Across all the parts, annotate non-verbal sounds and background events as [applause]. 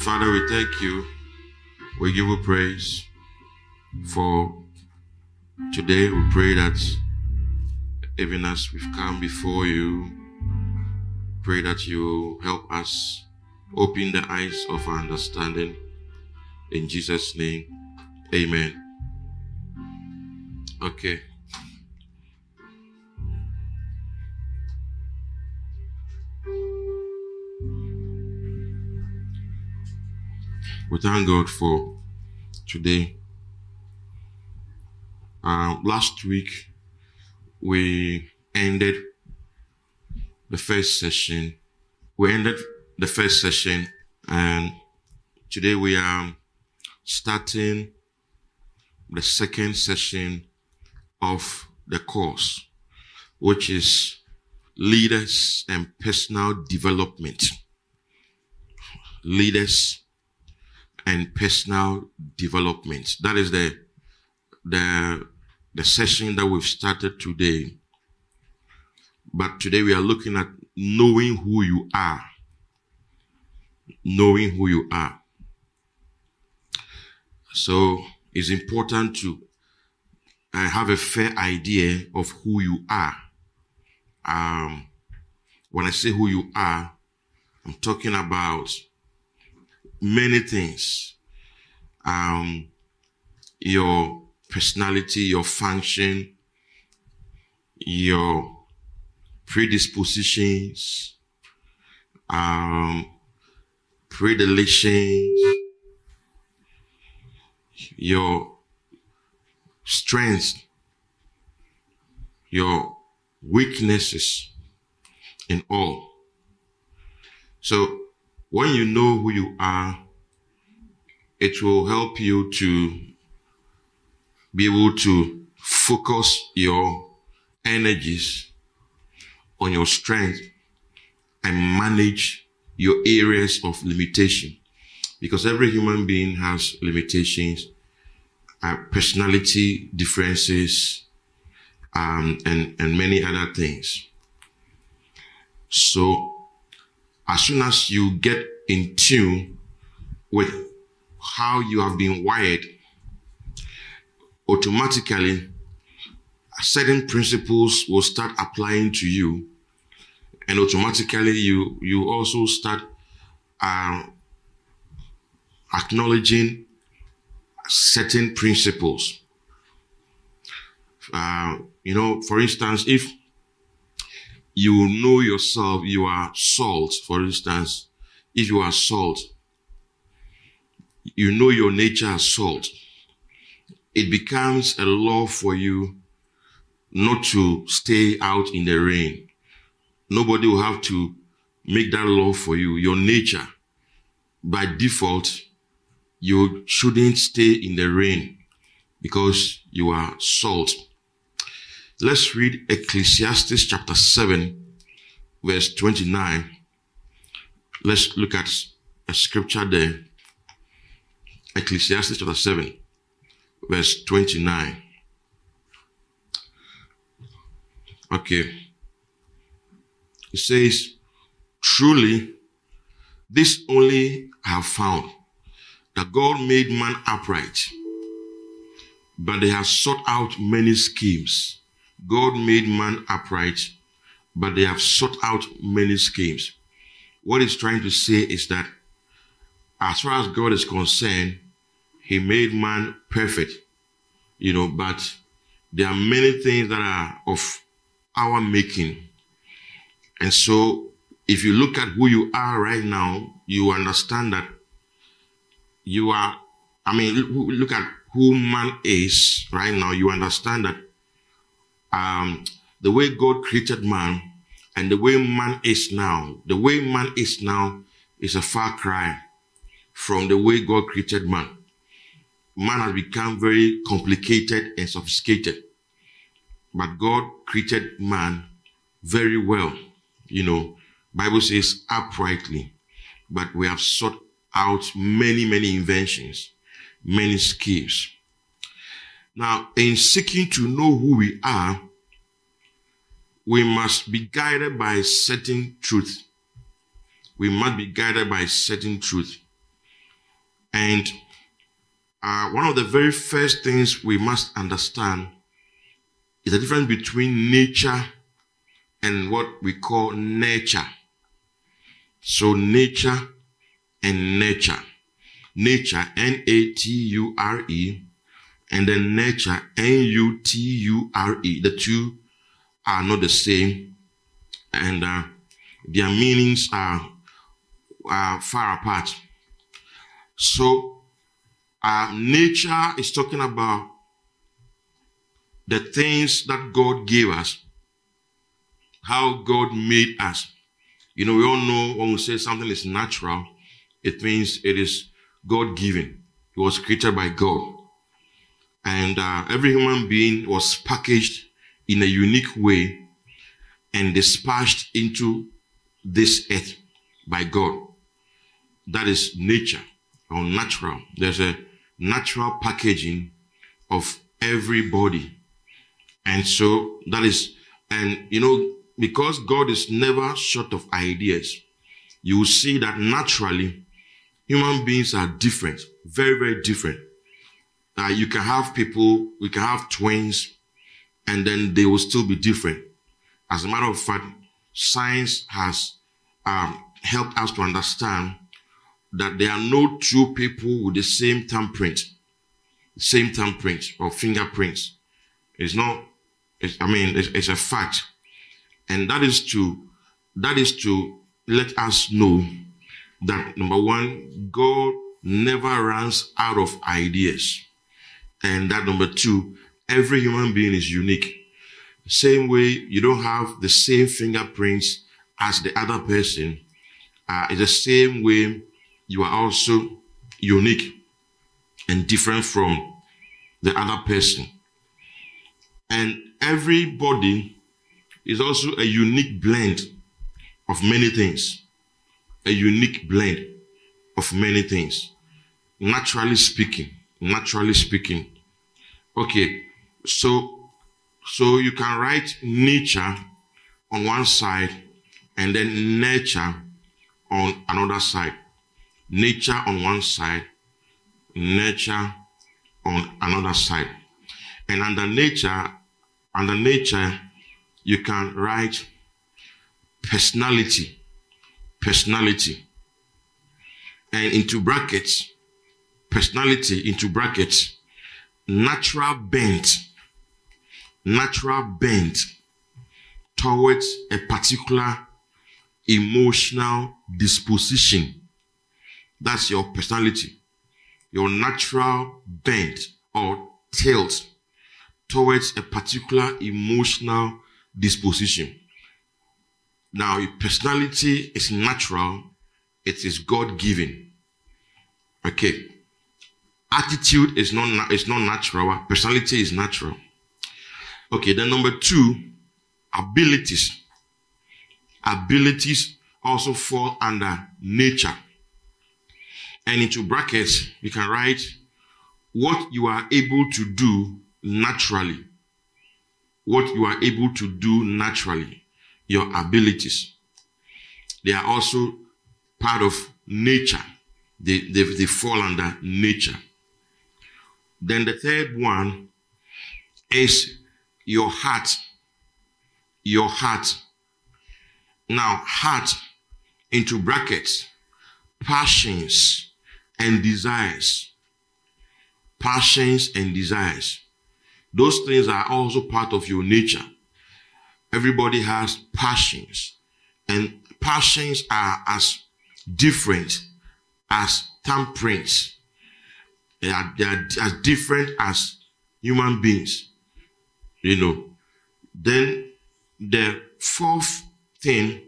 Father, we thank you. We give you praise for today. We pray that even as we've come before you, pray that you help us open the eyes of our understanding. In Jesus' name, amen. Okay. We thank God for today. Uh, last week, we ended the first session. We ended the first session, and today we are starting the second session of the course, which is leaders and personal development. Leaders and personal development. That is the the the session that we've started today. But today we are looking at knowing who you are. Knowing who you are. So it's important to uh, have a fair idea of who you are. Um, when I say who you are, I'm talking about many things. Um, your personality, your function, your predispositions, um, predilections, your strengths, your weaknesses, and all. So when you know who you are, it will help you to be able to focus your energies on your strength and manage your areas of limitation. Because every human being has limitations, uh, personality differences, um, and, and many other things. So as soon as you get in tune with how you have been wired, automatically certain principles will start applying to you. And automatically you you also start uh, acknowledging certain principles. Uh, you know for instance if you know yourself, you are salt, for instance. If you are salt, you know your nature as salt. It becomes a law for you not to stay out in the rain. Nobody will have to make that law for you. Your nature, by default, you shouldn't stay in the rain because you are salt. Let's read Ecclesiastes chapter 7, verse 29. Let's look at a scripture there. Ecclesiastes chapter 7, verse 29. Okay. It says, Truly, this only I have found that God made man upright, but they have sought out many schemes God made man upright, but they have sought out many schemes. What he's trying to say is that as far as God is concerned, he made man perfect, you know, but there are many things that are of our making. And so if you look at who you are right now, you understand that you are, I mean, look at who man is right now, you understand that um, the way God created man and the way man is now, the way man is now is a far cry from the way God created man. Man has become very complicated and sophisticated. But God created man very well. You know, Bible says uprightly. But we have sought out many, many inventions, many schemes. Now, in seeking to know who we are, we must be guided by certain truth. We must be guided by certain truth. And uh, one of the very first things we must understand is the difference between nature and what we call nurture. So nature and nurture. Nature, N-A-T-U-R-E, and then nurture, N-U-T-U-R-E. The two are not the same, and uh, their meanings are, are far apart. So, uh, nature is talking about the things that God gave us, how God made us. You know, we all know when we say something is natural, it means it is God given. It was created by God. And uh, every human being was packaged in a unique way and dispatched into this earth by God. That is nature or natural. There's a natural packaging of everybody. And so that is, and you know, because God is never short of ideas, you will see that naturally human beings are different, very, very different. Uh, you can have people, we can have twins, and then they will still be different. As a matter of fact, science has um, helped us to understand that there are no two people with the same thumbprint, same thumbprint or fingerprints. It's not, it's, I mean, it's, it's a fact. And that is to, that is to let us know that number one, God never runs out of ideas. And that number two, every human being is unique. Same way you don't have the same fingerprints as the other person. Uh, it's the same way you are also unique and different from the other person. And everybody is also a unique blend of many things. A unique blend of many things. Naturally speaking, naturally speaking. Okay, so so you can write nature on one side and then nurture on another side nature on one side, nurture on another side. And under nature, under nature, you can write personality, personality. And into brackets, personality into brackets, natural bent, natural bent towards a particular emotional disposition that's your personality, your natural bent or tilt towards a particular emotional disposition. Now, your personality is natural, it is God given. Okay. Attitude is not, is not natural, personality is natural. Okay, then number two, abilities. Abilities also fall under nature and into brackets, you can write what you are able to do naturally. What you are able to do naturally, your abilities. They are also part of nature. They, they, they fall under nature. Then the third one is your heart. Your heart. Now, heart into brackets, passions, and desires. Passions and desires. Those things are also part of your nature. Everybody has passions, and passions are as different as thumbprints. They are, they are as different as human beings. You know. Then the fourth thing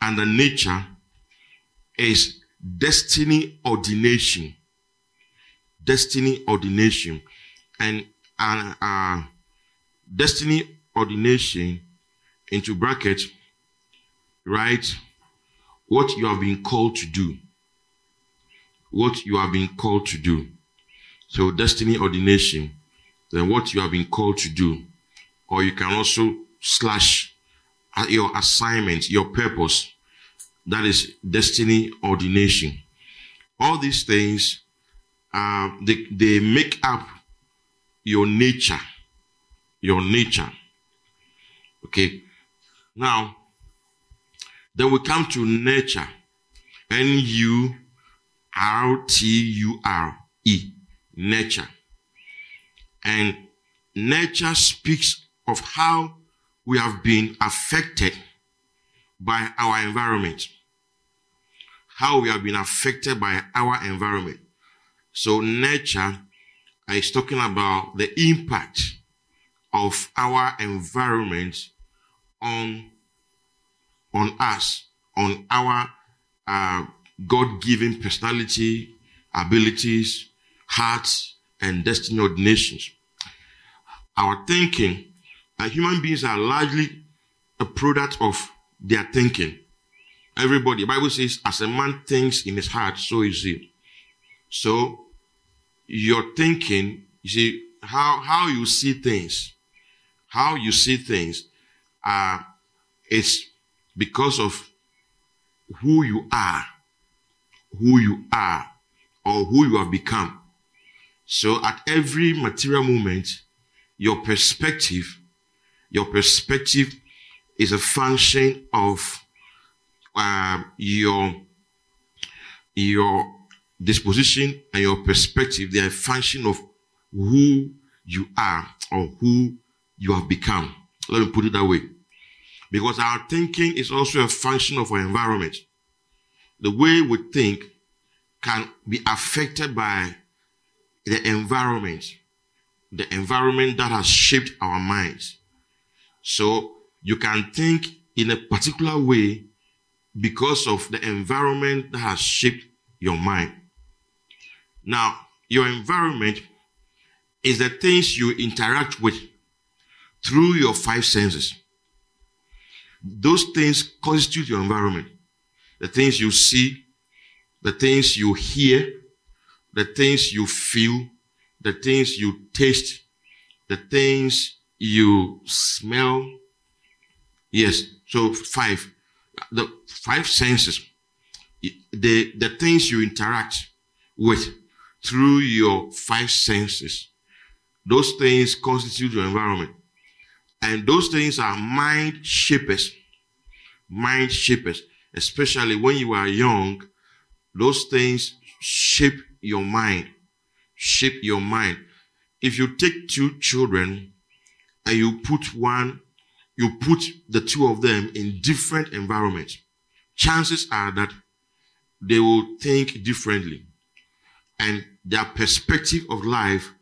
under nature is destiny ordination. Destiny ordination. And uh, uh, destiny ordination into brackets, right? What you have been called to do. What you have been called to do. So destiny ordination, then what you have been called to do. Or you can also slash your assignment, your purpose that is destiny ordination. All these things uh, they, they make up your nature. Your nature. Okay. Now, then we come to nurture. N U R T U R E. Nurture. And nurture speaks of how we have been affected by our environment. How we have been affected by our environment. So nurture is talking about the impact of our environment on, on us, on our uh, God-given personality, abilities, hearts, and destiny ordinations. Our thinking, uh, human beings are largely a product of their thinking. Everybody, Bible says, as a man thinks in his heart, so is he. So, your thinking, you see, how, how you see things, how you see things, uh, is because of who you are, who you are, or who you have become. So at every material moment, your perspective, your perspective is a function of uh, your your disposition and your perspective. They are a function of who you are or who you have become. Let me put it that way. Because our thinking is also a function of our environment. The way we think can be affected by the environment, the environment that has shaped our minds. So you can think in a particular way because of the environment that has shaped your mind. Now, your environment is the things you interact with through your five senses. Those things constitute your environment. The things you see, the things you hear, the things you feel, the things you taste, the things you smell. Yes, so five. The five senses, the, the things you interact with through your five senses, those things constitute your environment. And those things are mind shapers. Mind shapers. Especially when you are young, those things shape your mind. Shape your mind. If you take two children and you put one, you put the two of them in different environments, chances are that they will think differently and their perspective of life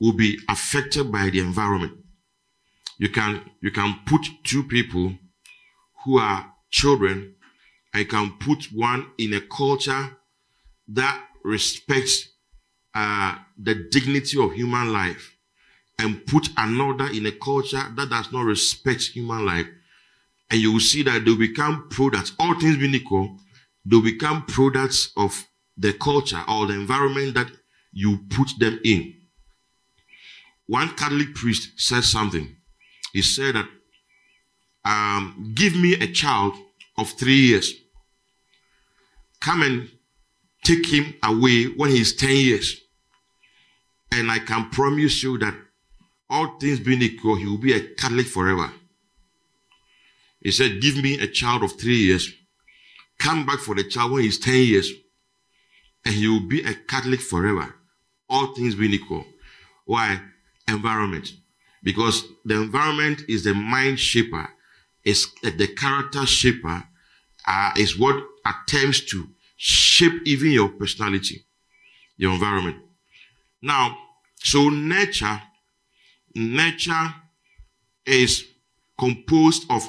will be affected by the environment. You can, you can put two people who are children I can put one in a culture that respects uh, the dignity of human life and put another in a culture that does not respect human life. And you will see that they become products, all things being equal, they become products of the culture or the environment that you put them in. One Catholic priest said something. He said that, um, give me a child of three years. Come and take him away when he's 10 years. And I can promise you that all things being equal, he will be a Catholic forever. He said, give me a child of three years. Come back for the child when he's 10 years. And he will be a Catholic forever. All things being equal. Why? Environment. Because the environment is the mind shaper, is the character shaper, uh, is what attempts to shape even your personality, your environment. Now, so nurture, nurture is composed of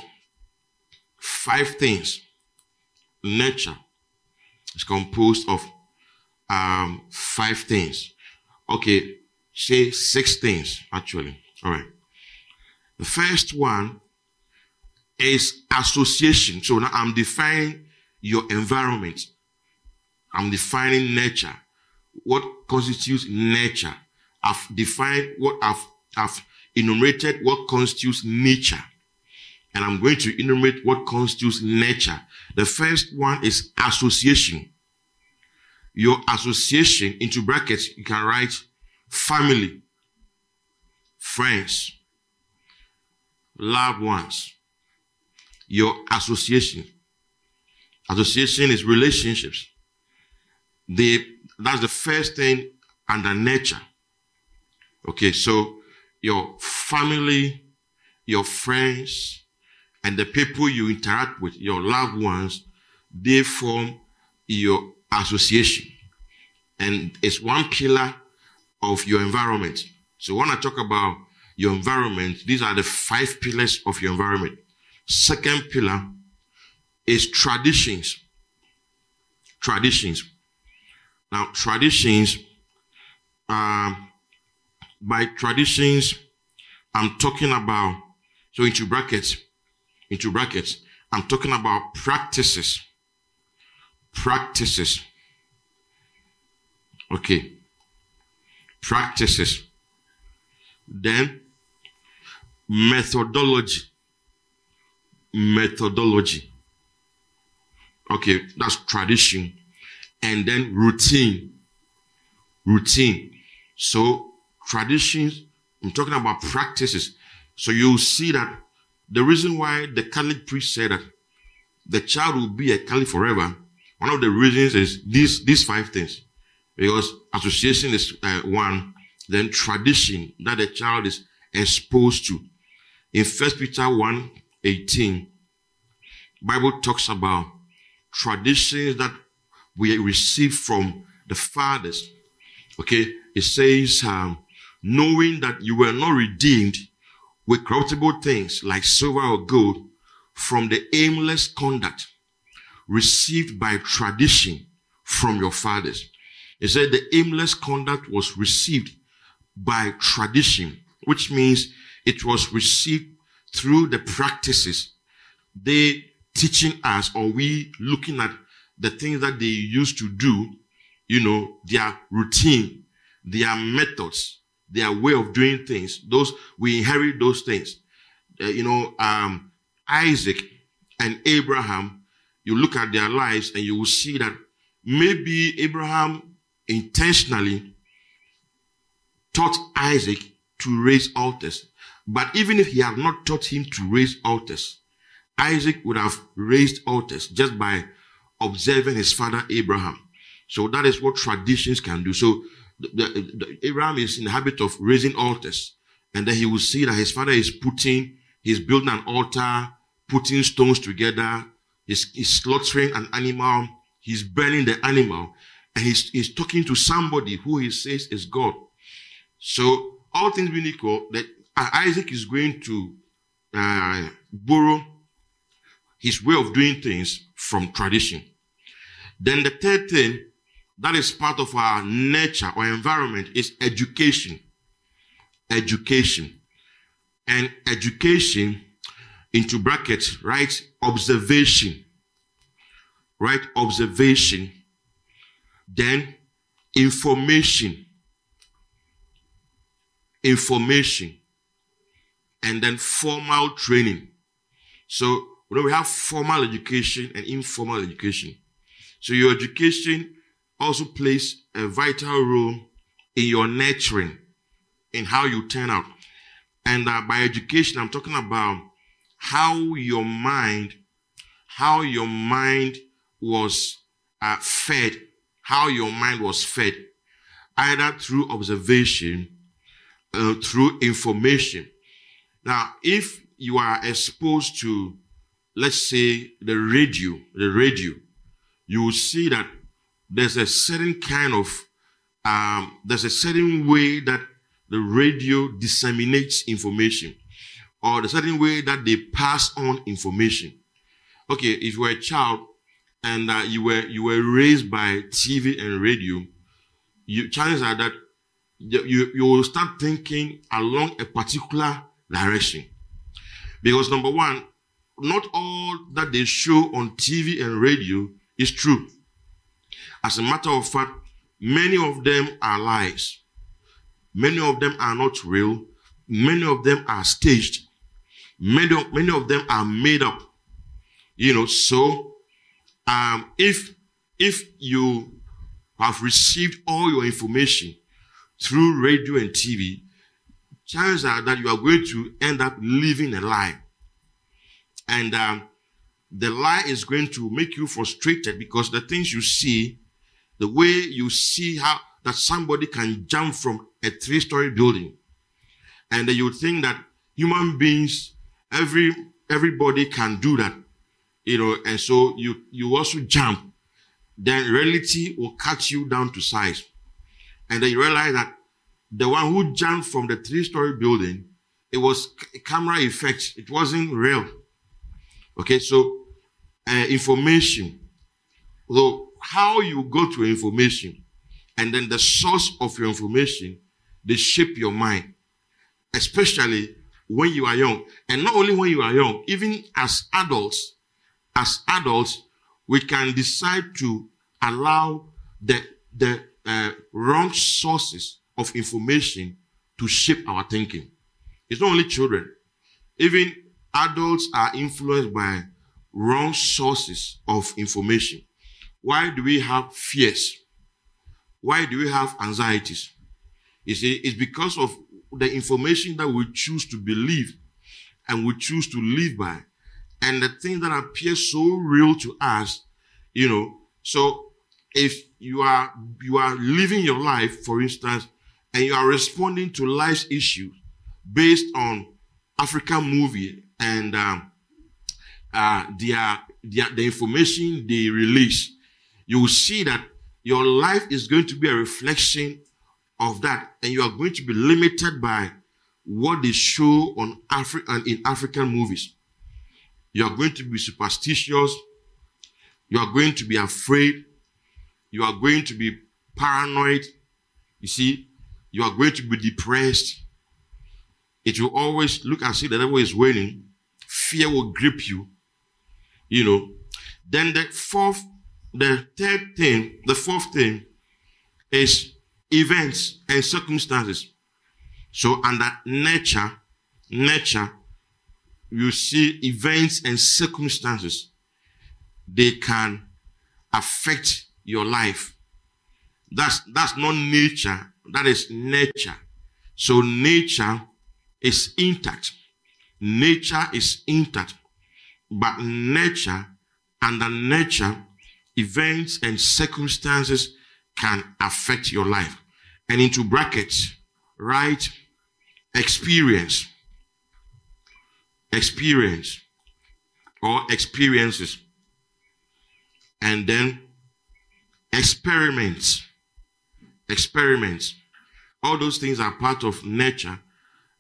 five things. Nurture is composed of um, five things. Okay, say six things actually. All right. The first one is association. So now I'm defining your environment. I'm defining nurture. What constitutes nurture? I've defined what I've, I've enumerated what constitutes nature. And I'm going to enumerate what constitutes nurture. The first one is association. your association into brackets, you can write family, friends, loved ones, your association. Association is relationships. The, that's the first thing under nurture. Okay, so your family, your friends, and the people you interact with, your loved ones, they form your association. And it's one pillar of your environment. So when I talk about your environment, these are the five pillars of your environment. Second pillar is traditions. Traditions. Now, traditions, um, by traditions, I'm talking about, so into brackets, into brackets, I'm talking about practices. Practices. Okay. Practices. Then methodology. Methodology. Okay, that's tradition. And then routine. Routine. So traditions, I'm talking about practices. So you'll see that the reason why the Catholic priest said that the child will be a Catholic forever, one of the reasons is these, these five things. Because association is uh, one, then tradition that the child is exposed to. In First Peter 1, 18, Bible talks about traditions that we receive from the fathers. Okay, it says, um, knowing that you were not redeemed with corruptible things like silver or gold from the aimless conduct received by tradition from your fathers. It said the aimless conduct was received by tradition, which means it was received through the practices they teaching us or we looking at the things that they used to do, you know, their routine, their methods, their way of doing things. Those, we inherit those things. Uh, you know, um, Isaac and Abraham, you look at their lives and you will see that maybe Abraham intentionally taught Isaac to raise altars. But even if he had not taught him to raise altars, Isaac would have raised altars just by observing his father Abraham. So that is what traditions can do. So the, the, the, Abraham is in the habit of raising altars. And then he will see that his father is putting, he's building an altar, putting stones together, he's, he's slaughtering an animal, he's burning the animal, and he's, he's talking to somebody who he says is God. So all things being equal, that Isaac is going to uh, borrow his way of doing things from tradition. Then the third thing that is part of our nurture or environment is education. Education. And education into brackets, right? Observation. Right? Observation. Then information. Information. And then formal training. So when we have formal education and informal education. So your education also plays a vital role in your nurturing, in how you turn out. And uh, by education, I'm talking about how your mind, how your mind was uh, fed, how your mind was fed, either through observation, uh, through information. Now, if you are exposed to, let's say, the radio, the radio, you will see that there's a certain kind of um, there's a certain way that the radio disseminates information or the certain way that they pass on information. Okay if you were a child and uh, you were you were raised by tv and radio you chances are that you you will start thinking along a particular direction. Because number one not all that they show on tv and radio is true as a matter of fact, many of them are lies. Many of them are not real. Many of them are staged. Many of, many of them are made up. You know, so um, if if you have received all your information through radio and TV, chances are that you are going to end up living a lie. And um, the lie is going to make you frustrated because the things you see, the way you see how that somebody can jump from a three story building, and you think that human beings, every everybody can do that, you know, and so you you also jump. Then reality will cut you down to size, and then you realize that the one who jumped from the three story building, it was camera effect. It wasn't real. Okay, so uh, information. So how you go to information, and then the source of your information, they shape your mind, especially when you are young. And not only when you are young, even as adults, as adults, we can decide to allow the, the uh, wrong sources of information to shape our thinking. It's not only children. Even adults are influenced by wrong sources of information. Why do we have fears? Why do we have anxieties? You see, it's because of the information that we choose to believe and we choose to live by. And the things that appear so real to us, you know, so if you are, you are living your life, for instance, and you are responding to life's issues based on African movie and um, uh, their, their, the information they release, you will see that your life is going to be a reflection of that, and you are going to be limited by what they show on in African movies. You are going to be superstitious. You are going to be afraid. You are going to be paranoid. You see, you are going to be depressed. It will always look as if the devil is winning. Fear will grip you. You know. Then the fourth, the third thing, the fourth thing is events and circumstances. So under nurture, nurture, you see events and circumstances. They can affect your life. That's, that's not nature. That is nurture. So nature is intact. Nature is intact. But nurture, under nurture, events and circumstances can affect your life. And into brackets, write experience. Experience or experiences. And then experiments. Experiments. All those things are part of nurture,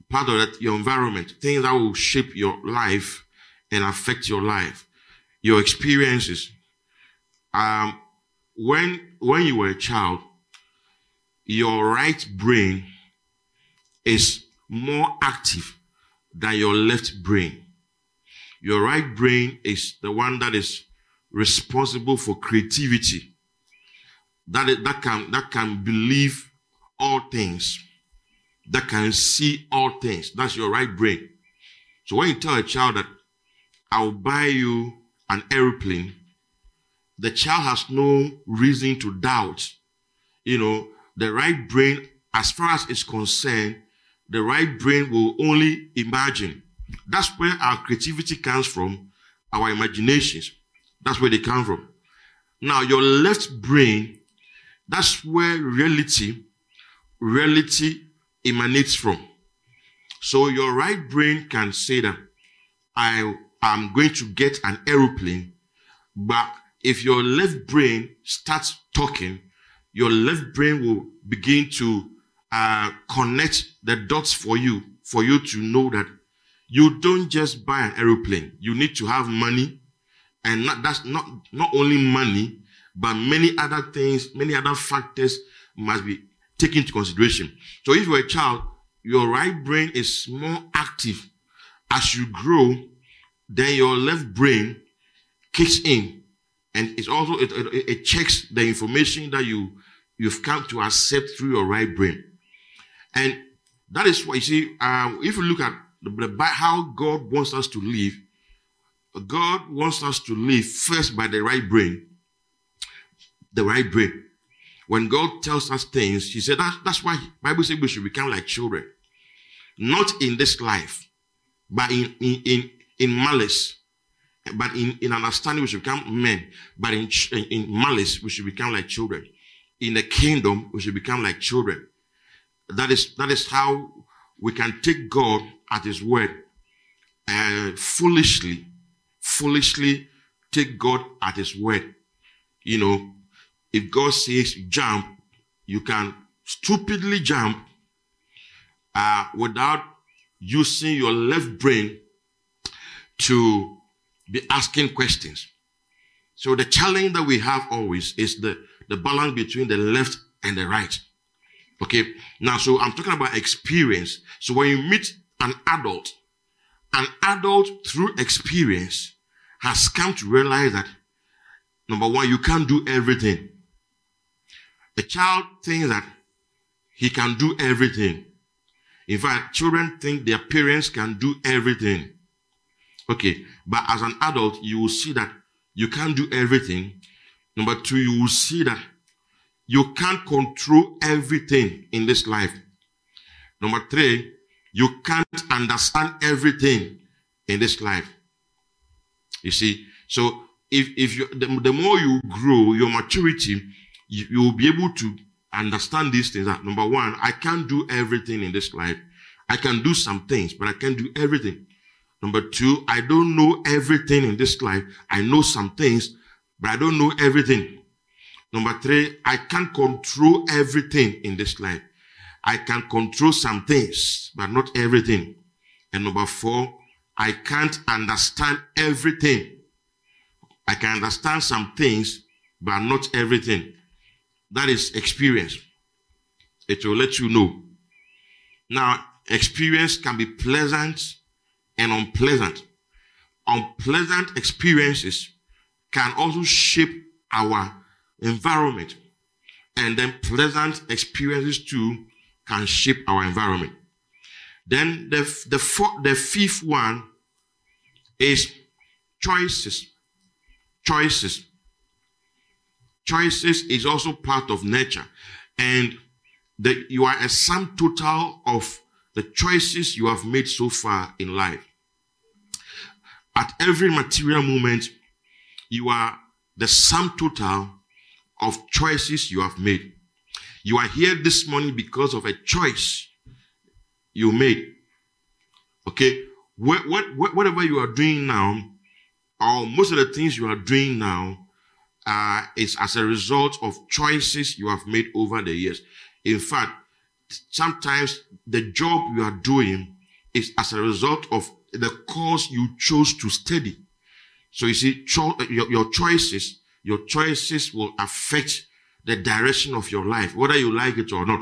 part of that, your environment, things that will shape your life and affect your life, your experiences. Um, when when you were a child, your right brain is more active than your left brain. Your right brain is the one that is responsible for creativity. That, that can that can believe all things, that can see all things. That's your right brain. So when you tell a child that I'll buy you an aeroplane, the child has no reason to doubt. You know, the right brain, as far as it's concerned, the right brain will only imagine. That's where our creativity comes from, our imaginations. That's where they come from. Now, your left brain, that's where reality, reality emanates from. So your right brain can say that I am going to get an aeroplane, but if your left brain starts talking, your left brain will begin to uh, connect the dots for you, for you to know that you don't just buy an aeroplane. You need to have money, and not, that's not not only money, but many other things, many other factors must be taken into consideration. So if you're a child, your right brain is more active. As you grow, then your left brain kicks in and it's also it, it, it, checks the information that you you've come to accept through your right brain and that is why you see uh, if you look at the, the, how god wants us to live god wants us to live first by the right brain the right brain when God tells us things, He said that, that's why Bible says we should become like children. Not in this life, but in, in, in, in malice. But in, in understanding, we should become men. But in, in malice, we should become like children. In the kingdom, we should become like children. That is, that is how we can take God at His word. Uh, foolishly, foolishly take God at His word. You know, if God says jump, you can stupidly jump uh, without using your left brain to be asking questions. So the challenge that we have always is the, the balance between the left and the right. Okay. Now, so I'm talking about experience. So when you meet an adult, an adult through experience has come to realize that number one, you can't do everything. A child thinks that he can do everything. In fact, children think their parents can do everything. Okay, but as an adult, you will see that you can't do everything. Number two, you will see that you can't control everything in this life. Number three, you can't understand everything in this life. You see, so if, if you, the, the more you grow, your maturity, you, you will be able to understand these things. That number one, I can't do everything in this life. I can do some things, but I can't do everything. Number two, I don't know everything in this life. I know some things, but I don't know everything. Number three, I can't control everything in this life. I can control some things, but not everything. And number four, I can't understand everything. I can understand some things, but not everything. That is experience. It will let you know. Now, experience can be pleasant and unpleasant. Unpleasant experiences can also shape our environment. And then pleasant experiences too can shape our environment. Then the, the, fourth, the fifth one is choices. Choices. Choices is also part of nurture. And that you are a sum total of the choices you have made so far in life. At every material moment, you are the sum total of choices you have made. You are here this morning because of a choice you made. Okay? What, what, whatever you are doing now, or most of the things you are doing now, uh, is as a result of choices you have made over the years. In fact, sometimes the job you are doing is as a result of the course you chose to study. So you see, cho- your, your choices, your choices will affect the direction of your life, whether you like it or not.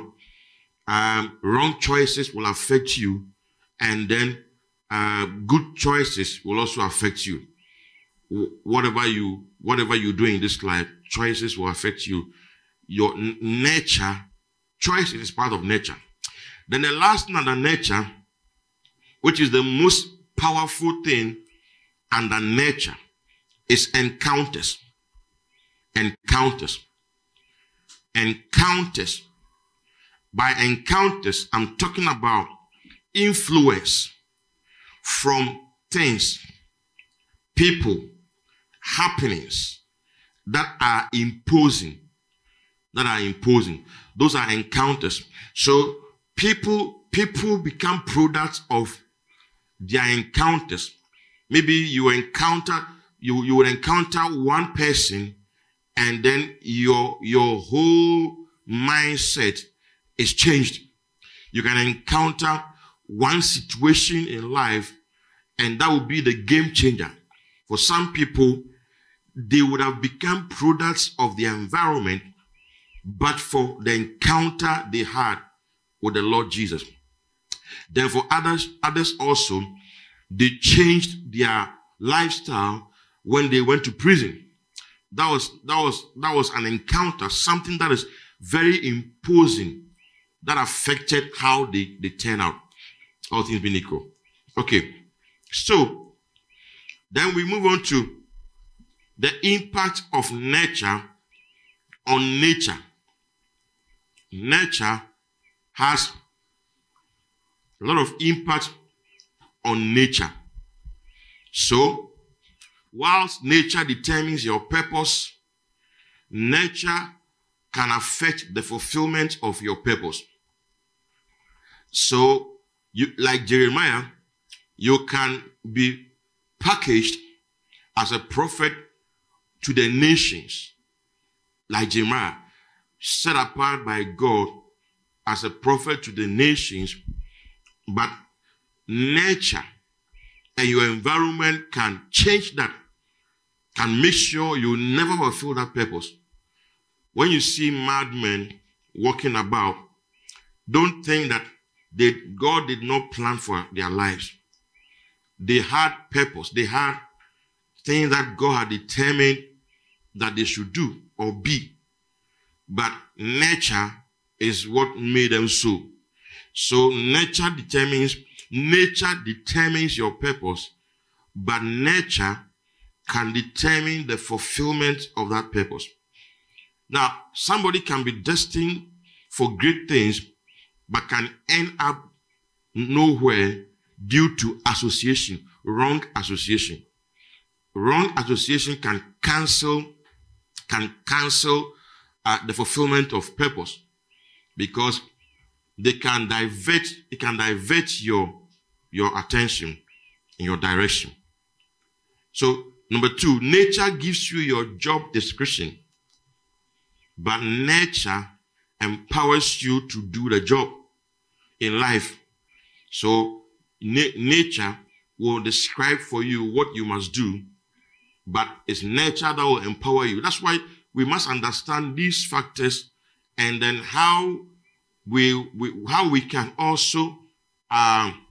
Um, wrong choices will affect you, and then uh, good choices will also affect you. Whatever you, whatever you do in this life, choices will affect you. Your n- nurture, choice is part of nurture. Then the last thing under nurture, which is the most powerful thing under nurture, is encounters. Encounters. Encounters. By encounters, I'm talking about influence from things, people, happenings that are imposing. That are imposing. Those are encounters. So people, people become products of their encounters. Maybe you encounter, you, you will encounter one person and then your, your whole mindset is changed. You can encounter one situation in life and that will be the game changer. For some people, they would have become products of the environment, but for the encounter they had with the Lord Jesus. Then for others, others also, they changed their lifestyle when they went to prison. That was, that was, that was an encounter, something that is very imposing that affected how they, they turn out. All things being equal. Okay. So, then we move on to the impact of nurture on nature. nurture has a lot of impact on nature. So, whilst nature determines your purpose, nurture can affect the fulfillment of your purpose. So, you, like Jeremiah, you can be packaged as a prophet to the nations, like Jeremiah, set apart by God as a prophet to the nations, but nature and your environment can change that, can make sure you never fulfill that purpose. When you see madmen walking about, don't think that they, God did not plan for their lives. They had purpose. They had things that God had determined that they should do or be. But nurture is what made them so. So nature determines, nature determines your purpose, but nurture can determine the fulfillment of that purpose. Now, somebody can be destined for great things, but can end up nowhere due to association, wrong association. Wrong association can cancel, can cancel uh, the fulfillment of purpose because they can divert, it can divert your, your attention in your direction. So, number two, nature gives you your job description, but nurture empowers you to do the job in life. So, na- nature will describe for you what you must do, but it's nurture that will empower you. That's why we must understand these factors and then how we, we how we can also, um,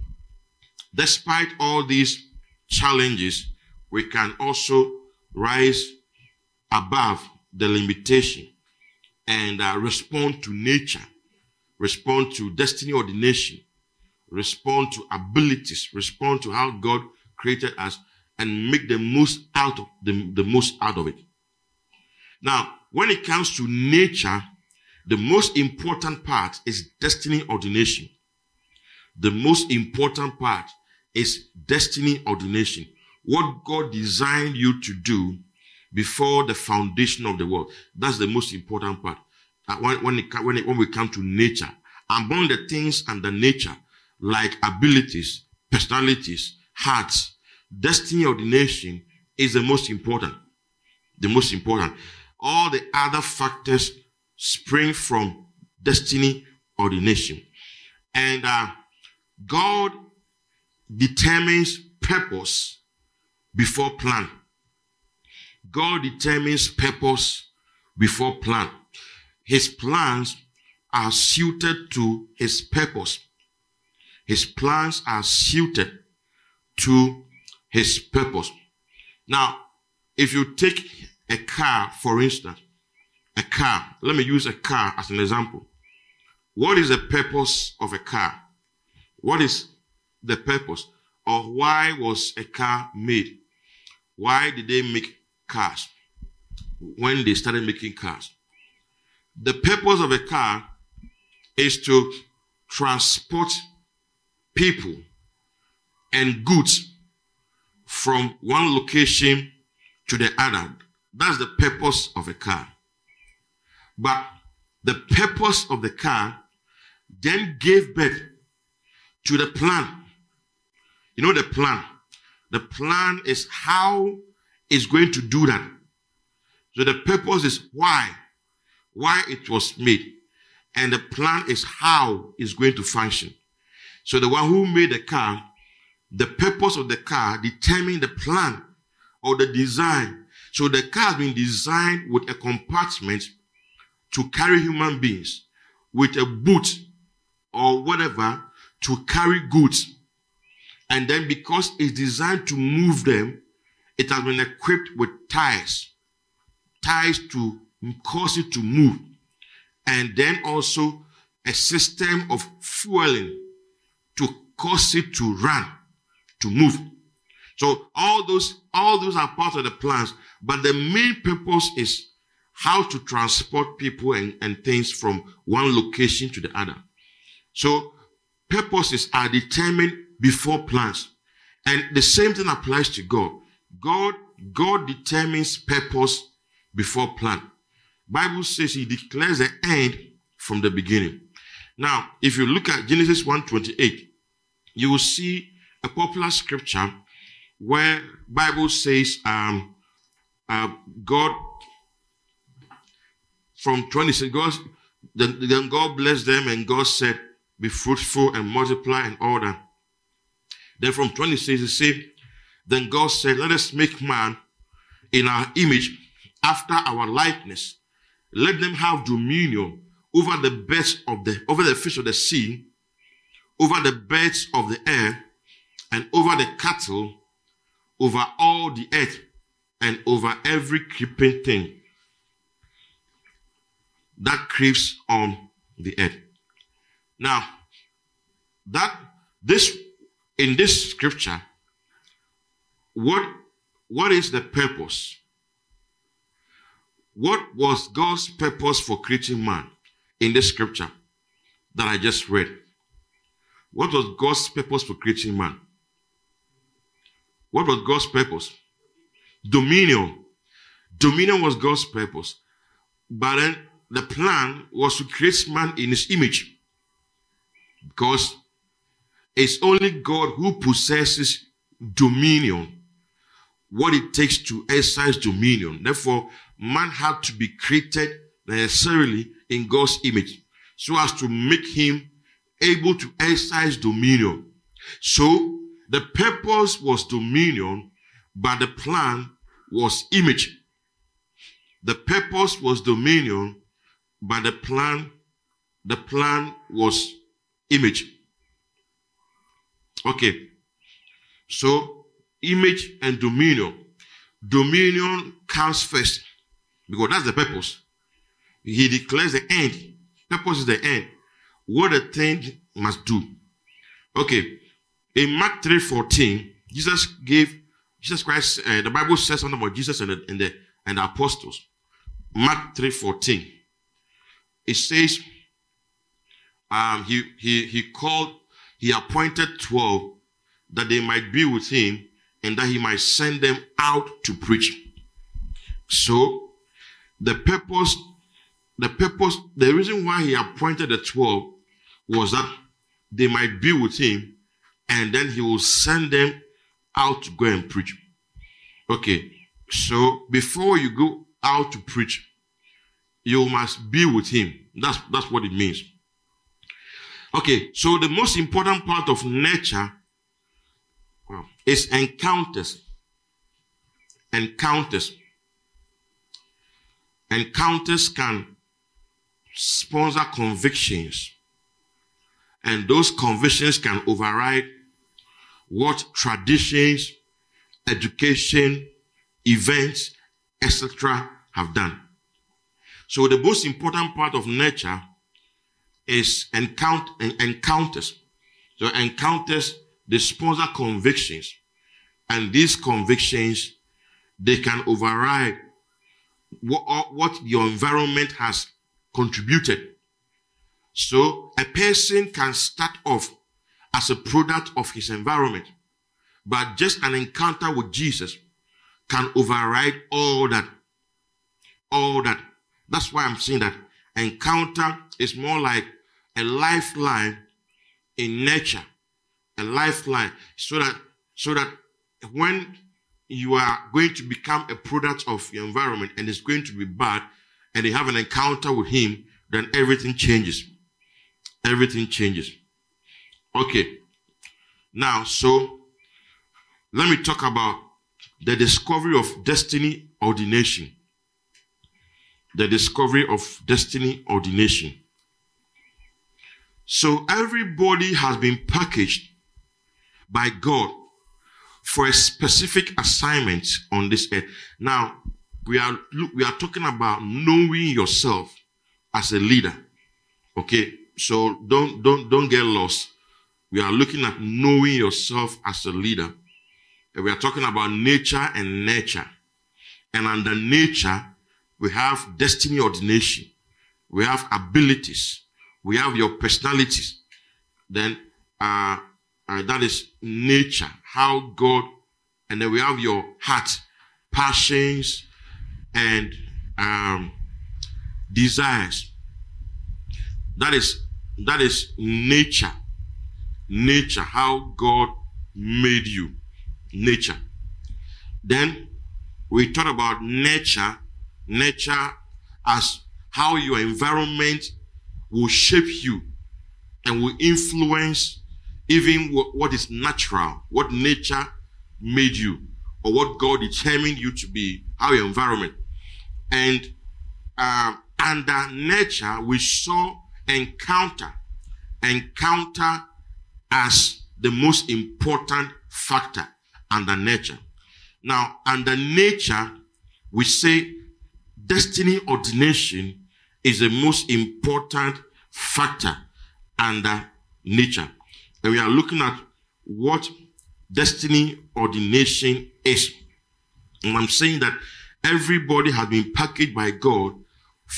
despite all these challenges, we can also rise above the limitation and uh, respond to nature, respond to destiny ordination, respond to abilities, respond to how God created us, and make the most out of the, the most out of it. Now, when it comes to nature, the most important part is destiny ordination. The most important part is destiny ordination. What God designed you to do before the foundation of the world. That's the most important part. Uh, when, when, it, when, it, when we come to nature, among the things under nature, like abilities, personalities, hearts, destiny ordination is the most important. The most important. All the other factors spring from destiny ordination. And uh, God determines purpose before plan. God determines purpose before plan. His plans are suited to his purpose. His plans are suited to his purpose. Now, if you take a car, for instance, a car, let me use a car as an example. What is the purpose of a car? What is the purpose? Or why was a car made? Why did they make cars when they started making cars? The purpose of a car is to transport people and goods from one location to the other. That's the purpose of a car. But the purpose of the car then gave birth to the plan. You know the plan. The plan is how it's going to do that. So the purpose is why, why it was made. And the plan is how it's going to function. So the one who made the car, the purpose of the car determined the plan or the design. So the car has been designed with a compartment to carry human beings with a boot or whatever to carry goods. And then because it's designed to move them, it has been equipped with tires. Tires to cause it to move. And then also a system of fueling to cause it to run, to move. So all those, all those are part of the plans. But the main purpose is how to transport people and, and things from one location to the other. So purposes are determined before plans. And the same thing applies to God. God, God determines purpose before plan. Bible says he declares the end from the beginning. Now, if you look at Genesis 1:28, you will see a popular scripture where Bible says um, uh, God from twenty 26 God then, then God blessed them and God said be fruitful and multiply and all that. Then from 26 it says then God said let us make man in our image after our likeness let them have dominion over the birds of the over the fish of the sea over the birds of the air and over the cattle over all the earth and over every creeping thing that creeps on the earth. Now, that this in this scripture, what what is the purpose? What was God's purpose for creating man in this scripture that I just read? What was God's purpose for creating man? What was God's purpose? Dominion. Dominion was God's purpose. But then the plan was to create man in his image. Because it's only God who possesses dominion, what it takes to exercise dominion. Therefore, man had to be created necessarily in God's image so as to make him able to exercise dominion. So the purpose was dominion, but the plan was image. The purpose was dominion, but the plan, the plan was image. Okay. So image and dominion. Dominion comes first because that's the purpose. He declares the end. Purpose is the end. What the thing must do. Okay. In Mark 3:14, Jesus gave Jesus Christ. Uh, the Bible says something about Jesus and the and the, and the apostles. Mark 3:14. It says, um, he he he called, he appointed twelve that they might be with him and that he might send them out to preach. So the purpose, the purpose, the reason why he appointed the twelve was that they might be with him and then he will send them out to go and preach. Okay, so before you go out to preach, you must be with him. That's, that's what it means. Okay, so the most important part of nurture is encounters. Encounters. Encounters can sponsor convictions. And those convictions can override what traditions, education, events, etc. have done. So the most important part of nurture is encount- encounters. So encounters, they sponsor convictions. And these convictions, they can override what, what your environment has contributed. So a person can start off as a product of his environment, but just an encounter with Jesus can override all that. All that. That's why I'm saying that encounter is more like a lifeline in nurture. A lifeline. So that, so that when you are going to become a product of your environment and it's going to be bad and you have an encounter with him, then everything changes everything changes. Okay. Now, so let me talk about the discovery of destiny ordination. The discovery of destiny ordination. So everybody has been packaged by God for a specific assignment on this earth. Now, we are we are talking about knowing yourself as a leader. Okay? So don't don't don't get lost. We are looking at knowing yourself as a leader. And we are talking about nature and nurture. And under nature, we have destiny ordination, we have abilities, we have your personalities. Then uh, uh, that is nature, how God, and then we have your heart, passions, and um, desires. That is that is nature. Nature, how God made you. Nature. Then we talk about nature, nature as how your environment will shape you and will influence even what is natural, what nurture made you, or what God determined you to be, how your environment. And uh, under nurture, we saw encounter, encounter as the most important factor under nurture. Now, under nature, we say destiny ordination is the most important factor under nature. And we are looking at what destiny ordination is. And I'm saying that everybody has been packaged by God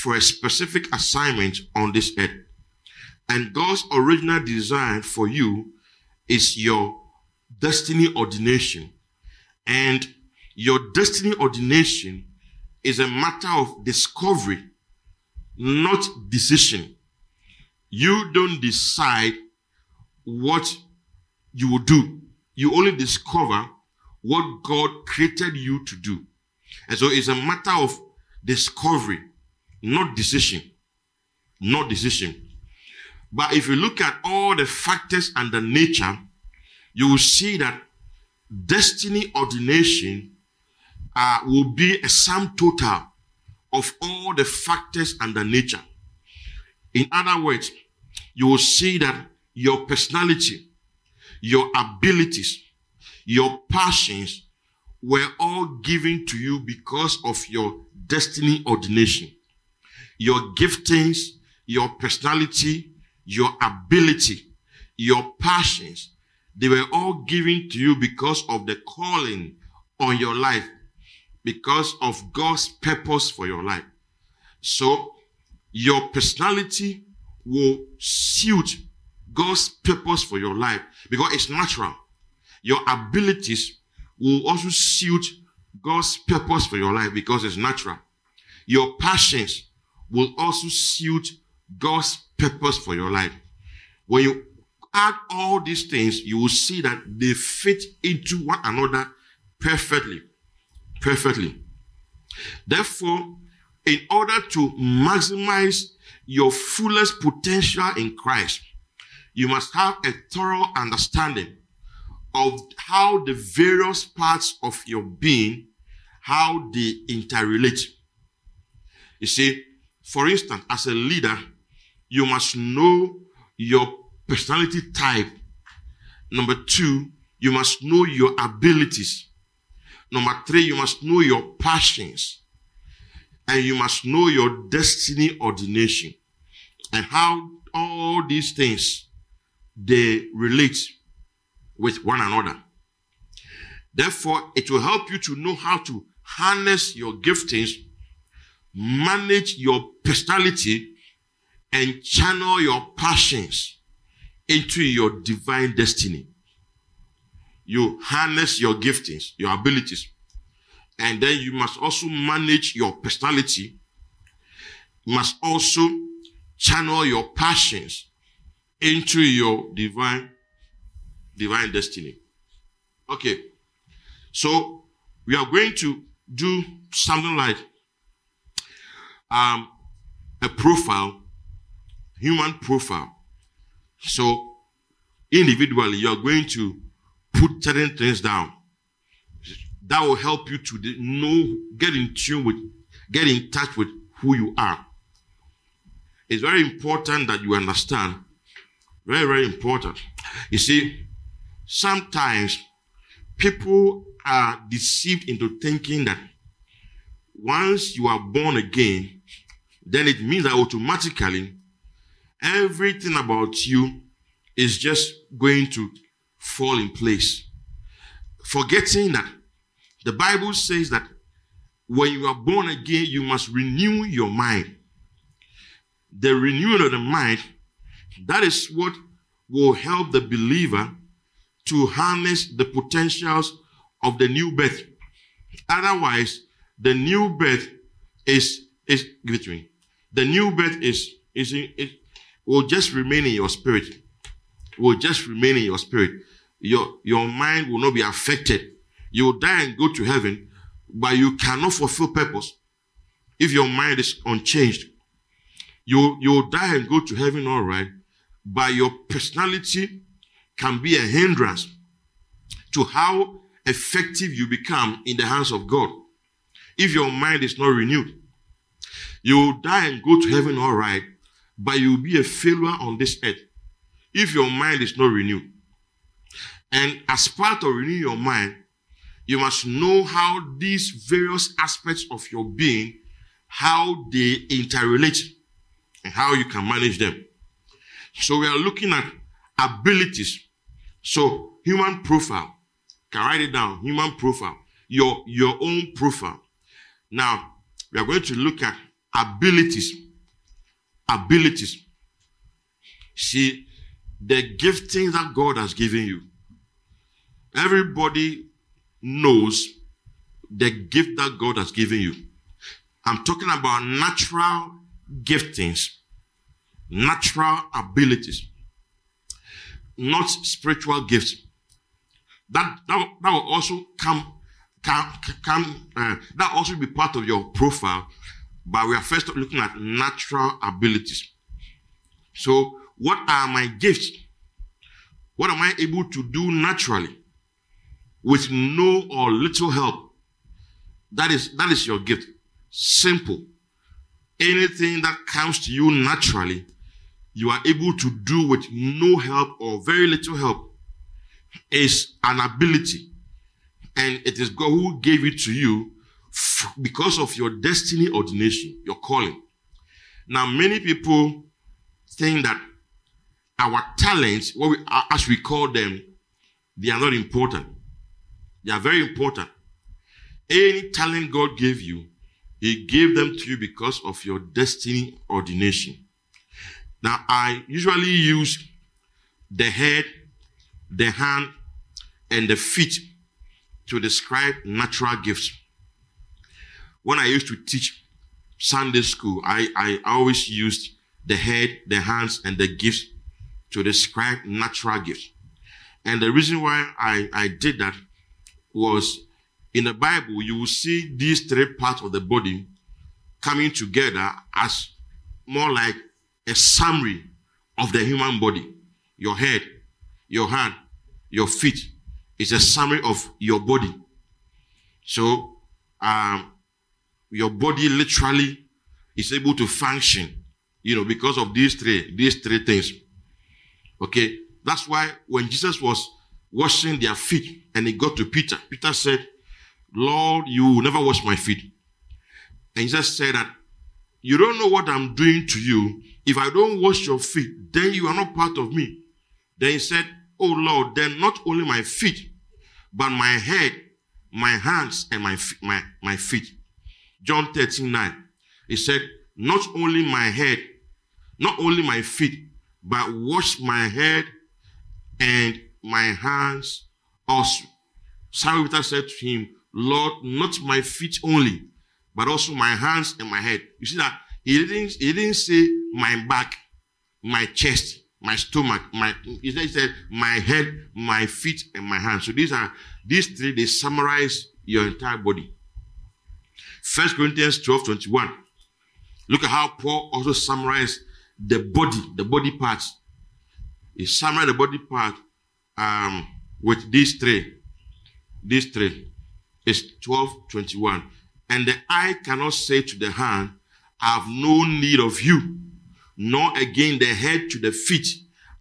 for a specific assignment on this earth. And God's original design for you is your destiny ordination. And your destiny ordination is a matter of discovery, not decision. You don't decide what you will do. You only discover what God created you to do. And so it's a matter of discovery, not decision. Not decision. But if you look at all the factors and the nature, you will see that destiny ordination uh, will be a sum total of all the factors and the nature. In other words, you will see that your personality, your abilities, your passions were all given to you because of your destiny ordination. Your giftings, your personality, your ability, your passions, they were all given to you because of the calling on your life, because of God's purpose for your life. So your personality will suit God's purpose for your life because it's natural. Your abilities will also suit God's purpose for your life because it's natural. Your passions will also suit God's purpose for your life. When you add all these things, you will see that they fit into one another perfectly. Perfectly. Therefore, in order to maximize your fullest potential in Christ, you must have a thorough understanding of how the various parts of your being, how they interrelate. You see, for instance, as a leader, you must know your personality type. Number two, you must know your abilities. Number three, you must know your passions. And you must know your destiny ordination and how all these things they relate with one another. Therefore, it will help you to know how to harness your giftings, manage your personality, and channel your passions into your divine destiny. You harness your giftings, your abilities, and then you must also manage your personality. You must also channel your passions into your divine divine destiny. Okay. So we are going to do something like um, a profile, human profile. So individually, you are going to put certain things down. That will help you to know, get in tune with, get in touch with who you are. It's very important that you understand. Very, very important. You see, sometimes people are deceived into thinking that once you are born again, then it means that automatically everything about you is just going to fall in place. Forgetting that the Bible says that when you are born again, you must renew your mind. The renewing of the mind, that is what will help the believer to harness the potentials of the new birth. Otherwise, the new birth is is give it to me. The new birth is is it will just remain in your spirit. Will just remain in your spirit. Your your mind will not be affected. You will die and go to heaven, but you cannot fulfill purpose if your mind is unchanged. You you will die and go to heaven, all right, but your personality can be a hindrance to how effective you become in the hands of God. If your mind is not renewed, you will die and go to heaven, all right, but you will be a failure on this earth if your mind is not renewed. And as part of renewing your mind, you must know how these various aspects of your being, how they interrelate and how you can manage them. So we are looking at abilities. So human profile, can write it down, human profile, your, your own profile. Now, we are going to look at abilities. Abilities. See, the giftings that God has given you. Everybody knows the gift that God has given you. I'm talking about natural giftings, natural abilities, not spiritual gifts. That, that, that will also come, come, come uh, that also be part of your profile but we are first looking at natural abilities. So, what are my gifts? What am I able to do naturally with no or little help? That is, that is your gift. Simple. Anything that comes to you naturally, you are able to do with no help or very little help is an ability. And it is God who gave it to you because of your destiny ordination, your calling. Now, many people think that our talents, what we, as we call them, they are not important. They are very important. Any talent God gave you, He gave them to you because of your destiny ordination. Now, I usually use the head, the hand, and the feet to describe natural gifts when I used to teach Sunday school, I, I always used the head, the hands, and the gifts to describe natural gifts. And the reason why I, I did that was in the Bible, you will see these three parts of the body coming together as more like a summary of the human body. Your head, your hand, your feet is a summary of your body. So, um, your body literally is able to function, you know, because of these three, these three things. Okay. That's why when Jesus was washing their feet and he got to Peter, Peter said, Lord, you will never wash my feet. And Jesus said that you don't know what I'm doing to you. If I don't wash your feet, then you are not part of me. Then he said, Oh Lord, then not only my feet, but my head, my hands, and my, my, my feet. John 13, 9. He said, Not only my head, not only my feet, but wash my head and my hands also. Simon Peter said to him, Lord, not my feet only, but also my hands and my head. You see that he didn't, he didn't say my back, my chest, my stomach, my he said my head, my feet, and my hands. So these are these three, they summarize your entire body. First Corinthians 12 21. Look at how Paul also summarized the body, the body parts. He summarized the body part um, with these three. These three. It's 12 21. And the eye cannot say to the hand, I have no need of you, nor again the head to the feet,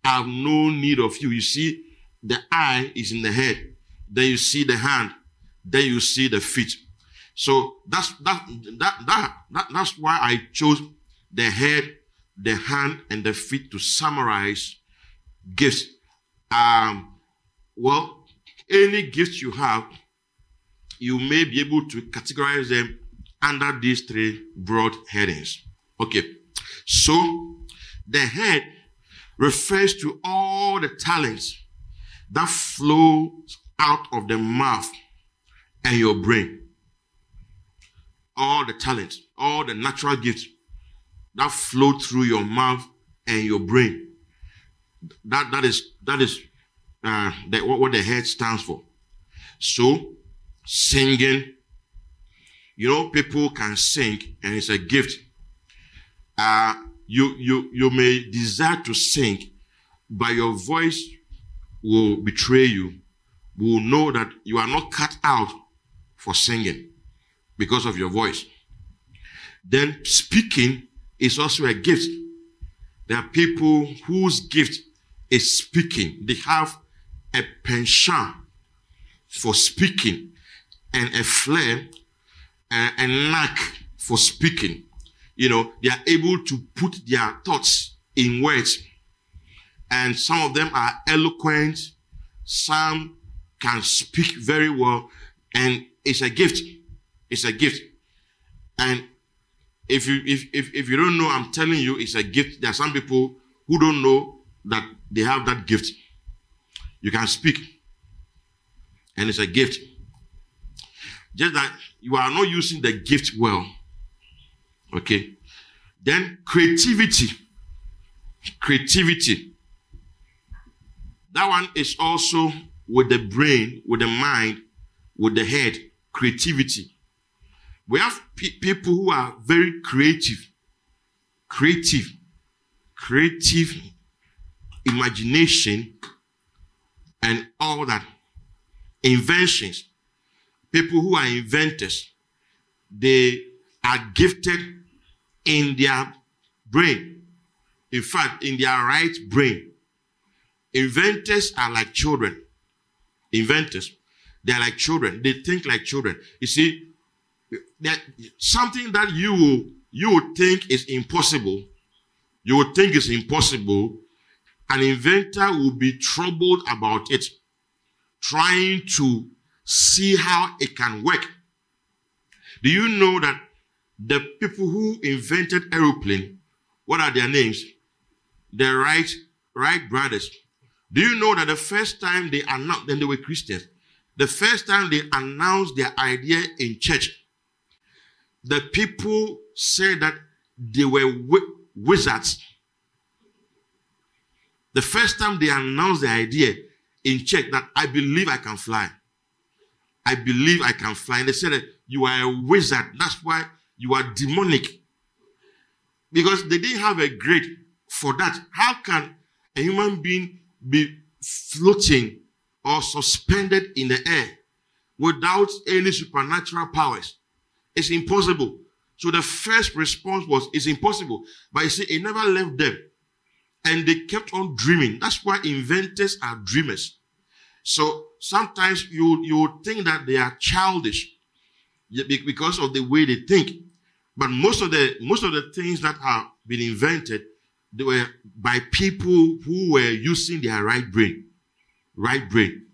I have no need of you. You see, the eye is in the head, then you see the hand, then you see the feet. So that's that that that, that that's why I chose the head, the hand, and the feet to summarize gifts. Um, well, any gifts you have, you may be able to categorize them under these three broad headings. Okay. So the head refers to all the talents that flow out of the mouth and your brain. All the talents, all the natural gifts that flow through your mouth and your brain. That, that is, that is uh, what, what the head stands for. So, singing, you know, people can sing and it's a gift. Uh, you, you, you may desire to sing, but your voice will betray you, will know that you are not cut out for singing because of your voice. Then speaking is also a gift. There are people whose gift is speaking. They have a penchant for speaking and a flair and a knack for speaking. You know, they are able to put their thoughts in words. And some of them are eloquent. Some can speak very well. And it's a gift. It's a gift. And if you if, if if you don't know, I'm telling you, it's a gift. There are some people who don't know that they have that gift. You can speak, and it's a gift. Just that you are not using the gift well. Okay. Then creativity. Creativity. That one is also with the brain, with the mind, with the head. Creativity. We have pe- people who are very creative, creative, creative imagination, and all that. Inventions. People who are inventors, they are gifted in their brain. In fact, in their right brain. Inventors are like children. Inventors. They are like children. They think like children. You see, that something that you you would think is impossible, you would think is impossible, an inventor will be troubled about it, trying to see how it can work. Do you know that the people who invented aeroplane, what are their names? The Wright, Wright brothers. Do you know that the first time they announced, then they were Christians, the first time they announced their idea in church, the people said that they were wizards. The first time they announced the idea in church that I believe I can fly. I believe I can fly. And they said that you are a wizard. That's why you are demonic. Because they didn't have a grade for that. How can a human being be floating or suspended in the air without any supernatural powers? It's impossible. So the first response was, it's impossible. But you see, it never left them. And they kept on dreaming. That's why inventors are dreamers. So sometimes you, you think that they are childish because of the way they think. But most of the, most of the things that have been invented, they were by people who were using their right brain. Right brain.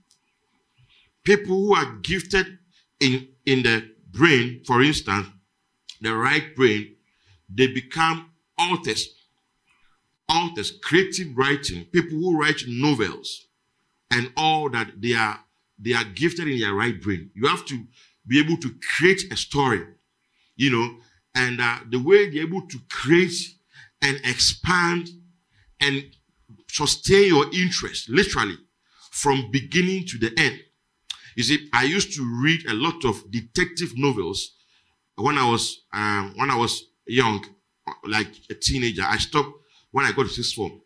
People who are gifted in, in the brain, for instance, the right brain, they become authors. Authors, creative writing, people who write novels and all that they are they are gifted in their right brain. You have to be able to create a story, you know, and uh, the way they're able to create and expand and sustain your interest, literally, from beginning to the end. You see, I used to read a lot of detective novels when I was um, when I was young, like a teenager. I stopped when I got to sixth form.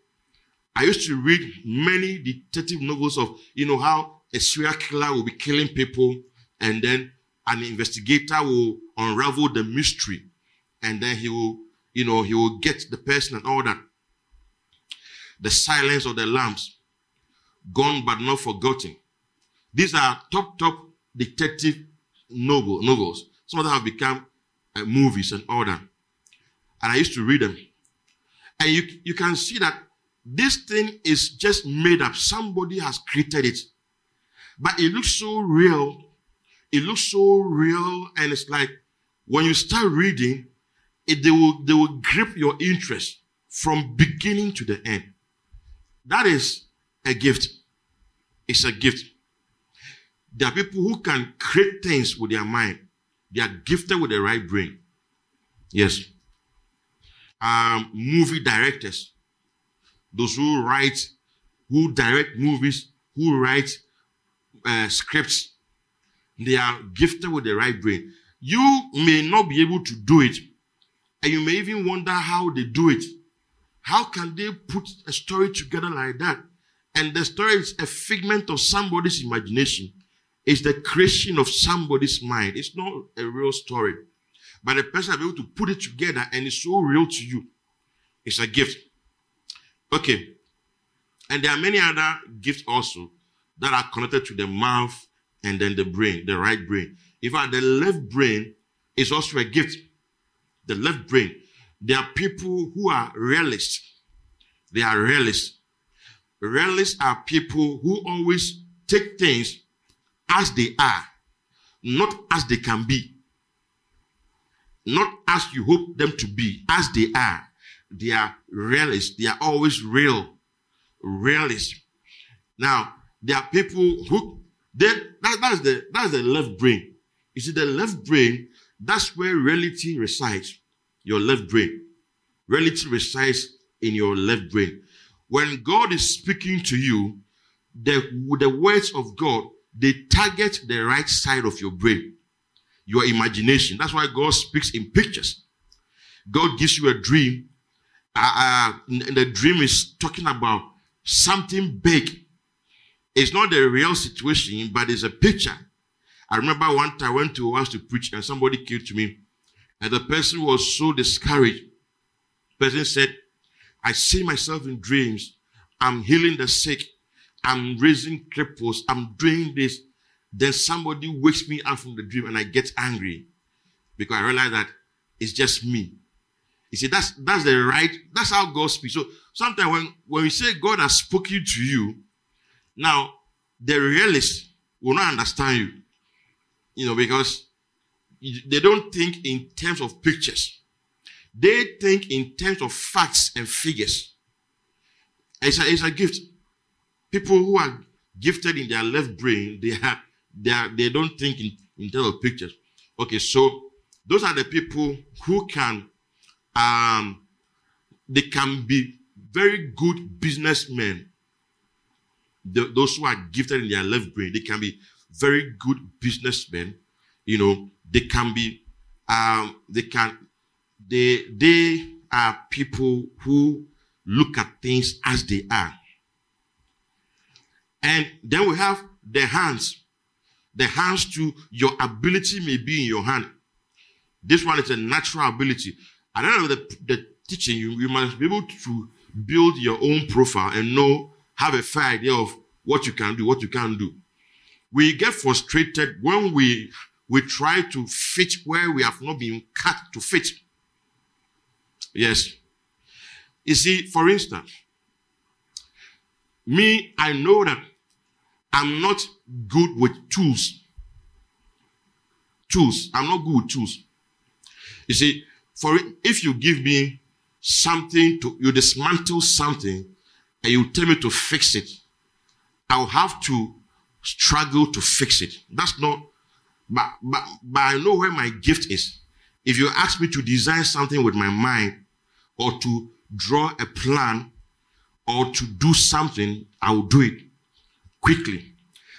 I used to read many detective novels of you know how a serial killer will be killing people, and then an investigator will unravel the mystery, and then he will you know he will get the person and all that. The silence of the lambs, gone but not forgotten. These are top, top detective novel, novels. Some of them have become uh, movies and all that. And I used to read them. And you, you can see that this thing is just made up. Somebody has created it. But it looks so real. It looks so real. And it's like when you start reading, it, they will they will grip your interest from beginning to the end. That is a gift. It's a gift. There are people who can create things with their mind. They are gifted with the right brain. Yes. Um, movie directors, those who write, who direct movies, who write uh, scripts, they are gifted with the right brain. You may not be able to do it, and you may even wonder how they do it. How can they put a story together like that? And the story is a figment of somebody's imagination. It's the creation of somebody's mind. It's not a real story. But the person is able to put it together and it's so real to you. It's a gift. Okay. And there are many other gifts also that are connected to the mouth and then the brain, the right brain. In fact, the left brain is also a gift. The left brain. There are people who are realists. They are realists. Realists are people who always take things as they are, not as they can be. Not as you hope them to be, as they are. They are realists. They are always real. Realists. Now, there are people who they, that, that's the that's the left brain. You see, the left brain, that's where reality resides. Your left brain. Reality resides in your left brain. When God is speaking to you, the, the words of God, they target the right side of your brain, your imagination. That's why God speaks in pictures. God gives you a dream, uh, uh, and the dream is talking about something big. It's not the real situation, but it's a picture. I remember one time I went to a house to preach, and somebody came to me, and the person was so discouraged. The person said, I see myself in dreams. I'm healing the sick. I'm raising cripples. I'm doing this. Then somebody wakes me up from the dream and I get angry because I realize that it's just me. You see, that's that's the right, that's how God speaks. So sometimes when, when we say God has spoken to you, now the realist will not understand you. You know, because they don't think in terms of pictures. They think in terms of facts and figures. It's a, it's a gift. People who are gifted in their left brain, they are, they are, they don't think in, in terms of pictures. Okay, so those are the people who can, um, they can be very good businessmen. The, those who are gifted in their left brain, they can be very good businessmen. You know, they can be, um, they can they, they are people who look at things as they are. And then we have the hands. The hands to your ability may be in your hand. This one is a natural ability. At the end of the, the teaching, you, you must be able to build your own profile and know, have a fair idea of what you can do, what you can't do. We get frustrated when we, we try to fit where we have not been cut to fit. Yes. You see, for instance, me, I know that I'm not good with tools. Tools. I'm not good with tools. You see, for if you give me something to, you dismantle something and you tell me to fix it, I'll have to struggle to fix it. That's not, but, but, but I know where my gift is. If you ask me to design something with my mind, or to draw a plan or to do something, I will do it quickly.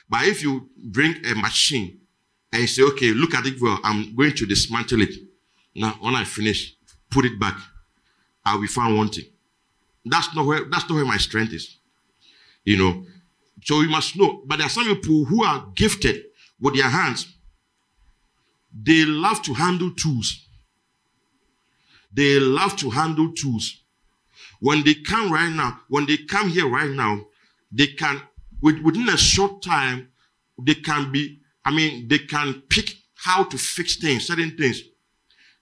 But if you bring a machine and you say, okay, look at it well, I'm going to dismantle it. Now, when I finish, put it back. I'll be found wanting. That's not where, that's not where my strength is. You know. So you must know. But there are some people who are gifted with their hands. They love to handle tools. They love to handle tools. When they come right now, when they come here right now, they can, within a short time, they can be, I mean, they can pick how to fix things, certain things.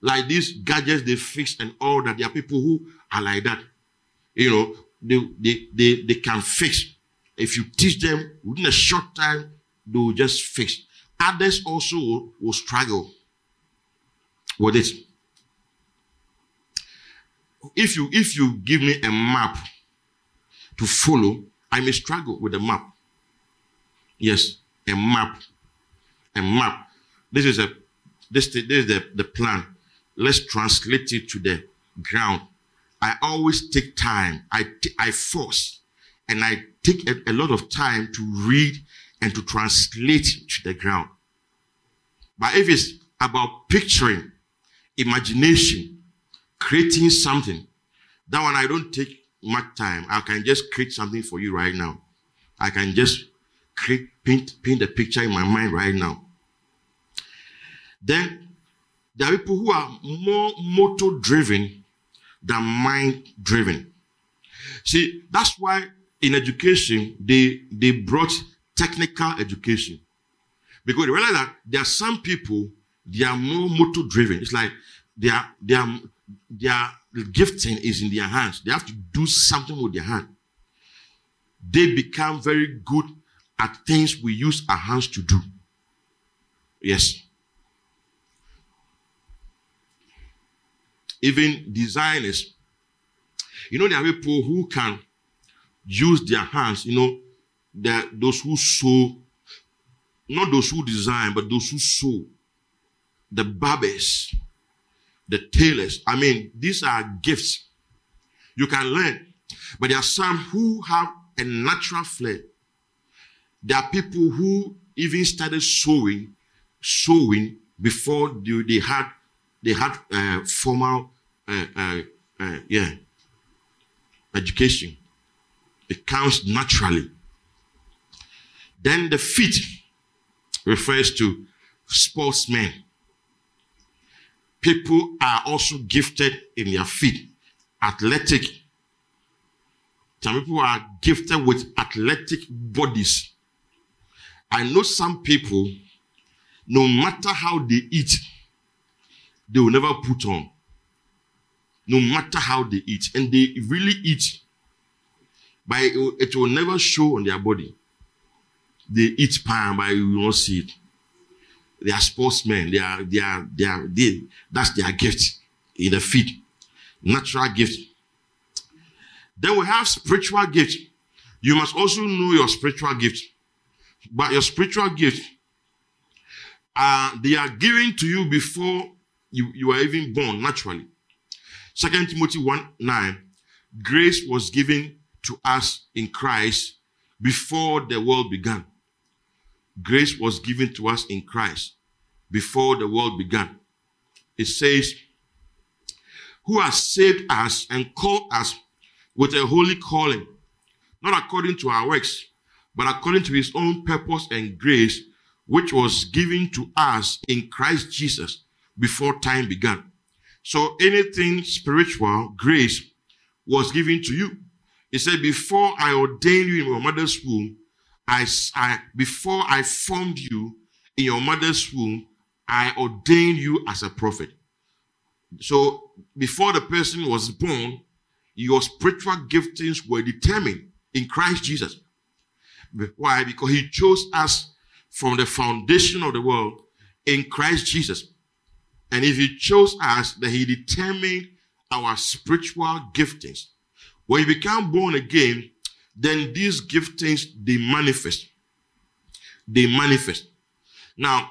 Like these gadgets they fix and all that. There are people who are like that. You know, they, they, they, they can fix. If you teach them within a short time, they will just fix. Others also will, will struggle. with it. If you if you give me a map to follow, I may struggle with a map. Yes, a map. A map. This is a this, this is the, the plan. Let's translate it to the ground. I always take time. I, t- I force and I take a, a lot of time to read and to translate to the ground. But if it's about picturing, imagination, creating something, that one I don't take much time. I can just create something for you right now. I can just create, paint, paint a picture in my mind right now. Then there are people who are more motor driven than mind driven. See, that's why in education they they brought technical education because they realize that there are some people they are more motor driven. It's like they are they are they their their gifting is in their hands. They have to do something with their hand. They become very good at things we use our hands to do. Yes. Even designers. You know, there are people who can use their hands, you know, that those who sew, not those who design, but those who sew, the barbers, the tailors. I mean, these are gifts. You can learn. But there are some who have a natural flair. There are people who even started sewing, sewing before they, they had they had uh, formal uh, uh, uh yeah education. It comes naturally. Then the feet refers to sportsmen. People are also gifted in their feet, athletic. Some people are gifted with athletic bodies. I know some people, no matter how they eat, they will never put on. No matter how they eat. And they really eat but it will, never show on their body. They eat pan, but you will not see it. They are sportsmen. They are, they are, they are, they, that's their gift in the feet. Natural gift. Then we have spiritual gift. You must also know your spiritual gift. But your spiritual gift, uh, they are given to you before you, you are even born naturally. Second Timothy 1 9, grace was given to us in Christ before the world began. Grace was given to us in Christ before the world began. It says, Who has saved us and called us with a holy calling, not according to our works, but according to his own purpose and grace, which was given to us in Christ Jesus before time began. So anything spiritual, grace was given to you. He said, Before I ordained you in your mother's womb, I, I before I formed you in your mother's womb, I ordained you as a prophet. So before the person was born, your spiritual giftings were determined in Christ Jesus. Why? Because he chose us from the foundation of the world in Christ Jesus. And if he chose us, then he determined our spiritual giftings. When you become born again, then these giftings they manifest. They manifest. Now,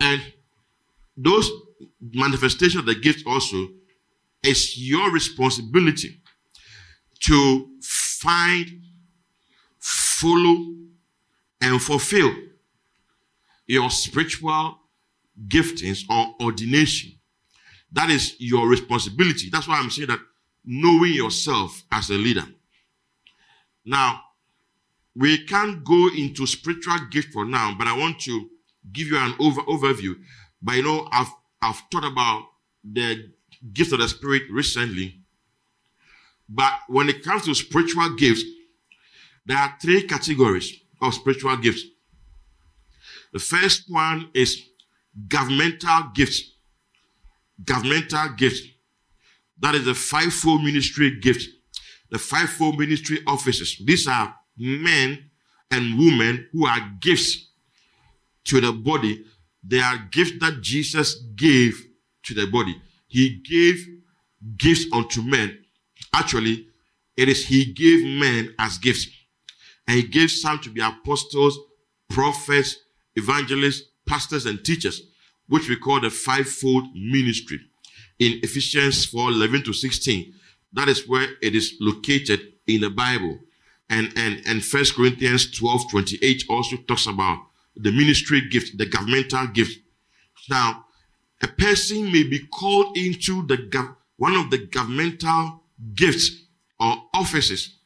and those manifestations of the gift also is your responsibility to find, follow, and fulfill your spiritual giftings or ordination. That is your responsibility. That's why I'm saying that knowing yourself as a leader. Now, we can't go into spiritual gift for now, but I want to give you an over overview. But you know, I've I've thought about the gift of the spirit recently. But when it comes to spiritual gifts, there are three categories of spiritual gifts. The first one is governmental gifts. Governmental gifts. That is the fivefold ministry gift. The fivefold ministry offices. These are men and women who are gifts to the body. They are gifts that Jesus gave to the body. He gave gifts unto men. Actually, it is he gave men as gifts. And he gave some to be apostles, prophets, evangelists, pastors, and teachers, which we call the fivefold ministry. In Ephesians 4 11 to 16, that is where it is located in the Bible. And, and, and 1 Corinthians 12 28 also talks about the ministry gift, the governmental gift. Now, a person may be called into the gov- one of the governmental gifts or offices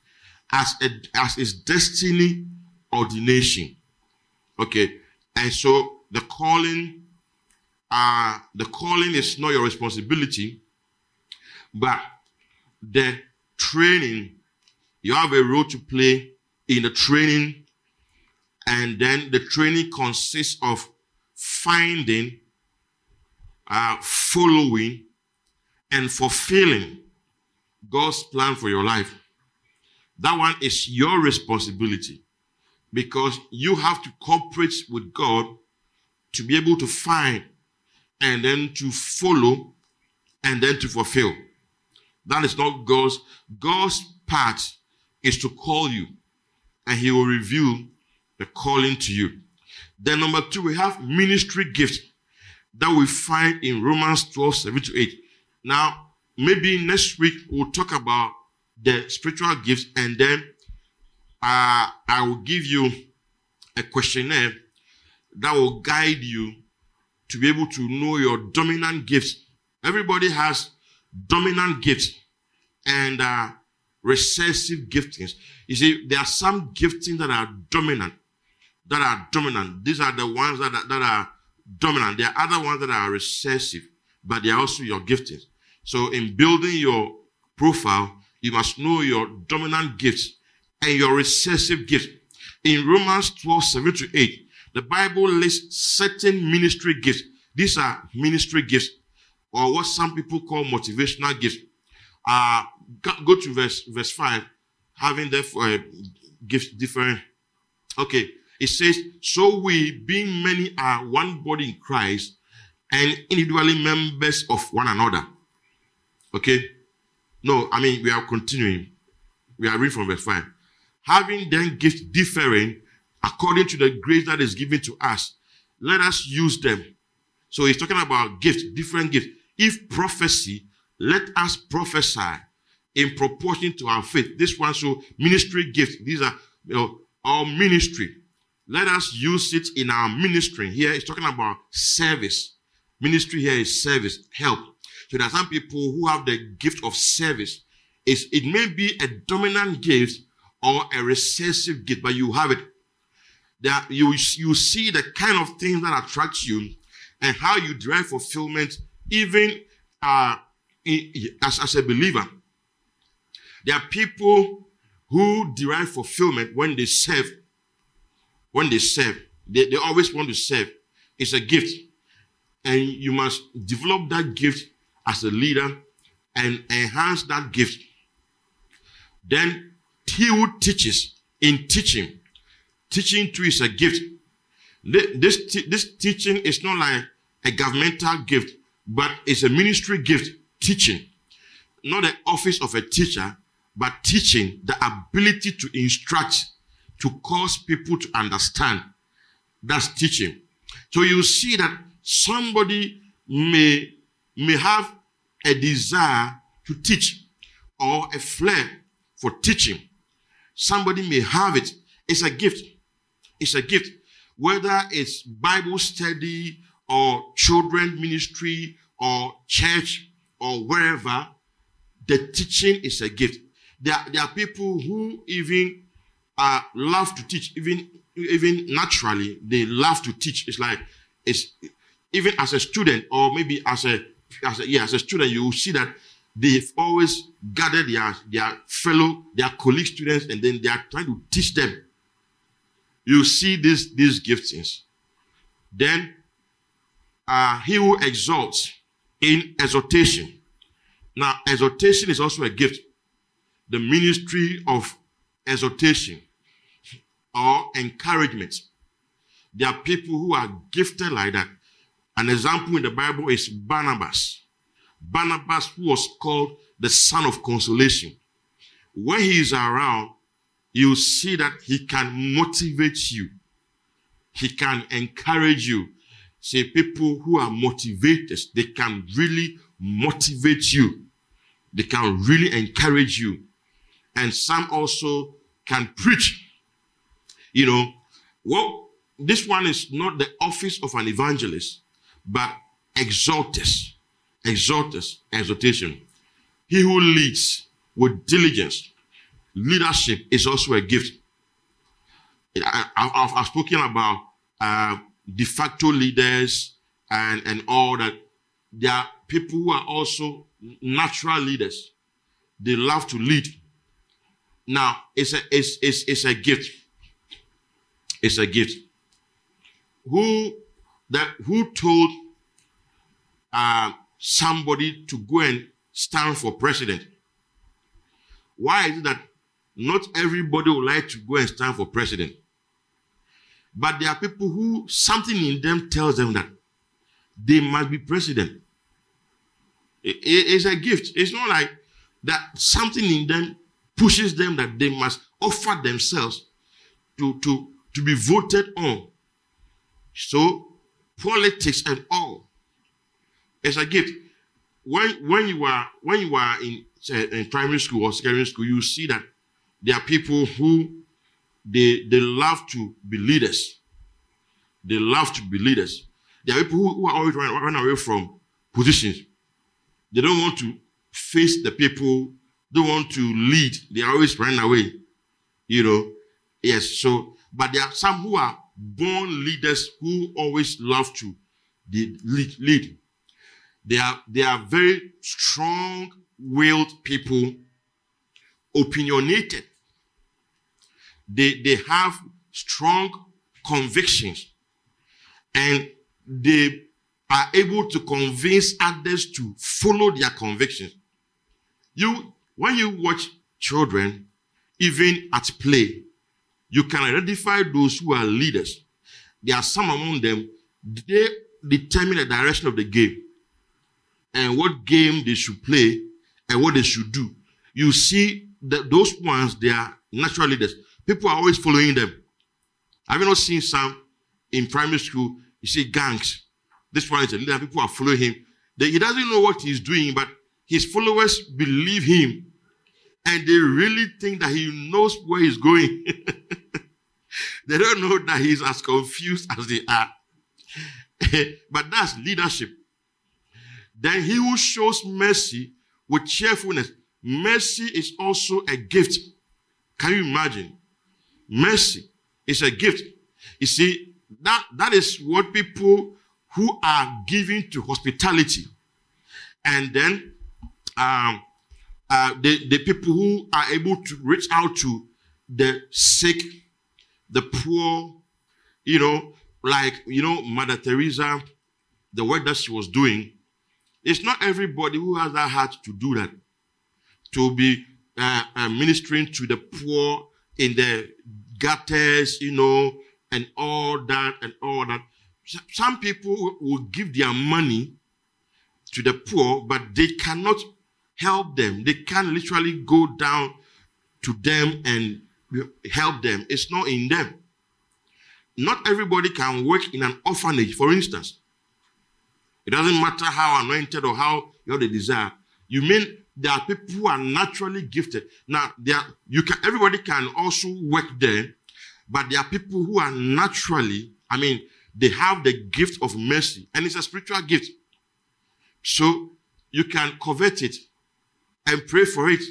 as a, as his destiny ordination. Okay, and so the calling, uh, the calling is not your responsibility, but the training, you have a role to play in the training, and then the training consists of finding, uh, following, and fulfilling God's plan for your life. That one is your responsibility because you have to cooperate with God to be able to find and then to follow and then to fulfill. That is not God's. God's part is to call you and he will reveal the calling to you. Then number two, we have ministry gifts that we find in Romans 12, 7 to 8. Now, maybe next week we'll talk about the spiritual gifts and then uh, I will give you a questionnaire that will guide you to be able to know your dominant gifts. Everybody has dominant gifts and uh, recessive giftings. You see, there are some giftings that are dominant, that are dominant. These are the ones that are, that are dominant. There are other ones that are recessive, but they are also your giftings. So in building your profile, you must know your dominant gifts and your recessive gifts. In Romans 12, 7 to 8, the Bible lists certain ministry gifts. These are ministry gifts, or what some people call motivational gifts. Uh, go to verse, verse 5, having therefore uh, gifts different. Okay, it says, So we, being many, are one body in Christ and individually members of one another. Okay? No, I mean, we are continuing. We are reading from verse 5. Having then gifts differing according to the grace that is given to us, let us use them. So he's talking about gifts, different gifts. If prophecy, let us prophesy in proportion to our faith. This one, so ministry gifts. These are you know, our ministry. Let us use it in our ministry. Here he's talking about service. Ministry here is service, help. So there are some people who have the gift of service. It's, it may be a dominant gift or a recessive gift, but you have it. There, you, you see the kind of things that attract you and how you derive fulfillment, even uh, as, as a believer. There are people who derive fulfillment when they serve. When they serve, they, they always want to serve. It's a gift. And you must develop that gift as a leader and enhance that gift. Then he who teaches in teaching, teaching too is a gift. This, this teaching is not like a governmental gift, but it's a ministry gift, teaching. Not the office of a teacher, but teaching the ability to instruct, to cause people to understand. That's teaching. So you see that somebody may, may have a desire to teach or a flair for teaching. Somebody may have it. It's a gift. It's a gift. Whether it's Bible study or children ministry or church or wherever, the teaching is a gift. There, there are people who even uh, love to teach, even even naturally, they love to teach. It's like it's even as a student or maybe as a as a, yeah, as a student, you will see that they've always gathered their, their fellow, their colleague students, and then they are trying to teach them. You see these, these giftings. Then, uh, he who exhorts in exhortation. Now, exhortation is also a gift. The ministry of exhortation or encouragement. There are people who are gifted like that. An example in the Bible is Barnabas. Barnabas, who was called the son of consolation. When he is around, you see that he can motivate you. He can encourage you. See, people who are motivated, they can really motivate you. They can really encourage you. And some also can preach. You know, well, this one is not the office of an evangelist, but exhorters, exhorters, exhortation. He who leads with diligence, leadership is also a gift. I, have spoken about uh, de facto leaders and, and all that. There are people who are also natural leaders. They love to lead. Now, it's a, it's, it's, it's a gift. It's a gift. Who that who told uh, somebody to go and stand for president? Why is it that not everybody would like to go and stand for president? But there are people who something in them tells them that they must be president. it's a gift. It's not like that something in them pushes them that they must offer themselves to, to, to be voted on. So politics and all it's a gift. When when you are when you are in, uh, in primary school or secondary school, you see that there are people who they they love to be leaders. They love to be leaders. There are people who, who are always running run away from positions. They don't want to face the people, don't want to lead. They always run away. You know, yes. So, but there are some who are born leaders who always love to lead. lead. They are, they are very strong willed people, opinionated. They, they have strong convictions and they are able to convince others to follow their convictions. You, when you watch children, even at play, you can identify those who are leaders. There are some among them, they determine the direction of the game and what game they should play and what they should do. You see that those ones, they are natural leaders. People are always following them. Have you not seen some in primary school? You see gangs. This one is a leader. People are following him. He doesn't know what he's doing, but his followers believe him. And they really think that he knows where he's going. [laughs] they don't know that he's as confused as they are. [laughs] but that's leadership. Then he who shows mercy with cheerfulness. Mercy is also a gift. Can you imagine? Mercy is a gift. You see, that, that is what people who are giving to hospitality. And then um, uh, the, the people who are able to reach out to the sick, the poor, you know, like, you know, Mother Teresa, the work that she was doing, it's not everybody who has that heart to do that, to be uh, uh, ministering to the poor in the gutters, you know, and all that and all that. Some people will give their money to the poor, but they cannot help them. They can't literally go down to them and help them. It's not in them. Not everybody can work in an orphanage, for instance. It doesn't matter how anointed or how you have the desire. You mean there are people who are naturally gifted. Now, there are, you can everybody can also work there, but there are people who are naturally, I mean, they have the gift of mercy, and it's a spiritual gift. So you can covet it and pray for it.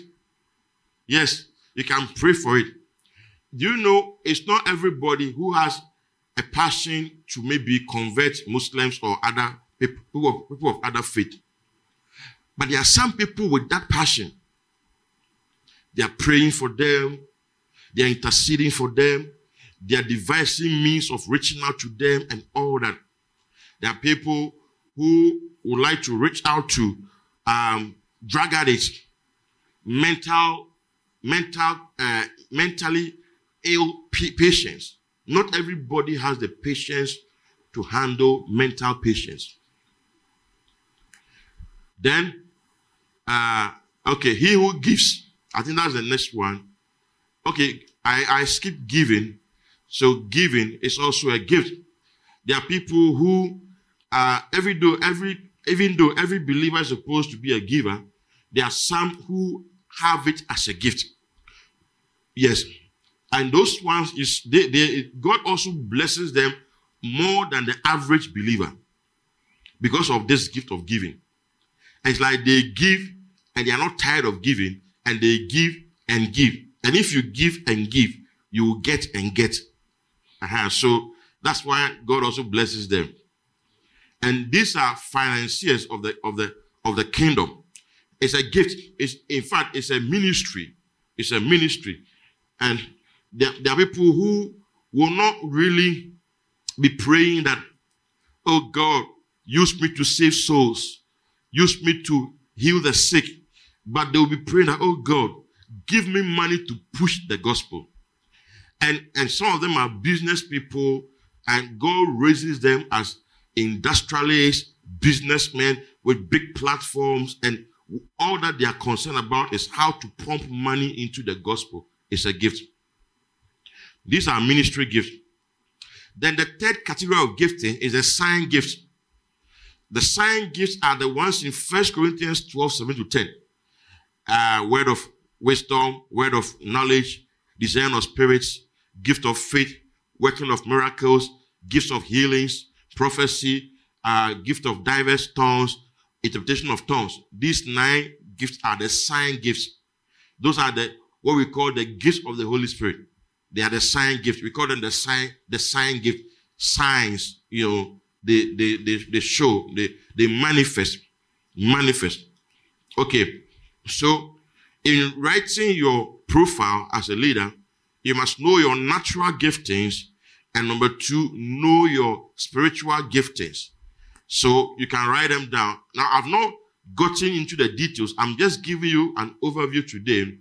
Yes, you can pray for it. Do you know it's not everybody who has a passion to maybe convert Muslims or other people of, people of other faith. But there are some people with that passion. They are praying for them. They are interceding for them. They are devising means of reaching out to them and all that. There are people who would like to reach out to um, drug addicts, mental, mental, uh, mentally ill patients. Not everybody has the patience to handle mental patients. Then, uh, okay, he who gives. I think that's the next one. Okay, I, I skip giving. So giving is also a gift. There are people who, uh, every though every even though every believer is supposed to be a giver, there are some who have it as a gift. Yes, and those ones is they, they God also blesses them more than the average believer because of this gift of giving. It's like they give and they are not tired of giving, and they give and give. And if you give and give, you will get and get. Uh-huh. So that's why God also blesses them. And these are financiers of the of the of the kingdom. It's a gift. It's in fact it's a ministry. It's a ministry. And there, there are people who will not really be praying that, oh God, use me to save souls, use me to heal the sick. But they will be praying that, oh God, give me money to push the gospel. And, and some of them are business people, and God raises them as industrialists, businessmen with big platforms, and all that they are concerned about is how to pump money into the gospel. It's a gift. These are ministry gifts. Then the third category of gifting is the sign gifts. The sign gifts are the ones in First Corinthians 12, 7 to 10. Uh, word of wisdom, word of knowledge, discerning of spirits, gift of faith, working of miracles, gifts of healings, prophecy, uh, gift of diverse tongues, interpretation of tongues. These nine gifts are the sign gifts. Those are the what we call the gifts of the Holy Spirit. They are the sign gifts. We call them the sign, the sign gift. Signs, you know, they, they, they, they show, they, they manifest, manifest. Okay. So in writing your profile as a leader, you must know your natural giftings and number two, know your spiritual giftings. So you can write them down. Now I've not gotten into the details. I'm just giving you an overview today.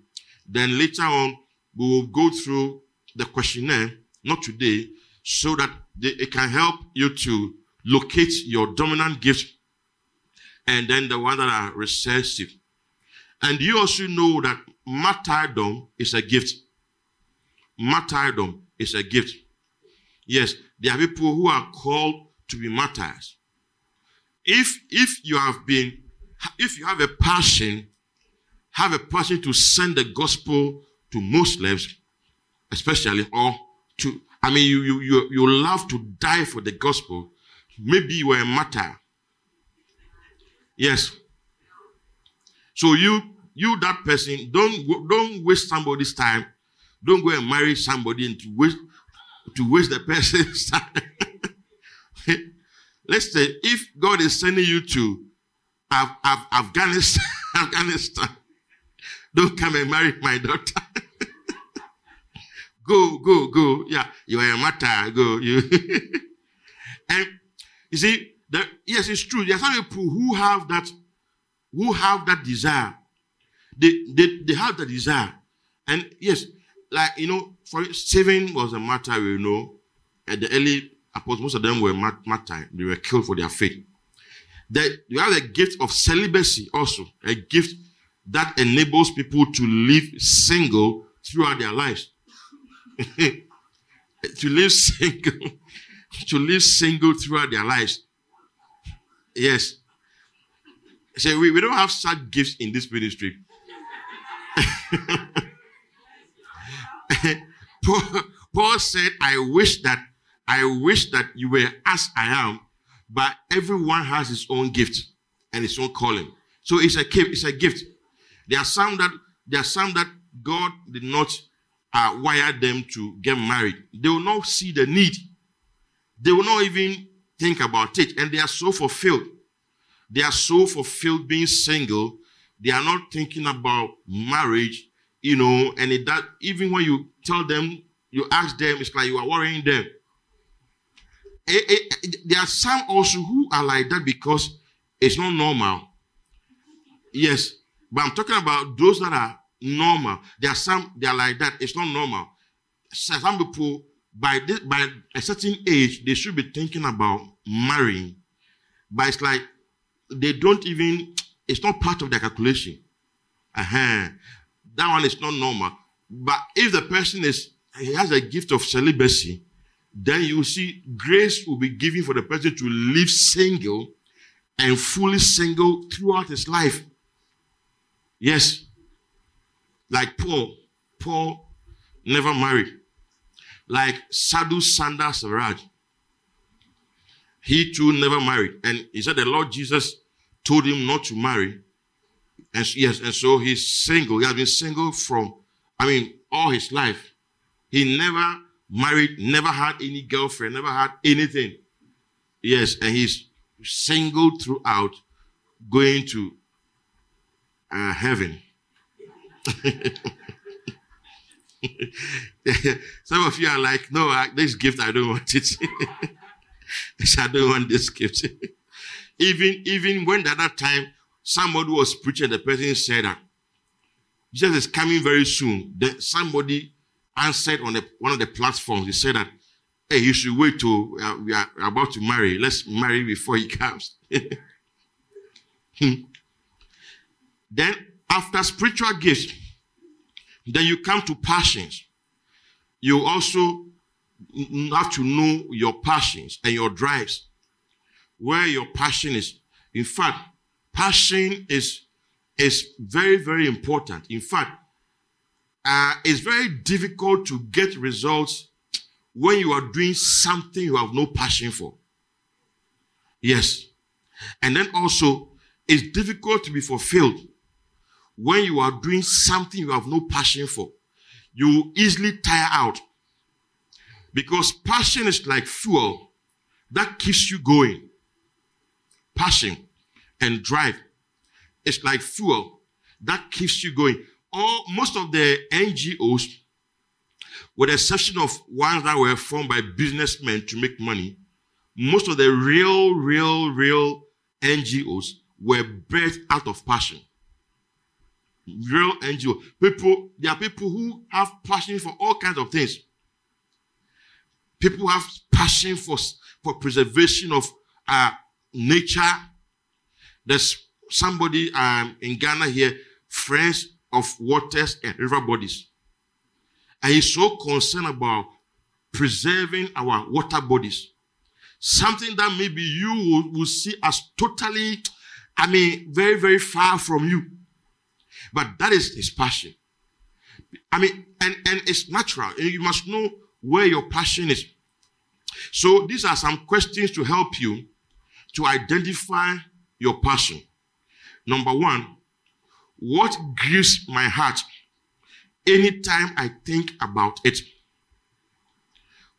Then later on, we will go through the questionnaire, not today, so that it can help you to locate your dominant gifts and then the one that are recessive. And you also know that martyrdom is a gift. Martyrdom is a gift. Yes, there are people who are called to be martyrs. If if you have been, if you have a passion, have a passion to send the gospel to Muslims, especially, or to, I mean, you, you, you, you love to die for the gospel. Maybe you were a martyr. Yes. So you, you, that person, don't, don't waste somebody's time. Don't go and marry somebody and to waste, to waste the person's [laughs] time. Let's say if God is sending you to Af- Af- Afghanistan, [laughs] Afghanistan, don't come and marry my daughter. [laughs] Go, go, go. Yeah, you are a matter. Go. You. and you see, that yes, it's true. There are some people who have that, who have that desire. They, they, they have the desire. And yes, like, you know, for saving was a matter, you know, at the early apostles, most of them were martyred. They were killed for their faith. That you have a gift of celibacy also, a gift that enables people to live single throughout their lives. [laughs] to live single, to live single throughout their lives. Yes. So we, we don't have such gifts in this ministry. [laughs] Paul, Paul said, I wish that I wish that you were as I am, but everyone has his own gift and his own calling. So it's a gift, it's a gift. There are some that there are some that God did not uh, wire them to get married. They will not see the need. They will not even think about it. And they are so fulfilled. They are so fulfilled being single. They are not thinking about marriage, you know, and it, that even when you tell them, you ask them, it's like you are worrying them. It, it, it, there are some also who are like that because it's not normal. Yes, but I'm talking about those that are normal. There are some, they are like that. It's not normal. Some people, by this, by a certain age, they should be thinking about marrying. But it's like they don't even, it's not part of their calculation. Uh-huh. That one is not normal. But if the person is, he has a gift of celibacy, then you see grace will be given for the person to live single and fully single throughout his life. Yes. Like Paul. Paul never married. Like Sadhu Sundar Selvaraj. He too never married. And he said the Lord Jesus told him not to marry. And yes, and so he's single. He has been single from, I mean, all his life. He never married, never had any girlfriend, never had anything. Yes, and he's single throughout, going to uh, heaven. [laughs] [laughs] Some of you are like, no, this gift, I don't want it. [laughs] I don't want this gift. [laughs] even, even when at that time somebody was preaching, the person said that Jesus is coming very soon. Then somebody answered on the, one of the platforms. He said that, hey, you should wait till uh, we are about to marry. Let's marry before he comes. Hmm. then after spiritual gifts, then you come to passions. You also have to know your passions and your drives, where your passion is. In fact, passion is, is very, very important. In fact, uh, it's very difficult to get results when you are doing something you have no passion for. Yes. And then also, it's difficult to be fulfilled when you are doing something you have no passion for. You easily tire out because passion is like fuel that keeps you going. Passion and drive is like fuel that keeps you going. All most of the NGOs, with the exception of ones that were formed by businessmen to make money, most of the real, real, real NGOs were birthed out of passion. Real NGO. People, there are people who have passion for all kinds of things. People have passion for, for preservation of uh, nature. There's somebody um, in Ghana here, friends of waters and river bodies. And he's so concerned about preserving our water bodies. Something that maybe you will, will see as totally, I mean, very, very far from you. But that is his passion. I mean, and, and it's natural. You must know where your passion is. So these are some questions to help you to identify your passion. Number one, what grieves my heart anytime I think about it?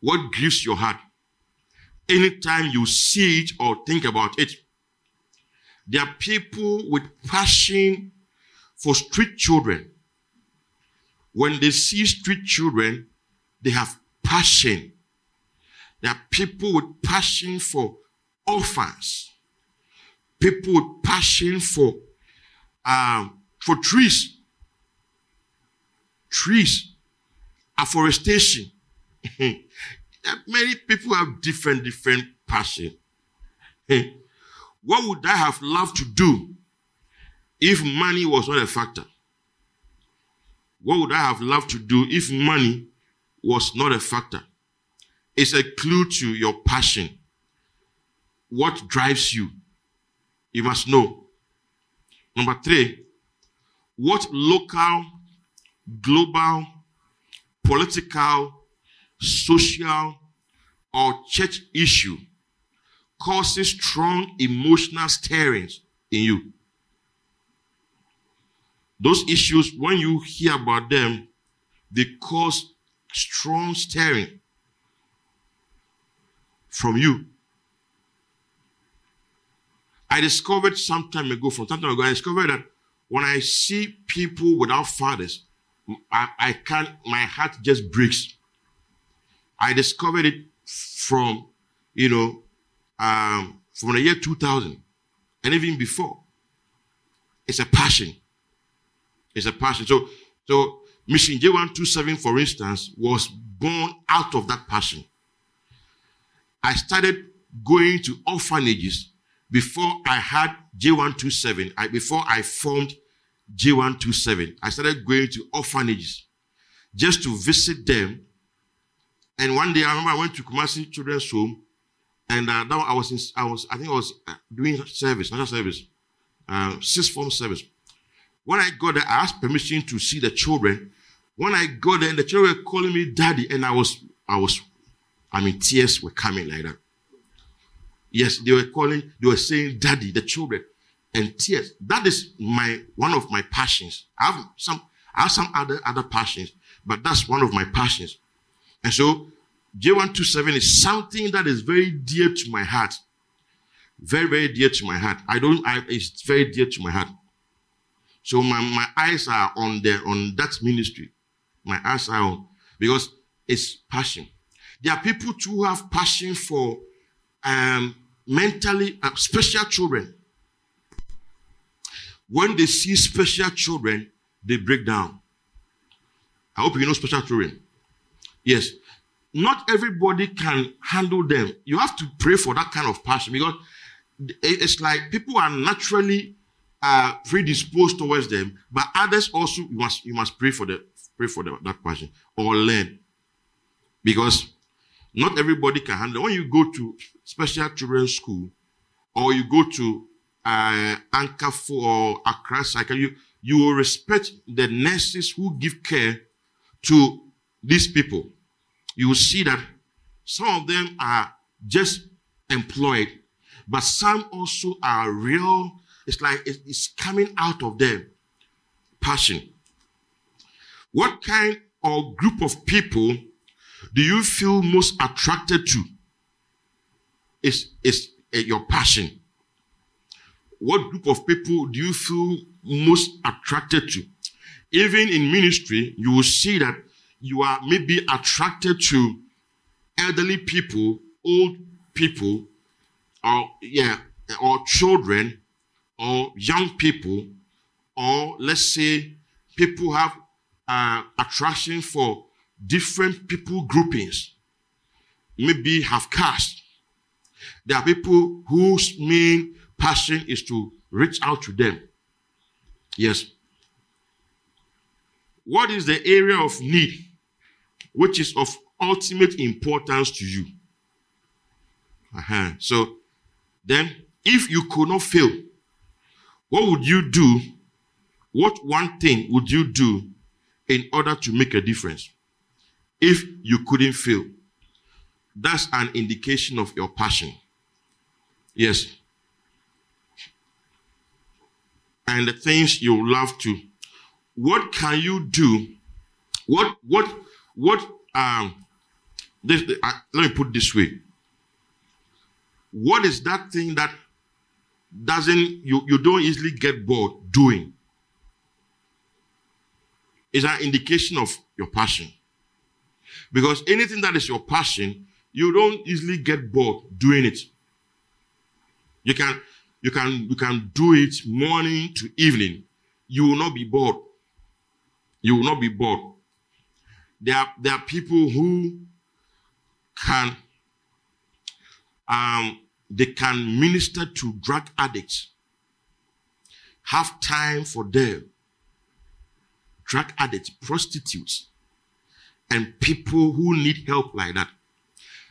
What grieves your heart anytime you see it or think about it? There are people with passion for street children. When they see street children, they have passion there are people with passion for orphans, people with passion for um, for trees, trees, afforestation. [laughs] Many people have different different passion. [laughs] what would I have loved to do if money was not a factor? What would I have loved to do if money was not a factor? It's a clue to your passion. What drives you? You must know. Number three, what local, global, political, social, or church issue causes strong emotional stirrings in you? Those issues, when you hear about them, they cause strong stirring from you. I discovered some time ago, from some time ago, I discovered that when I see people without fathers, I, I can't, my heart just breaks. I discovered it from, you know, um, from the year 2000 and even before. It's a passion. It's a passion. So, so Mission J127, for instance, was born out of that passion. I started going to orphanages before I had J127, I, before I formed J127. I started going to orphanages just to visit them. And one day I remember I went to Kumasi Children's Home and uh, that I was, in, I was, I think I was uh, doing service, not a service, uh, sixth form service. When I got there, I asked permission to see the children. When I got there, the children were calling me daddy, and I was, I was, I mean, tears were coming like that. Yes, they were calling, they were saying daddy, the children, and tears. That is my one of my passions. I have some, I have some other other passions, but that's one of my passions. And so J127 is something that is very dear to my heart. Very, very dear to my heart. I don't, I, it's very dear to my heart. So my, my eyes are on the, on that ministry. My eyes are on, because it's passion. There are people too who have passion for, um, mentally, uh, special children. When they see special children, they break down. I hope you know special children. Yes not everybody can handle them. You have to pray for that kind of passion because it's like people are naturally uh, predisposed towards them, but others also you must you must pray for the pray for the, that passion or learn because not everybody can handle. When you go to special children's school or you go to uh, Anchor or Accra Cycle, you you will respect the nurses who give care to these people you will see that some of them are just employed, but some also are real. It's like it's coming out of them. Passion. What kind or group of people do you feel most attracted to? Is is eh, your passion? What group of people do you feel most attracted to? Even in ministry, you will see that you are maybe attracted to elderly people, old people, or yeah, or children, or young people, or let's say people have uh, attraction for different people groupings. Maybe have caste. There are people whose main passion is to reach out to them. Yes. What is the area of need which is of ultimate importance to you. Uh-huh. So then, if you could not fail, what would you do? What one thing would you do in order to make a difference? If you couldn't fail, that's an indication of your passion. Yes. And the things you love to. What can you do? What what what um this uh, let me put this way. What is that thing that doesn't you, you don't easily get bored doing? Is an indication of your passion. Because anything that is your passion, you don't easily get bored doing it. You can you can you can do it morning to evening. You will not be bored. You will not be bored. There are, there are people who can um, they can minister to drug addicts, have time for them, drug addicts, prostitutes, and people who need help like that.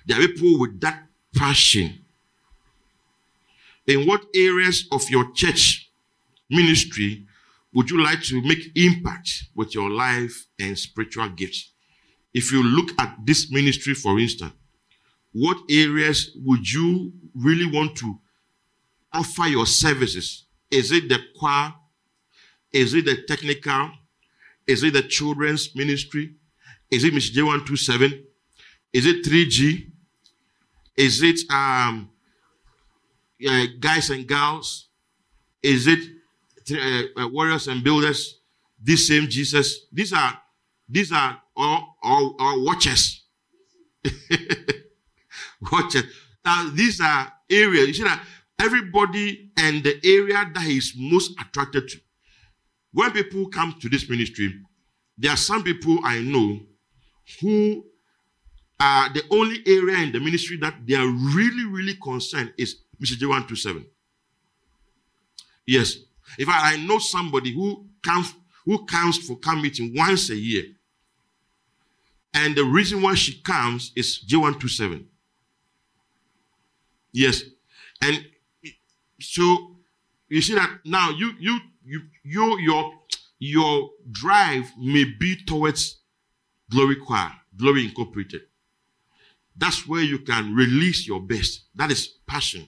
There are people with that passion. In what areas of your church ministry would you like to make impact with your life and spiritual gifts? If you look at this ministry, for instance, what areas would you really want to offer your services? Is it the choir? Is it the technical? Is it the children's ministry? Is it Miss J127? Is it 3G? Is it um, uh, guys and girls? Is it uh, uh, warriors and builders? This same Jesus? These are these are all, all, all [laughs] watches. watches. Now, these are areas. You see that everybody and the area that he is most attracted to. When people come to this ministry, there are some people I know who are the only area in the ministry that they are really, really concerned is Mr. J127. Yes. In fact, I know somebody who comes who comes for camp meeting once a year. And the reason why she comes is J127. Yes. And so you see that now you you you you your your drive may be towards glory choir, glory incorporated. That's where you can release your best. That is passion.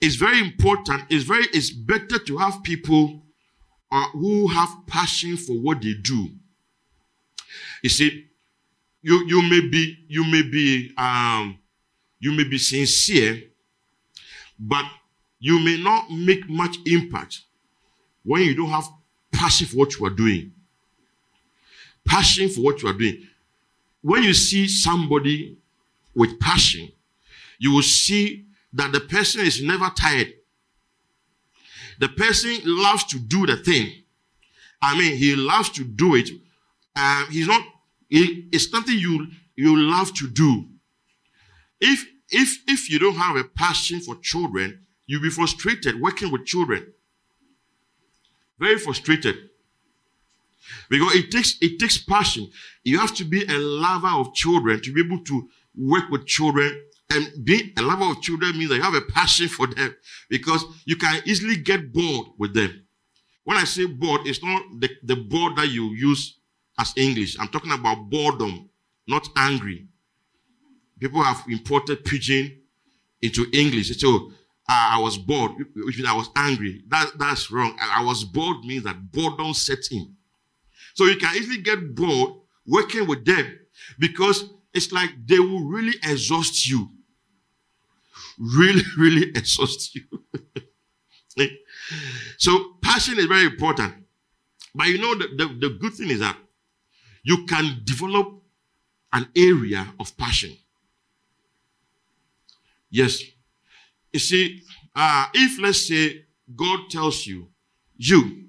It's very important. It's very it's better to have people uh, who have passion for what they do. You see, you you may be you may be um you may be sincere, but you may not make much impact when you don't have passion for what you are doing. Passion for what you are doing. When you see somebody with passion, you will see that the person is never tired. The person loves to do the thing. I mean, he loves to do it. Uh, he's not. it's something you you love to do. If if if you don't have a passion for children, you'll be frustrated working with children. Very frustrated. Because it takes it takes passion. You have to be a lover of children to be able to work with children. And being a lover of children means that you have a passion for them because you can easily get bored with them. When I say bored, it's not the, the bored that you use as English. I'm talking about boredom, not angry. People have imported pidgin into English. So I was bored, which means I was angry. That, that's wrong. I, I was bored means that boredom set in. So you can easily get bored working with them because it's like they will really exhaust you. Really, [laughs] really exhaust you. [laughs] so passion is very important. But you know, the, the, the good thing is that you can develop an area of passion. Yes. You see, uh, if let's say God tells you, you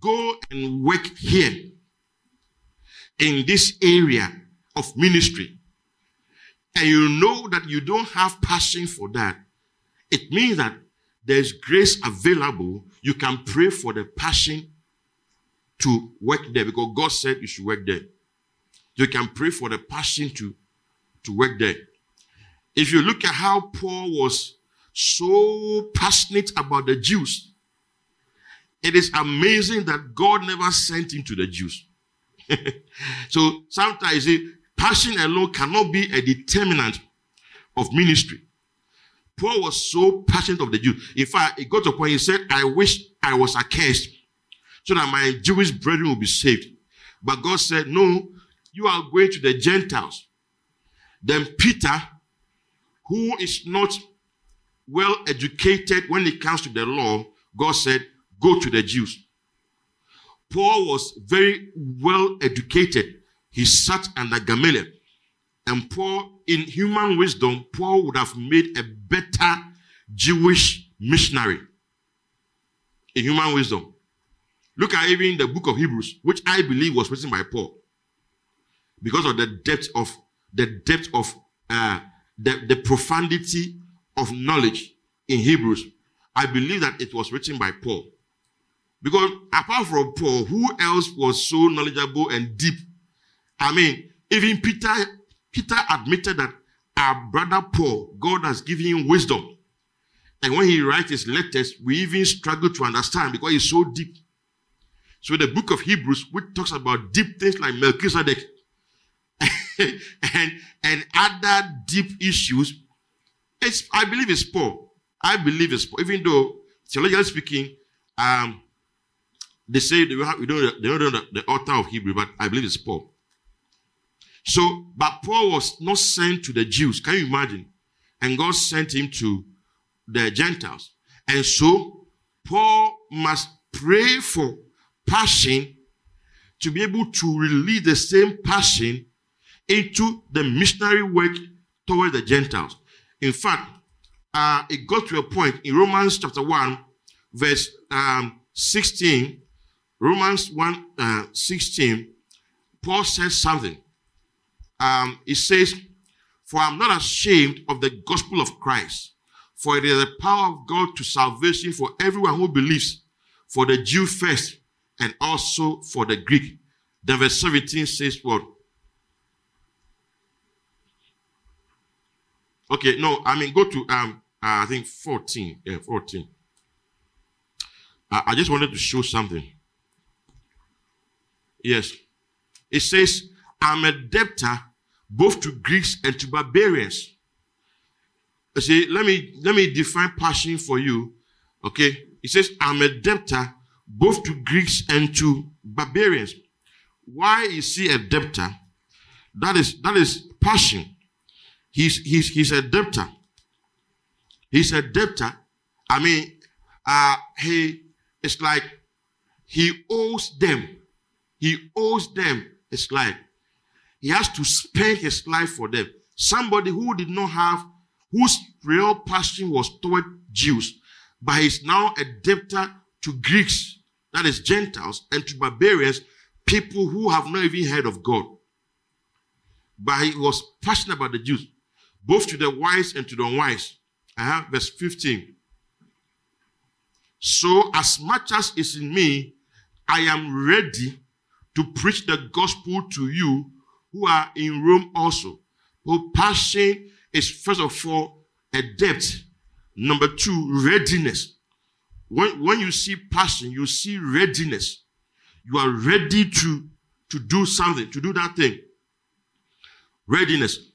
go and work here in this area of ministry, and you know that you don't have passion for that, it means that there's grace available. You can pray for the passion to work there because God said you should work there. You can pray for the passion to, to work there. If you look at how Paul was so passionate about the Jews, it is amazing that God never sent him to the Jews. [laughs] so sometimes passion alone cannot be a determinant of ministry. Paul was so passionate of the Jews. In fact, he got to a point, he said, I wish I was accursed so that my Jewish brethren will be saved. But God said, No, you are going to the Gentiles. Then Peter, who is not well educated when it comes to the law, God said, Go to the Jews. Paul was very well educated. He sat under Gamaliel. And Paul, in human wisdom, Paul would have made a better Jewish missionary. In human wisdom. Look at even the book of Hebrews, which I believe was written by Paul. Because of the depth of the depth of uh, the, the profundity of knowledge in Hebrews. I believe that it was written by Paul. Because apart from Paul, who else was so knowledgeable and deep? I mean, even Peter, Peter admitted that our brother Paul, God has given him wisdom. And when he writes his letters, we even struggle to understand because it's so deep. So the book of Hebrews, which talks about deep things like Melchizedek [laughs] and, and other deep issues, it's, I believe it's Paul. I believe it's Paul. Even though, theologically speaking, um, they say they, don't, they don't know the, the author of Hebrew, but I believe it's Paul. So, but Paul was not sent to the Jews. Can you imagine? And God sent him to the Gentiles. And so, Paul must pray for passion to be able to release the same passion into the missionary work towards the Gentiles. In fact, uh, it got to a point in Romans chapter 1, verse um, 16, Romans 1 uh, 16, Paul says something. um, it says, For I'm not ashamed of the gospel of Christ, for it is the power of God to salvation for everyone who believes, for the Jew first, and also for the Greek. Then verse 17 says what? Okay, no, I mean, go to, um, uh, I think 14. Yeah, 14. Uh, I just wanted to show something. Yes. It says, I'm a debtor both to Greeks and to barbarians. I say, let me let me define passion for you. Okay. It says, I'm a debtor both to Greeks and to barbarians. Why is he a debtor? That is that is passion. He's he's he's a debtor. He's a debtor. I mean, uh, he it's like he owes them. He owes them his life. He has to spend his life for them. Somebody who did not have, whose real passion was toward Jews, but he's now a debtor to Greeks, that is Gentiles, and to barbarians, people who have not even heard of God. But he was passionate about the Jews, both to the wise and to the unwise. Uh-huh. Verse 15. So, as much as is in me, I am ready to preach the gospel to you who are in Rome also. Who passion is first of all a depth. Number two, readiness. When, when you see passion, you see readiness. You are ready to, to do something, to do that thing. Readiness.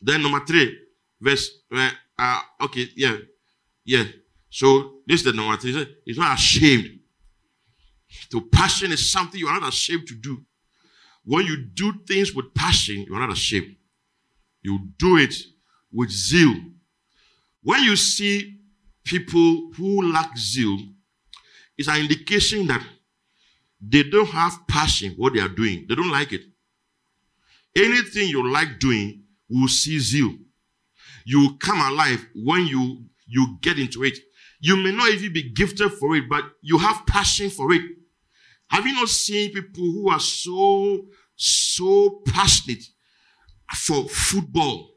Then number three, verse, uh, okay, yeah, yeah. So this is the number three. He's not ashamed. So passion is something you are not ashamed to do. When you do things with passion, you are not ashamed. You do it with zeal. When you see people who lack zeal, it's an indication that they don't have passion what they are doing. They don't like it. Anything you like doing will see you. You will come alive when you you get into it. You may not even be gifted for it, but you have passion for it. Have you not seen people who are so, so passionate for football?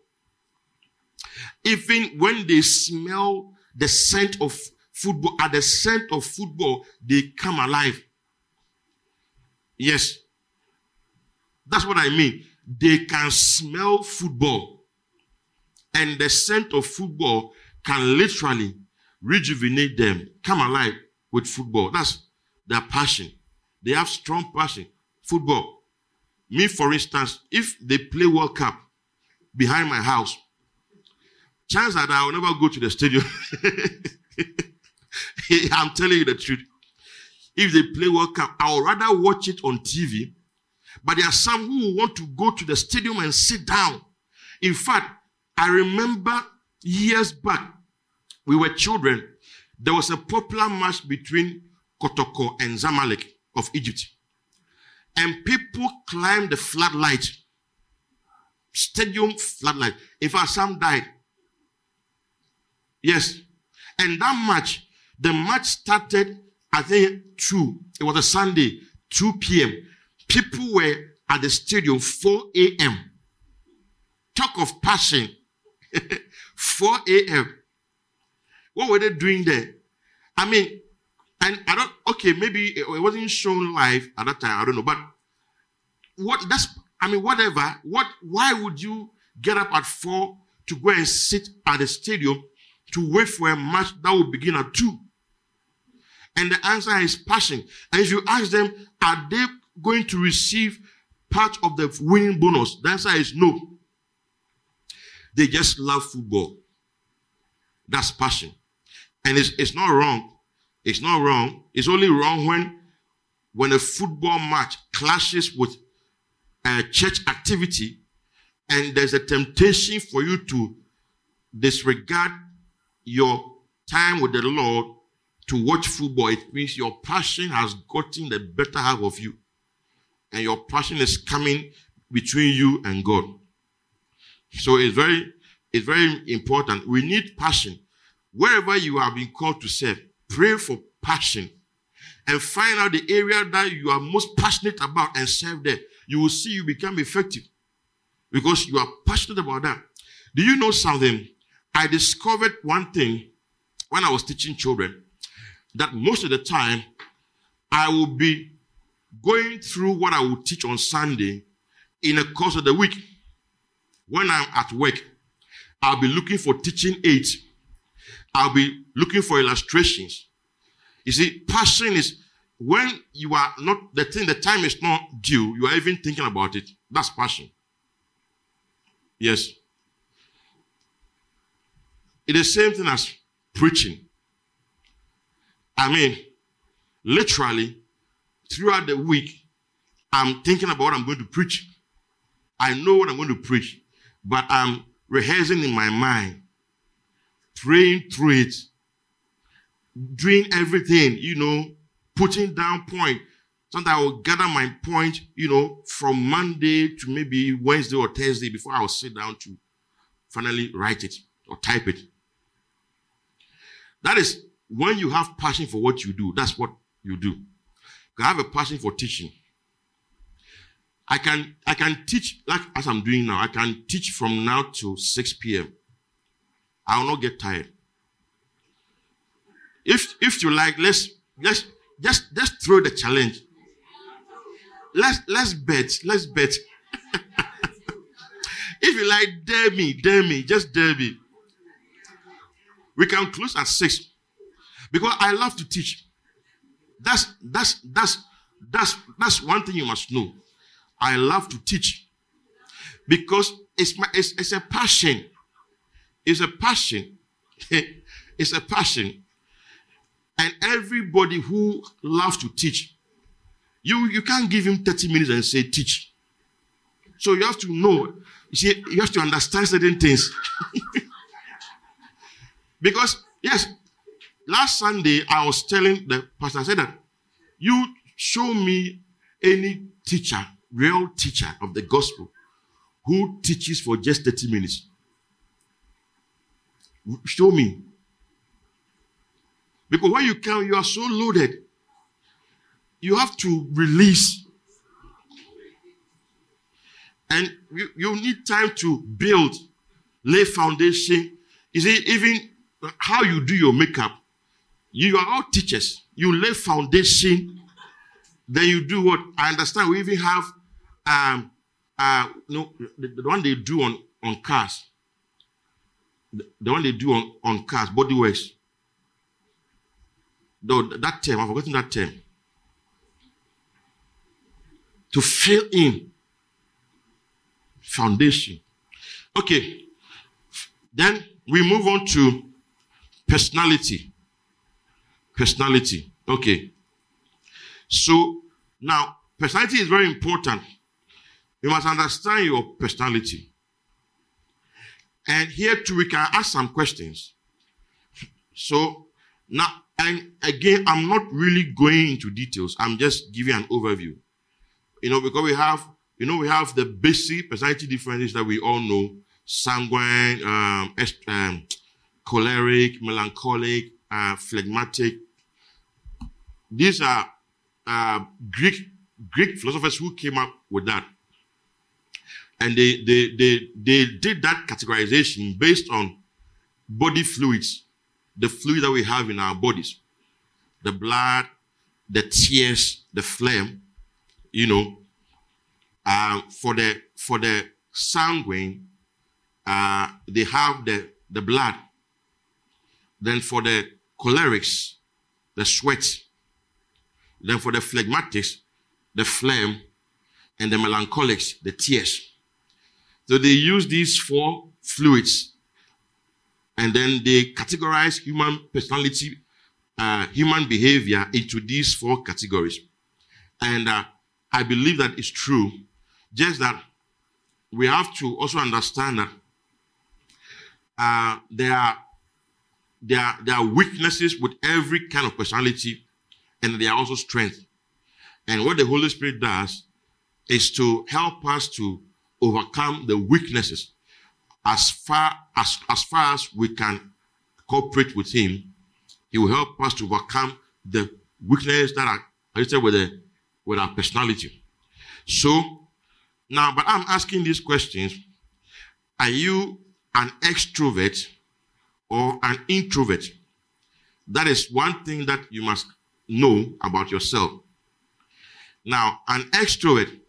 Even when they smell the scent of football, at the scent of football, they come alive. Yes. That's what I mean. They can smell football. And the scent of football can literally rejuvenate them, come alive with football. That's their passion. They have strong passion. Football. Me, for instance, if they play World Cup behind my house, chance that I will never go to the stadium. [laughs] I'm telling you the truth. If they play World Cup, I would rather watch it on TV. But there are some who want to go to the stadium and sit down. In fact, I remember years back, we were children. There was a popular match between Kotoko and Zamalek of Egypt. And people climbed the floodlight, stadium floodlight. In fact, some died. Yes. And that match, the match started, I think, 2. It was a Sunday, 2 p.m. People were at the stadium 4 a.m. Talk of passion. [laughs] 4 a.m. What were they doing there? I mean, and I don't, okay, maybe it wasn't shown live at that time. I don't know. But what, that's, I mean, whatever. What, why would you get up at four to go and sit at the stadium to wait for a match that will begin at two? And the answer is passion. And if you ask them, are they going to receive part of the winning bonus? The answer is no. They just love football. That's passion. And it's, it's not wrong it's not wrong. It's only wrong when, when a football match clashes with a church activity and there's a temptation for you to disregard your time with the Lord to watch football. It means your passion has gotten the better half of you. And your passion is coming between you and God. So it's very, it's very important. We need passion. Wherever you have been called to serve, Pray for passion and find out the area that you are most passionate about and serve there. You will see you become effective. because you are passionate about that. Do you know something? I discovered one thing when I was teaching children that most of the time I will be going through what I will teach on Sunday in the course of the week. When I'm at work, I'll be looking for teaching aids. I'll be looking for illustrations. You see, passion is when you are not the thing, the time is not due, you are even thinking about it. That's passion. Yes. It's the same thing as preaching. I mean, literally, throughout the week, I'm thinking about what I'm going to preach. I know what I'm going to preach, but I'm rehearsing in my mind, praying through it, doing everything, you know, putting down point. Sometimes I will gather my point, you know, from Monday to maybe Wednesday or Thursday before I will sit down to finally write it or type it. That is when you have passion for what you do, that's what you do. I have a passion for teaching. I can I can teach like as I'm doing now. I can teach from now to 6 p.m. I will not get tired. If if you like, let's let's just just throw the challenge. Let's let's bet. Let's bet. [laughs] if you like, dare me, dare me, just dare me. We can close at six because I love to teach. That's that's that's that's that's one thing you must know. I love to teach because it's my it's, it's a passion. It's a passion. [laughs] it's a passion. And everybody who loves to teach, you you can't give him 30 minutes and say teach. So you have to know, you see, you have to understand certain things. [laughs] because yes, last Sunday I was telling the pastor, I said that you show me any teacher, real teacher of the gospel, who teaches for just 30 minutes. Show me. Because when you come, you are so loaded. You have to release. And you, you need time to build, lay foundation. You see, even how you do your makeup, you are all teachers. You lay foundation, then you do what I understand. We even have um uh no the, the one they do on on cars. The, the one they do on, on cars, body works. Though that term, I've forgotten that term. To fill in foundation. Okay. Then we move on to personality. Personality. Okay. So now, personality is very important. You must understand your personality. And here too, we can ask some questions. So now, and again, I'm not really going into details. I'm just giving an overview. You know, because we have, you know, we have the basic personality differences that we all know: sanguine, um, um choleric, melancholic, uh, phlegmatic. These are uh, Greek Greek philosophers who came up with that, and they they they they did that categorization based on body fluids, the fluid that we have in our bodies, the blood, the tears, the phlegm. You know, uh, for the for the sanguine, uh, they have the the blood. Then for the cholerics, the sweat. Then for the phlegmatics, the phlegm. And the melancholics, the tears. So they use these four fluids and then they categorize human personality, uh, human behavior into these four categories. And uh, I believe that is true. Just that we have to also understand that uh, there are there are, there are weaknesses with every kind of personality, and there are also strengths. And what the Holy Spirit does is to help us to overcome the weaknesses as far as, as far as we can cooperate with Him. He will help us to overcome the weaknesses that are related with, the, with our personality. So, Now, but I'm asking these questions. Are you an extrovert or an introvert? That is one thing that you must know about yourself. Now, an extrovert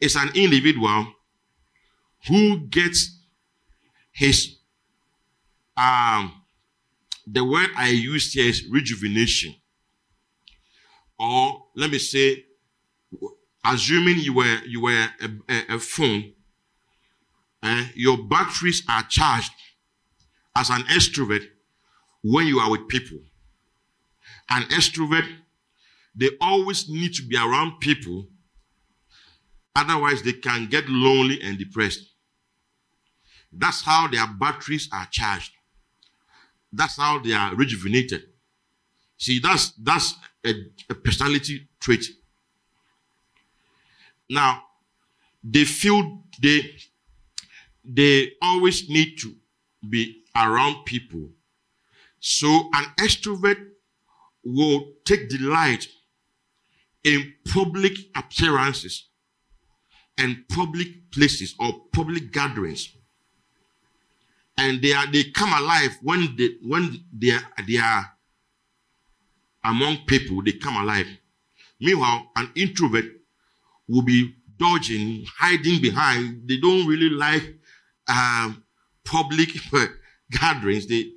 is an individual who gets his um the word I use here is rejuvenation. Or let me say, assuming you were you were a, a, a phone, eh, your batteries are charged as an extrovert when you are with people. An extrovert, they always need to be around people, otherwise, they can get lonely and depressed. That's how their batteries are charged. That's how they are rejuvenated. See, that's that's a, a personality trait. Now, they feel they they always need to be around people. So an extrovert will take delight in public appearances and public places or public gatherings. And they are they come alive when they when they are, they are among people, they come alive. Meanwhile, an introvert will be dodging, hiding behind. They don't really like um, public [laughs] gatherings. They,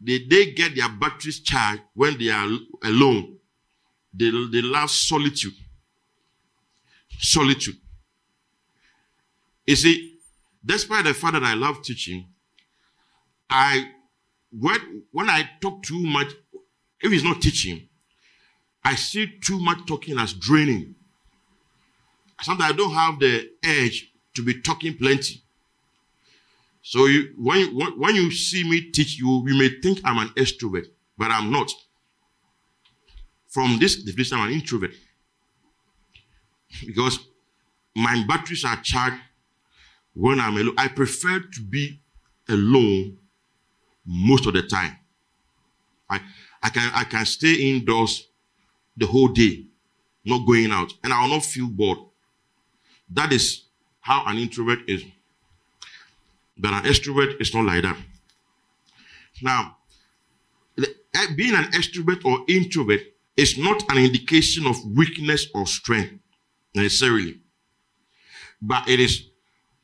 they, they get their batteries charged when they are alone. They, they love solitude. Solitude. You see, despite the fact that I love teaching, I when when I talk too much, if it's not teaching, I see too much talking as draining. Sometimes I don't have the edge to be talking plenty. So you, when, when you see me teach you, you may think I'm an extrovert, but I'm not. From this definition, I'm an introvert. Because my batteries are charged when I'm alone. I prefer to be alone most of the time. I, I can I can stay indoors the whole day, not going out, and I will not feel bored. That is how an introvert is. But an extrovert is not like that. Now, eh, being an extrovert or introvert is not an indication of weakness or strength necessarily, but it is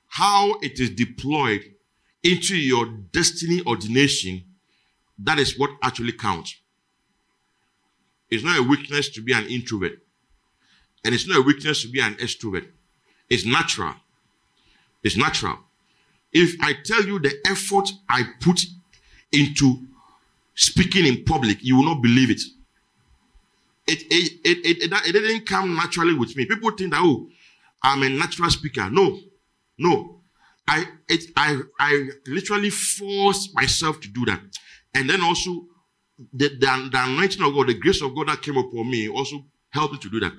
how it is deployed into your destiny ordination that is what actually counts. It's not a weakness to be an introvert. And it's not a weakness to be an extrovert. It's natural. It's natural. If I tell you the effort I put into speaking in public, you will not believe it. It, it, it, it, it, didn't come naturally with me. People think that, oh, I'm a natural speaker. No, no. I, it, I, I literally forced myself to do that. And then also, the, the, the anointing of God, the grace of God that came upon me also helped me to do that.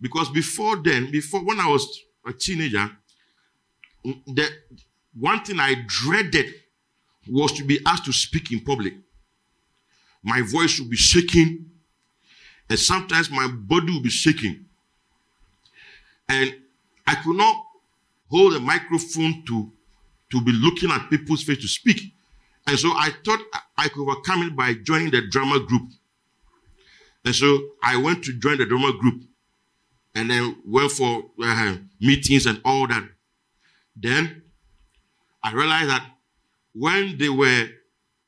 Because before then, before when I was a teenager, the one thing I dreaded was to be asked to speak in public. My voice would be shaking, and sometimes my body would be shaking. And I could not hold a microphone to, to be looking at people's face to speak. And so I thought I could overcome it by joining the drama group. And so I went to join the drama group and then went for uh, meetings and all that. Then I realized that when they were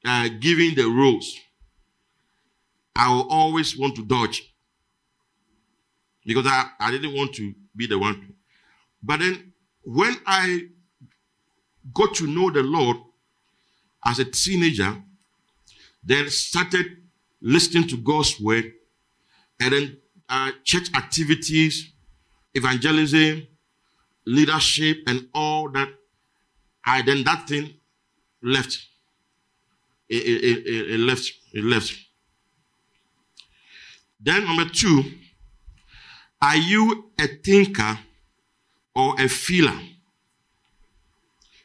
uh, giving the rules, I will always want to dodge because I, I didn't want to be the one. But then when I got to know the Lord as a teenager, then started listening to God's word, and then uh, church activities, evangelism, leadership, and all that. I then that thing left. It, it, it, it left. It left. Then number two, are you a thinker or a feeler?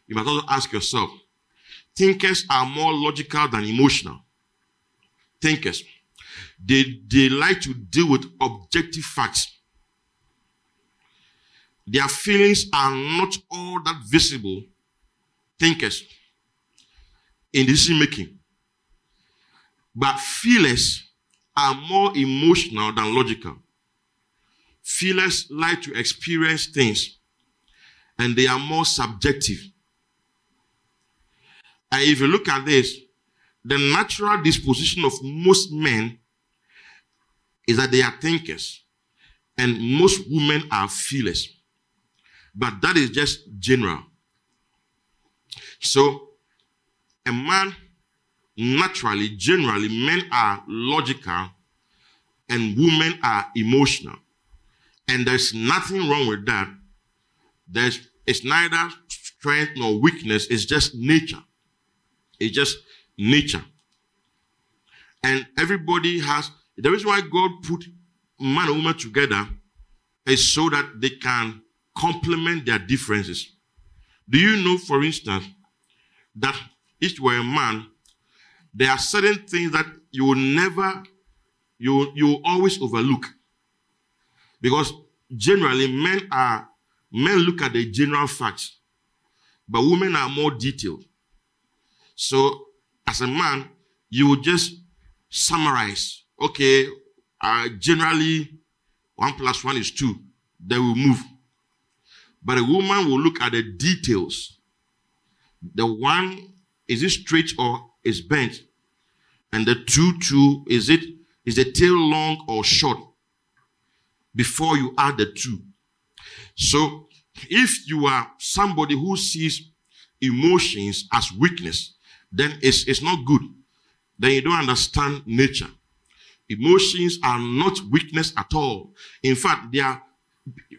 You must also ask yourself. Thinkers are more logical than emotional. Thinkers. They, they like to deal with objective facts. their feelings are not all that visible thinkers in decision making. But feelers are more emotional than logical. Feelers like to experience things and they are more subjective. And if you look at this, the natural disposition of most men is that they are thinkers and most women are feelers. But that is just general. So, a man, naturally, generally, men are logical and women are emotional. And there's nothing wrong with that. There's, it's neither strength nor weakness, it's just nature. It's just nature. And everybody has, the reason why God put man and woman together is so that they can complement their differences. Do you know, for instance, that if you are a man, there are certain things that you will never, you, you will always overlook. Because generally men are, men look at the general facts, but women are more detailed. So as a man, you will just summarize, okay, uh, generally one plus one is two. Then we move. But a woman will look at the details. The one, is it straight or is bent? And the two, two, is it, is the tail long or short? Before you add the two. So if you are somebody who sees emotions as weakness, then it's, it's not good. Then you don't understand nature. Emotions are not weakness at all. In fact, they are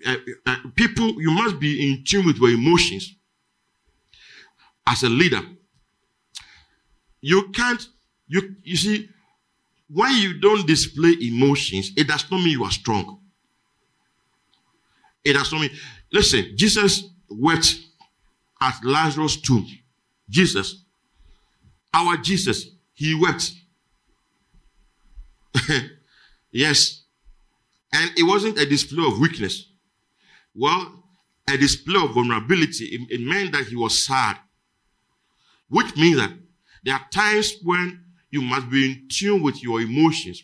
uh, uh, people, you must be in tune with your emotions as a leader. You can't, you, you see, when you don't display emotions, it does not mean you are strong. It does not mean, listen, Jesus wept at Lazarus' tomb. Jesus, our Jesus, he wept. [laughs] yes, and it wasn't a display of weakness. Well, a display of vulnerability. It, it meant that he was sad. Which means that there are times when you must be in tune with your emotions.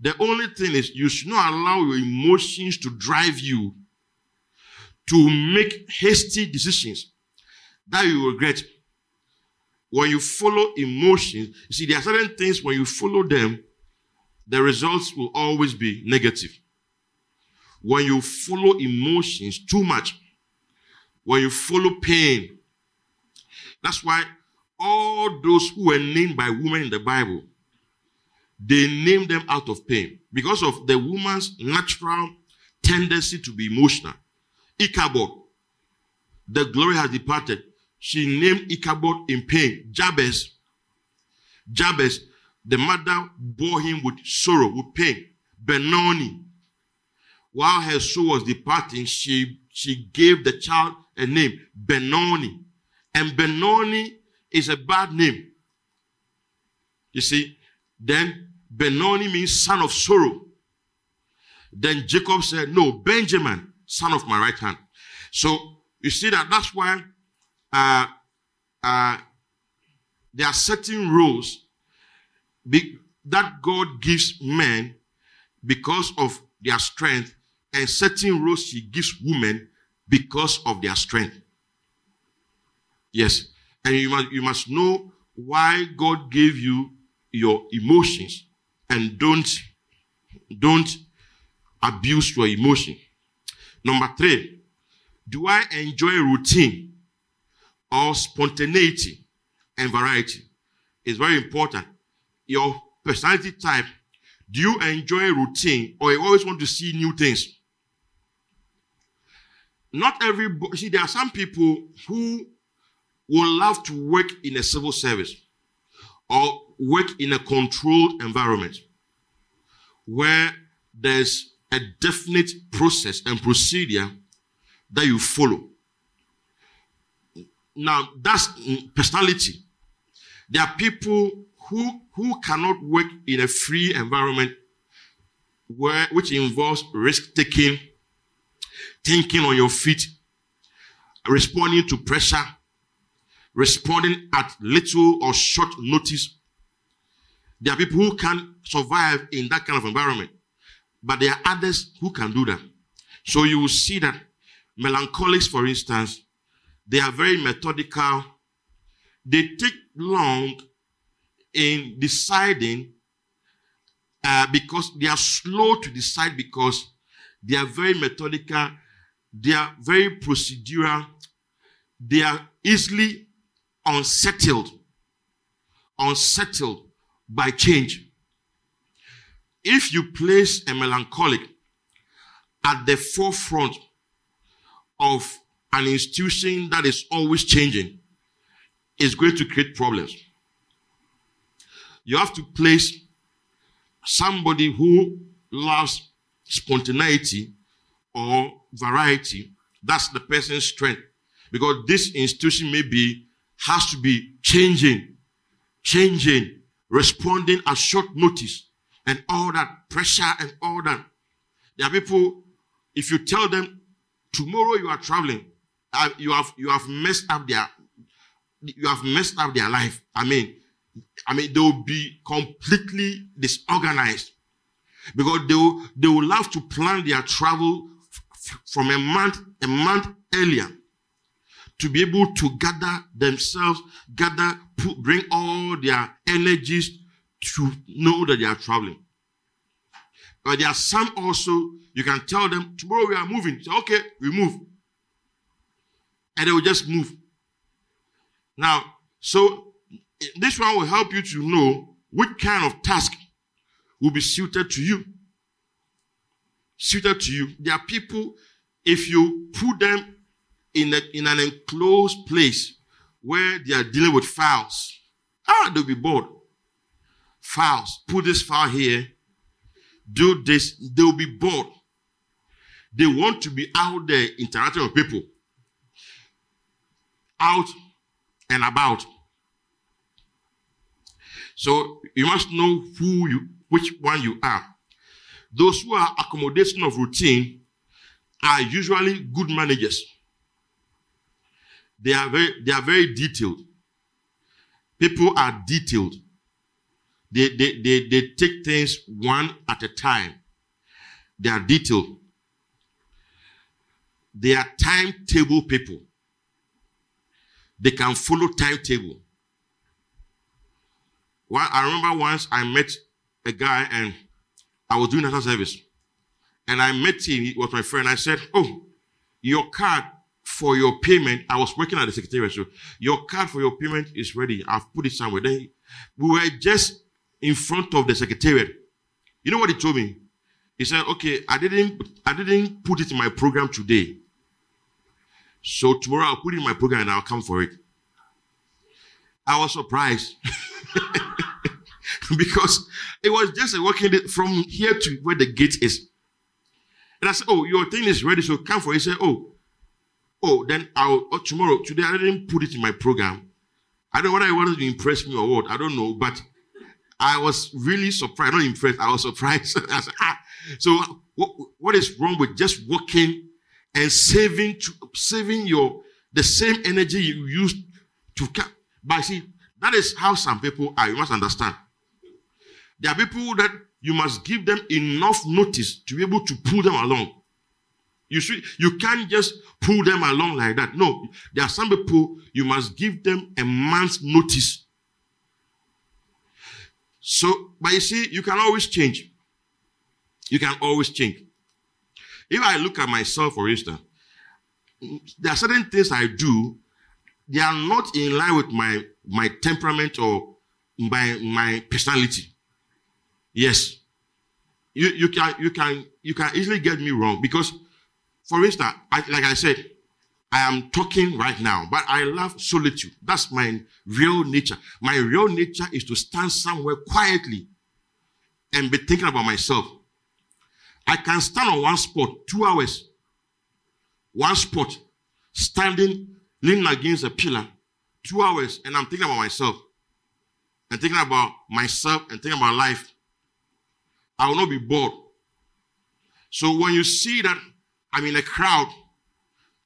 The only thing is you should not allow your emotions to drive you to make hasty decisions that you regret. When you follow emotions, you see, there are certain things when you follow them, the results will always be negative when you follow emotions too much, when you follow pain. That's why all those who were named by women in the Bible, they named them out of pain because of the woman's natural tendency to be emotional. Ichabod, the glory has departed. She named Ichabod in pain. Jabez, Jabez, the mother bore him with sorrow, with pain. Benoni, while her soul was departing, she, she gave the child a name, Benoni. And Benoni is a bad name. You see, then Benoni means son of sorrow. Then Jacob said, No, Benjamin, son of my right hand. So you see that that's why uh, uh, there are certain rules that God gives men because of their strength and certain rules He gives women because of their strength. Yes. And you must, you must know why God gave you your emotions and don't, don't abuse your emotion. Number three, do I enjoy routine or spontaneity and variety? It's very important. Your personality type, do you enjoy routine or you always want to see new things? not every see there are some people who will love to work in a civil service or work in a controlled environment where there's a definite process and procedure that you follow. Now that's personality. There are people who who cannot work in a free environment where which involves risk taking thinking on your feet, responding to pressure, responding at little or short notice. There are people who can survive in that kind of environment, but there are others who can do that. So you will see that melancholics, for instance, they are very methodical. They take long in deciding uh, because they are slow to decide because they are very methodical, they are very procedural, they are easily unsettled, unsettled by change. If you place a melancholic at the forefront of an institution that is always changing, it's going to create problems. You have to place somebody who loves spontaneity or variety. That's the person's strength. Because this institution may be, has to be changing, changing, responding at short notice, and all that pressure and all that. There are people, if you tell them tomorrow you are traveling, uh, you have you have messed up their you have messed up their life. I mean, I mean, they will be completely disorganized because they will, they will have to plan their travel f- from a month, a month earlier to be able to gather themselves, gather, put, bring all their energies to know that they are traveling. But there are some also, you can tell them, tomorrow we are moving. Say, okay, we move. And they will just move. Now, so this one will help you to know which kind of task will be suited to you. Suited to you. There are people, if you put them in, a, in an enclosed place where they are dealing with files, ah, they'll be bored. Files. Put this file here. Do this. They'll be bored. They want to be out there interacting with people. Out and about. So you must know who you, which one you are. Those who are accommodation of routine are usually good managers. They are very, they are very detailed. People are detailed. They, they, they, they take things one at a time. They are detailed. They are timetable people. They can follow timetable. Well, I remember once I met a guy and I was doing national service. And I met him, he was my friend. I said, Oh, your card for your payment, I was working at the secretariat, so your card for your payment is ready. I've put it somewhere. Then we were just in front of the secretariat. You know what he told me? He said, Okay, I didn't I didn't put it in my program today. So tomorrow I'll put it in my program and I'll come for it. I was surprised. [laughs] because it was just walking from here to where the gate is. And I said, Oh, your thing is ready, so come for it. He said, Oh, oh, then I'll oh, tomorrow. Today I didn't put it in my program. I don't know whether I wanted to impress me or what. I don't know, but I was really surprised. Not impressed. I was surprised. [laughs] I said, ah. So what, what is wrong with just working and saving to, saving your the same energy you used to? But see, that is how some people are. You must understand. There are people that you must give them enough notice to be able to pull them along. You should, you can't just pull them along like that. No, there are some people you must give them a month's notice. So, but you see, you can always change. You can always change. If I look at myself, for instance, there are certain things I do, they are not in line with my, my temperament or my, my personality. Yes. You, you can you can you can easily get me wrong because for instance, I, like I said, I am talking right now, but I love solitude. That's my real nature. My real nature is to stand somewhere quietly and be thinking about myself. I can stand on one spot two hours, one spot, standing, leaning against a pillar, two hours, and I'm thinking about myself and thinking about myself and thinking about life. I will not be bored. So when you see that I'm in a crowd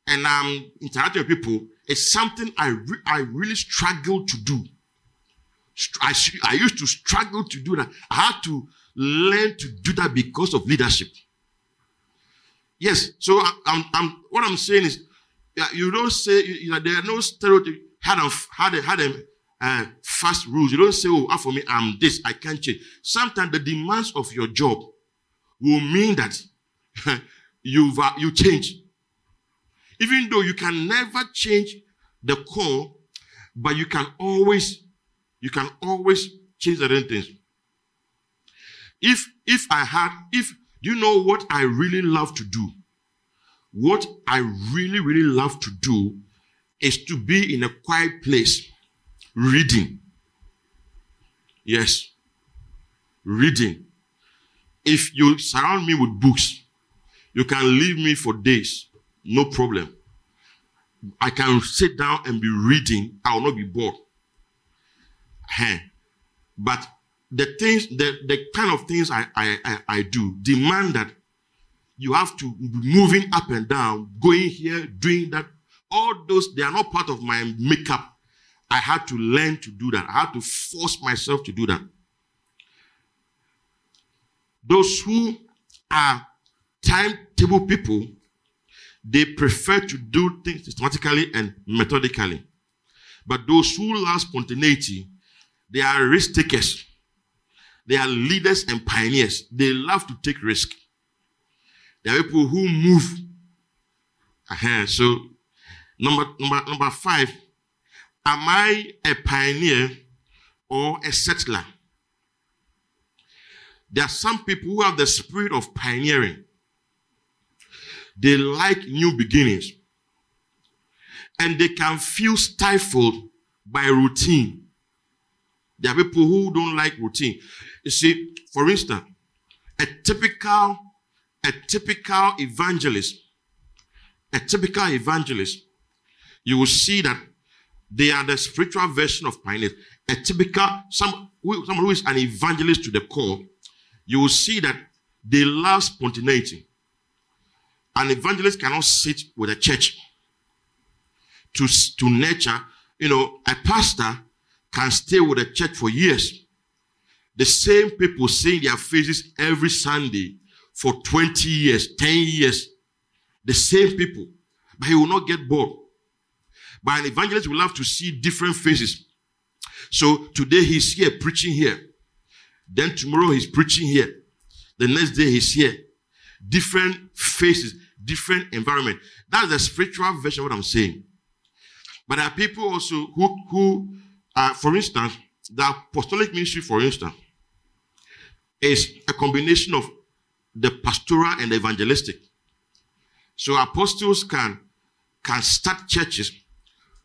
and I'm interacting with people, it's something I, re- I really struggle to do. I, I used to struggle to do that. I had to learn to do that because of leadership. Yes, so I, I'm, I'm, what I'm saying is, you don't say, you know, there are no stereotypes, had a, had a, had a uh, fast rules. You don't say, oh, for me, I'm this, I can't change. Sometimes the demands of your job will mean that [laughs] you've, you change. Even though you can never change the core, but you can always, you can always change certain things. If, if I had, if, you know what I really love to do? What I really, really love to do is to be in a quiet place reading. Yes, reading. If you surround me with books, you can leave me for days, no problem. I can sit down and be reading, I will not be bored. Hey. But the things, the, the kind of things I, I, I, I do demand that you have to be moving up and down, going here, doing that. All those, they are not part of my makeup. I had to learn to do that. I had to force myself to do that. Those who are timetable people, they prefer to do things systematically and methodically. But those who love spontaneity, they are risk takers. They are leaders and pioneers. They love to take risk. There are people who move ahead. So, number, number, number five, am I a pioneer or a settler? There are some people who have the spirit of pioneering. They like new beginnings. And they can feel stifled by routine. There are people who don't like routine. You see, for instance, a typical a typical evangelist, a typical evangelist, you will see that they are the spiritual version of pioneers. A typical, some, someone who is an evangelist to the core, you will see that they love spontaneity. An evangelist cannot sit with a church to, to nurture. You know, a pastor can stay with a church for years. The same people seeing their faces every Sunday for 20 years, 10 years. The same people. But he will not get bored. But an evangelist will have to see different faces. So today he's here preaching here. Then tomorrow he's preaching here. The next day he's here. Different faces, different environment. That's the spiritual version of what I'm saying. But there are people also who, who for instance, the apostolic ministry, for instance, is a combination of the pastoral and the evangelistic. So apostles can, can start churches,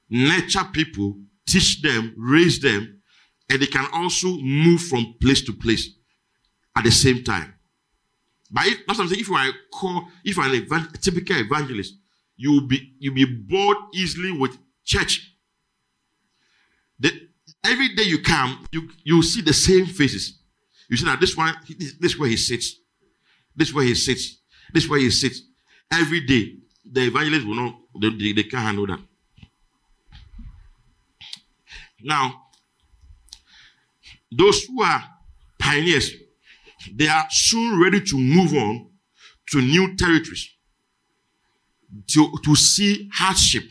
nurture people, teach them, raise them, and they can also move from place to place at the same time. But if, that's what I'm saying. If you are a core, if you are an evan- typical evangelist, you will be you'll be bored easily with church. The, every day you come, you you see the same faces. You see that this one, this, this where he sits. This is where he sits. This is where he sits. Every day, the evangelist will not, they, they, they can't handle that. Now, those who are pioneers, they are soon ready to move on to new territories, to, to see hardship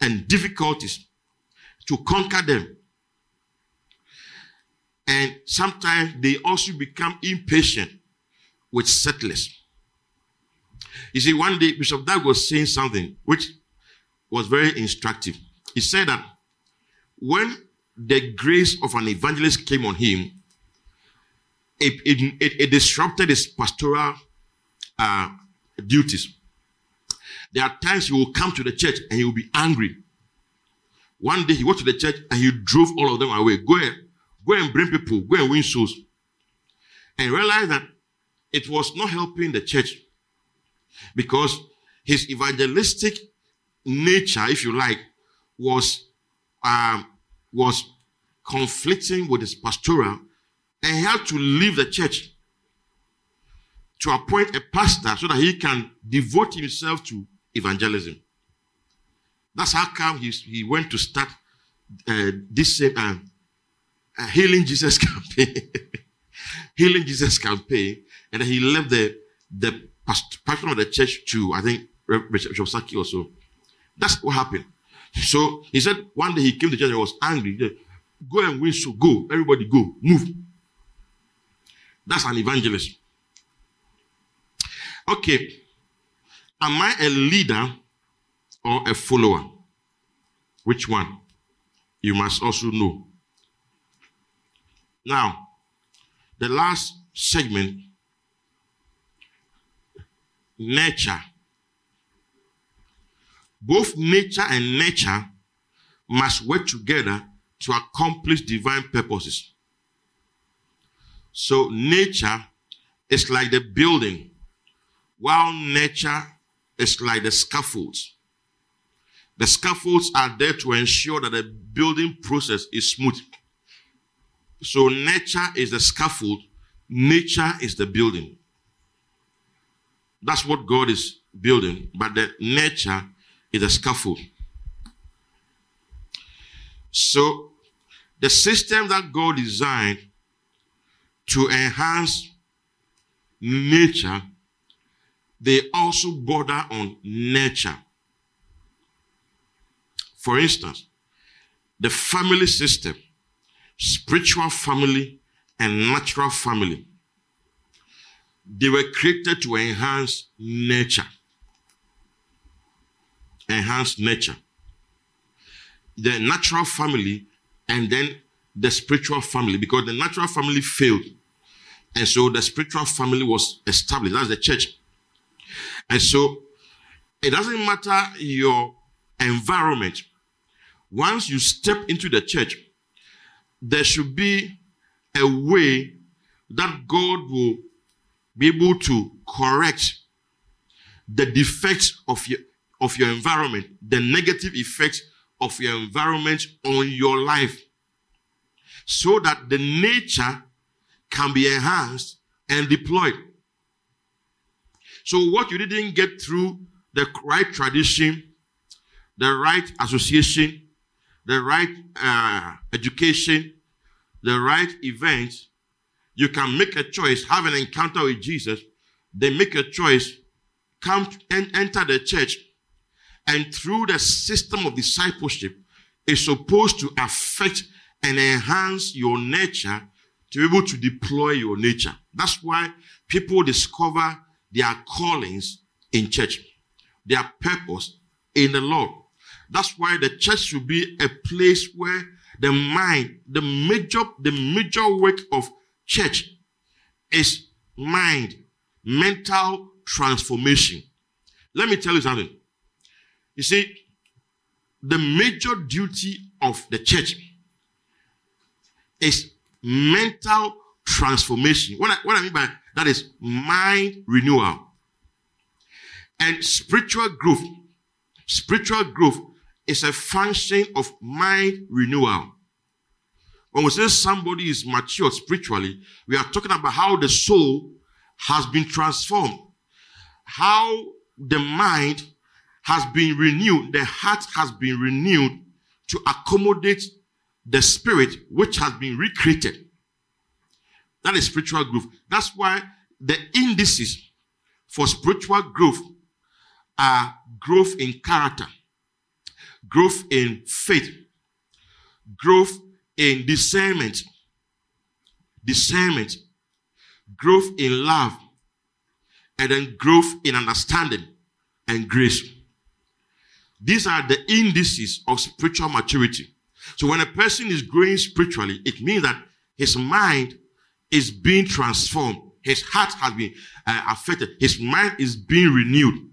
and difficulties, to conquer them. And sometimes they also become impatient with settlers. You see, one day Bishop Dag was saying something which was very instructive. He said that when the grace of an evangelist came on him, it, it, it, it disrupted his pastoral uh, duties. There are times he will come to the church and he will be angry. One day he went to the church and he drove all of them away. Go and, go and bring people, go and win souls. And realize that it was not helping the church because his evangelistic nature, if you like, was um, was conflicting with his pastoral, and he had to leave the church to appoint a pastor so that he can devote himself to evangelism. That's how come he, he went to start uh, this uh, uh, Healing Jesus [laughs] campaign. Healing Jesus campaign. And he left the, the pastor of the church to, I think, Bishop Saki also. That's what happened. So he said one day he came to church and was angry. Said, go and win so go. Everybody go. Move. That's an evangelist. Okay. Am I a leader or a follower? Which one? You must also know. Now, the last segment nurture. Both nature and nurture must work together to accomplish divine purposes. So, nature is like the building, while nurture is like the scaffolds. The scaffolds are there to ensure that the building process is smooth. So, nurture is the scaffold, nature is the building. That's what God is building, but the nurture is a scaffold. So, the system that God designed to enhance nature, they also border on nature. For instance, the family system, spiritual family, and natural family they were created to enhance nature. Enhance nature. The natural family and then the spiritual family, because the natural family failed. And so the spiritual family was established. That's the church. And so it doesn't matter your environment. Once you step into the church, there should be a way that God will be able to correct the defects of your, of your environment, the negative effects of your environment on your life, so that the nature can be enhanced and deployed. So, what you didn't get through the right tradition, the right association, the right uh, education, the right events, you can make a choice, have an encounter with Jesus, then make a choice, come and enter the church, and through the system of discipleship, is supposed to affect and enhance your nature to be able to deploy your nature. That's why people discover their callings in church, their purpose in the Lord. That's why the church should be a place where the mind, the major, the major work of church is mind, mental transformation. Let me tell you something. You see, the major duty of the church is mental transformation. What I, what I mean by that is mind renewal and spiritual growth. Spiritual growth is a function of mind renewal. When we say somebody is mature spiritually, we are talking about how the soul has been transformed, how the mind has been renewed, the heart has been renewed to accommodate the spirit which has been recreated. That is spiritual growth. That's why the indices for spiritual growth are growth in character, growth in faith, growth in discernment, discernment, growth in love, and then growth in understanding and grace. These are the indices of spiritual maturity. So when a person is growing spiritually, it means that his mind is being transformed. His heart has been uh, affected. His mind is being renewed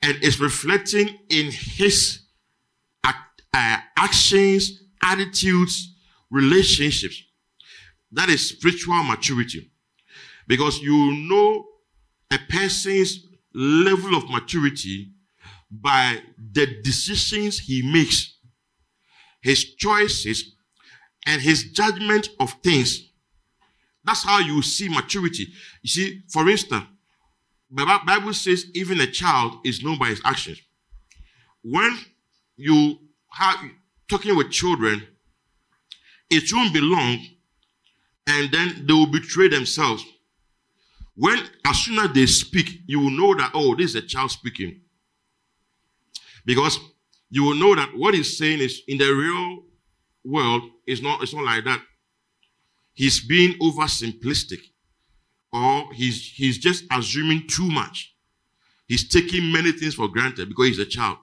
and is reflecting in his act, uh, actions attitudes, relationships. That is spiritual maturity. Because you know a person's level of maturity by the decisions he makes, his choices, and his judgment of things. That's how you see maturity. You see, for instance, the Bible says even a child is known by his actions. When you have talking with children, it won't be long, and then they will betray themselves. When as soon as they speak, you will know that oh, this is a child speaking. Because you will know that what he's saying is in the real world is not it's not like that. He's being oversimplistic, or he's he's just assuming too much. He's taking many things for granted because he's a child.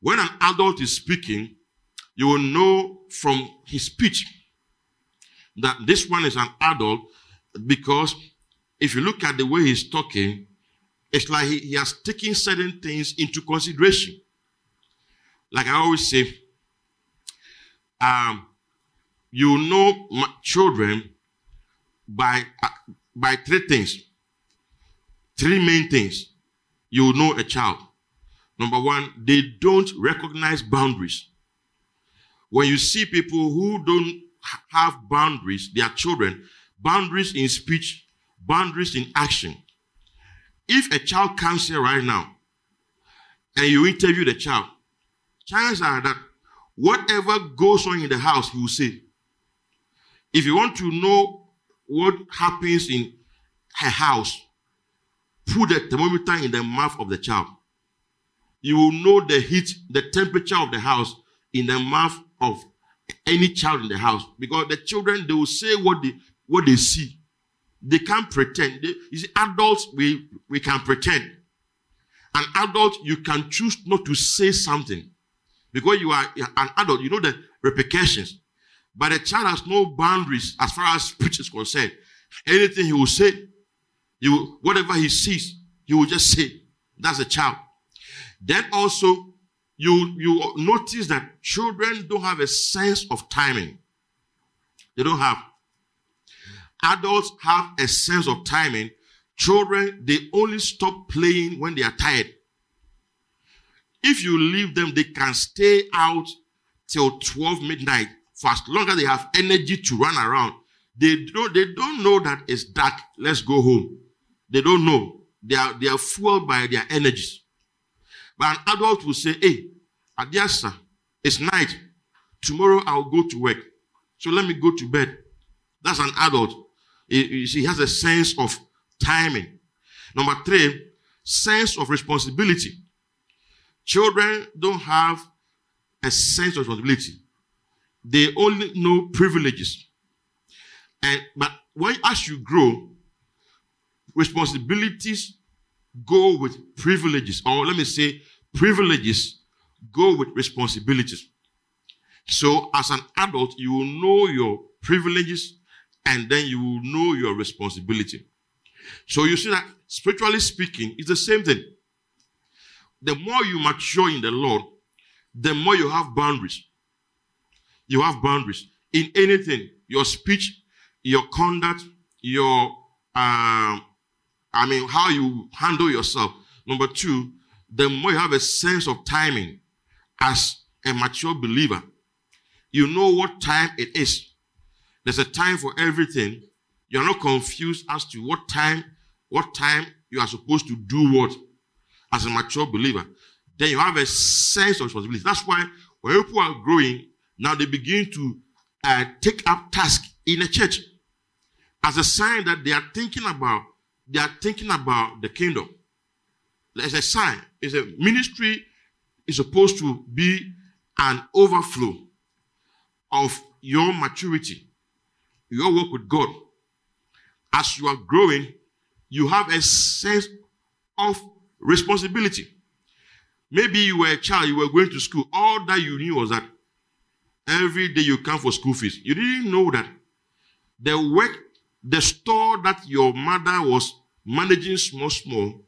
When an adult is speaking, you will know from his speech that this one is an adult because if you look at the way he's talking, it's like he, he has taken certain things into consideration. Like I always say, um, you know children by uh, by three things, three main things. You know a child. Number one, they don't recognize boundaries. When you see people who don't have boundaries, they are children, boundaries in speech, boundaries in action. If a child comes here right now and you interview the child, chances are that whatever goes on in the house, he will say. If you want to know what happens in her house, put the thermometer in the mouth of the child. You will know the heat, the temperature of the house in the mouth of any child in the house. Because the children, they will say what they what they see. They can't pretend. They, you see, adults, we, we can pretend. An adult, you can choose not to say something. Because you are an adult, you know the repercussions. But a child has no boundaries as far as speech is concerned. Anything he will say, you whatever he sees, he will just say. That's a child. Then also, you you notice that children don't have a sense of timing. They don't have. Adults have a sense of timing. Children, they only stop playing when they are tired. If you leave them, they can stay out till 12 midnight for as long as they have energy to run around. They don't, they don't know that it's dark. Let's go home. They don't know. They are, they are fueled by their energies. But an adult will say, Hey, Adiasa, it's night. Tomorrow I'll go to work. So let me go to bed. That's an adult. He has a sense of timing. Number three, sense of responsibility. Children don't have a sense of responsibility. They only know privileges. And but when as you grow, responsibilities go with privileges, or let me say, privileges go with responsibilities. So, as an adult, you will know your privileges and then you will know your responsibility. So, you see that spiritually speaking, it's the same thing the more you mature in the Lord, the more you have boundaries. You have boundaries in anything, your speech, your conduct, your, uh, I mean, how you handle yourself. Number two, the more you have a sense of timing as a mature believer, you know what time it is. There's a time for everything. You're not confused as to what time, what time you are supposed to do what as a mature believer, then you have a sense of responsibility. That's why when people are growing, now they begin to uh, take up tasks in a church as a sign that they are thinking about they are thinking about the kingdom. There's a sign. It's a ministry is supposed to be an overflow of your maturity, your work with God. As you are growing, you have a sense of responsibility. Maybe you were a child, you were going to school. All that you knew was that every day you come for school fees. You didn't know that the work, the store that your mother was managing small, small,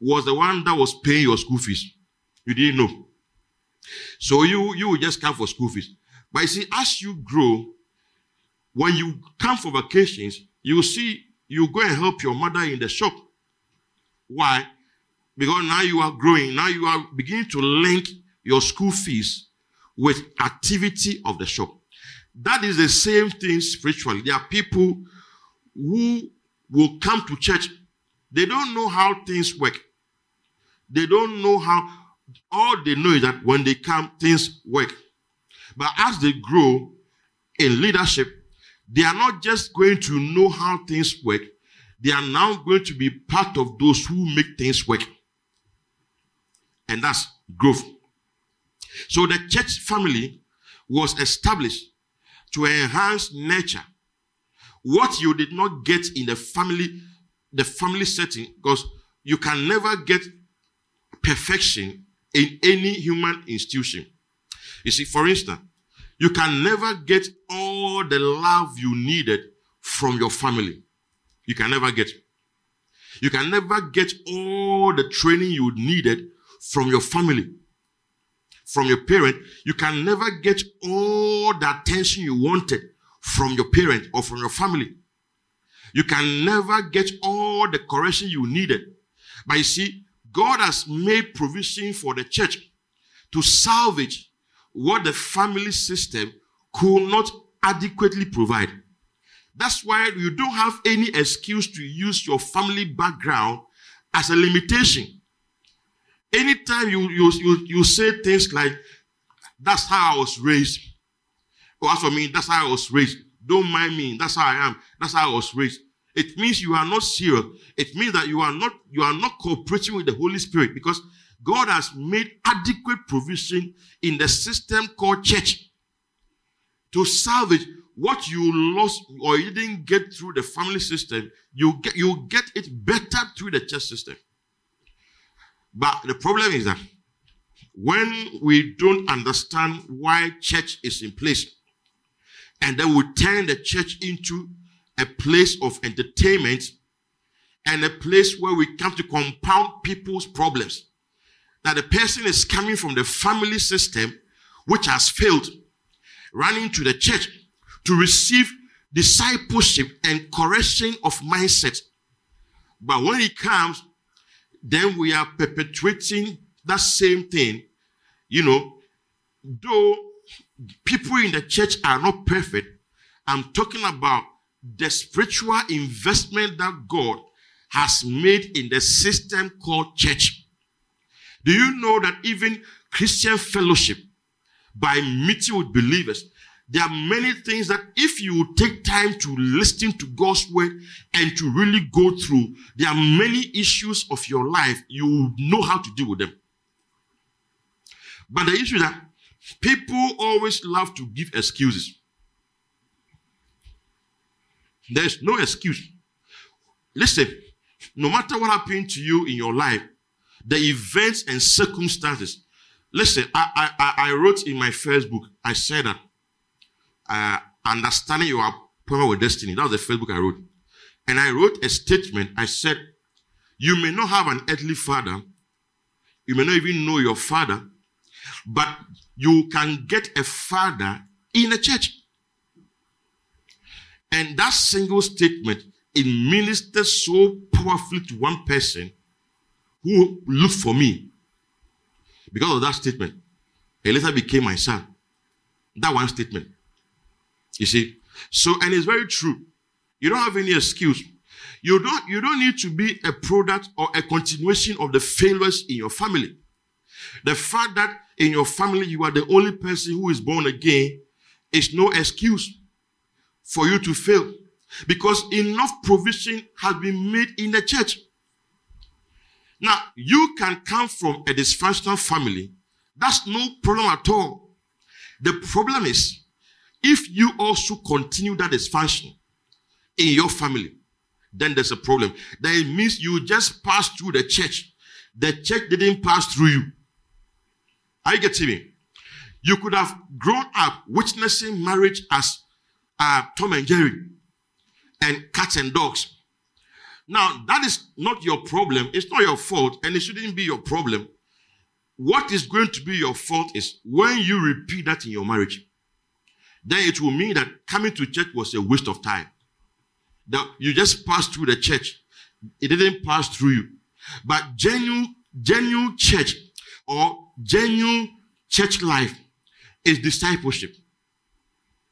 was the one that was paying your school fees. You didn't know. So you, you just come for school fees. But you see, as you grow, when you come for vacations, you see, you go and help your mother in the shop. Why? Because now you are growing. Now you are beginning to link your school fees with activity of the shop. That is the same thing spiritually. There are people who will come to church, they don't know how things work. They don't know how, all they know is that when they come, things work. But as they grow in leadership, they are not just going to know how things work, they are now going to be part of those who make things work. And that's growth. So the church family was established to enhance nature. What you did not get in the family, the family setting, because you can never get perfection in any human institution. You see, for instance, you can never get all the love you needed from your family. You can never get. You can never get all the training you needed from your family, from your parent. You can never get all the attention you wanted from your parent or from your family. You can never get all the correction you needed. But you see, God has made provision for the church to salvage what the family system could not adequately provide. That's why you don't have any excuse to use your family background as a limitation. Anytime you, you, you, you say things like, that's how I was raised. Or as for me, that's how I was raised. Don't mind me. That's how I am. That's how I was raised. It means you are not serious. It means that you are not, you are not cooperating with the Holy Spirit because God has made adequate provision in the system called church to salvage what you lost or you didn't get through the family system. You get, you get it better through the church system. But the problem is that when we don't understand why church is in place, and then we turn the church into a place of entertainment and a place where we come to compound people's problems. That the person is coming from the family system, which has failed, running to the church to receive discipleship and correction of mindset. But when he comes, then we are perpetuating that same thing. You know, though people in the church are not perfect, I'm talking about the spiritual investment that God has made in the system called church. Do you know that even Christian fellowship, by meeting with believers, there are many things that if you take time to listen to God's word and to really go through, there are many issues of your life you know how to deal with them. But the issue is that people always love to give excuses. There's no excuse. Listen, no matter what happened to you in your life, the events and circumstances. Listen, I, I, I wrote in my first book, I said that uh, understanding your appointment with destiny. That was the first book I wrote. And I wrote a statement. I said, you may not have an earthly father. You may not even know your father, but you can get a father in a church. And that single statement, it ministers so powerfully to one person who looked for me. Because of that statement, Elisa became my son. That one statement. You see? So, and it's very true. You don't have any excuse. You don't, you don't need to be a product or a continuation of the failures in your family. The fact that in your family you are the only person who is born again is no excuse for you to fail because enough provision has been made in the church. Now, you can come from a dysfunctional family. That's no problem at all. The problem is if you also continue that dysfunction in your family, then there's a problem. That it means you just passed through the church. The church didn't pass through you. Are you getting me? You could have grown up witnessing marriage as uh, Tom and Jerry and cats and dogs. Now, that is not your problem. It's not your fault, and it shouldn't be your problem. What is going to be your fault is when you repeat that in your marriage, then it will mean that coming to church was a waste of time. That you just passed through the church. It didn't pass through you. But genuine, genuine church or genuine church life is discipleship.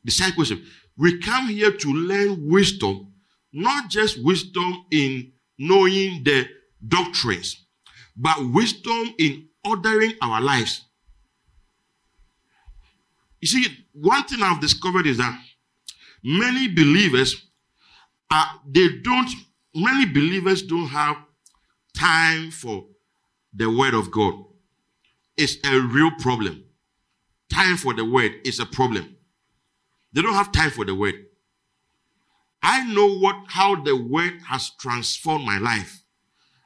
Discipleship. We come here to learn wisdom not just wisdom in knowing the doctrines, but wisdom in ordering our lives. You see, one thing I've discovered is that many believers are, they don't, many believers don't have time for the word of God. It's a real problem. Time for the word is a problem. They don't have time for the word. I know what how the word has transformed my life.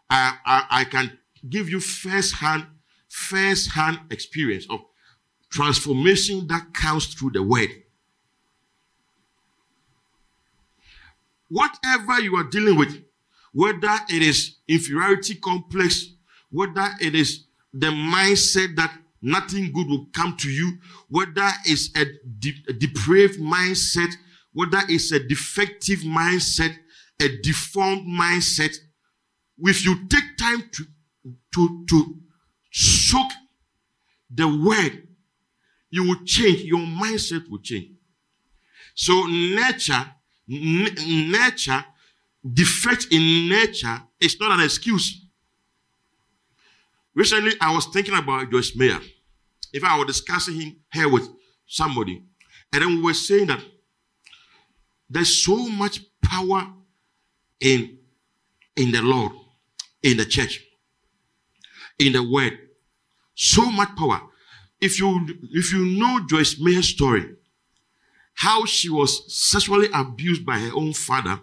I, I, I can give you first hand, first hand experience of transformation that comes through the word. Whatever you are dealing with, whether it is inferiority complex, whether it is the mindset that nothing good will come to you, whether it's a, de- a depraved mindset, whether it's a defective mindset, a deformed mindset, if you take time to, to, to soak the word, you will change, your mindset will change. So nature, n- nature, defect in nature is not an excuse. Recently, I was thinking about Joyce Meyer. If I were discussing him here with somebody, and then we were saying that there's so much power in, in the Lord, in the church, in the word. So much power. If you if you know Joyce Meyer's story, how she was sexually abused by her own father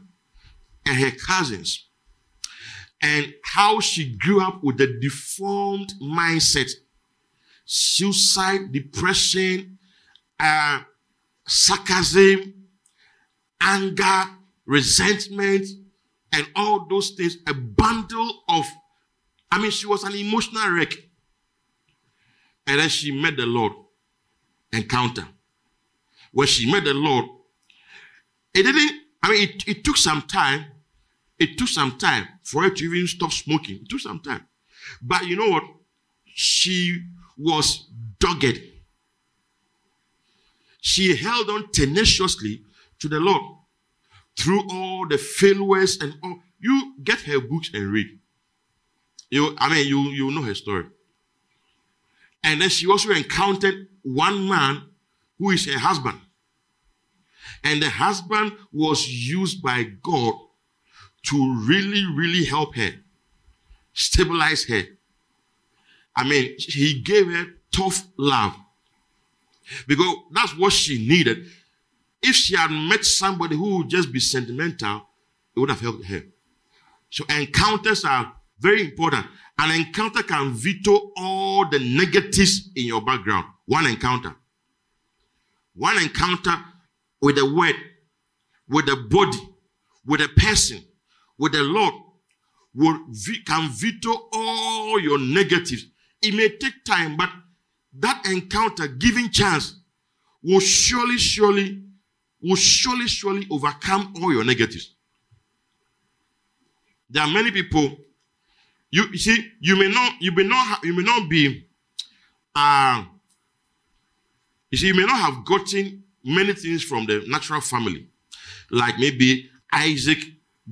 and her cousins, and how she grew up with a deformed mindset, suicide, depression, uh, sarcasm, anger, resentment, and all those things, a bundle of, I mean, she was an emotional wreck. And then she met the Lord encounter. When she met the Lord, it didn't, I mean, it, it took some time. It took some time for her to even stop smoking. It took some time. But you know what? She was dogged. She held on tenaciously to the Lord through all the failures and all. You get her books and read. You, I mean, you, you know her story. And then she also encountered one man who is her husband. And the husband was used by God to really, really help her, stabilize her. I mean, he gave her tough love because that's what she needed. If she had met somebody who would just be sentimental, it would have helped her. So encounters are very important. An encounter can veto all the negatives in your background. One encounter. One encounter with the word, with the body, with a person, with the Lord will can veto all your negatives. It may take time, but that encounter, giving chance, will surely, surely will surely, surely overcome all your negatives. There are many people. You, you see, you may not, you may not, you may not be. Uh, you see, you may not have gotten many things from the natural family, like maybe Isaac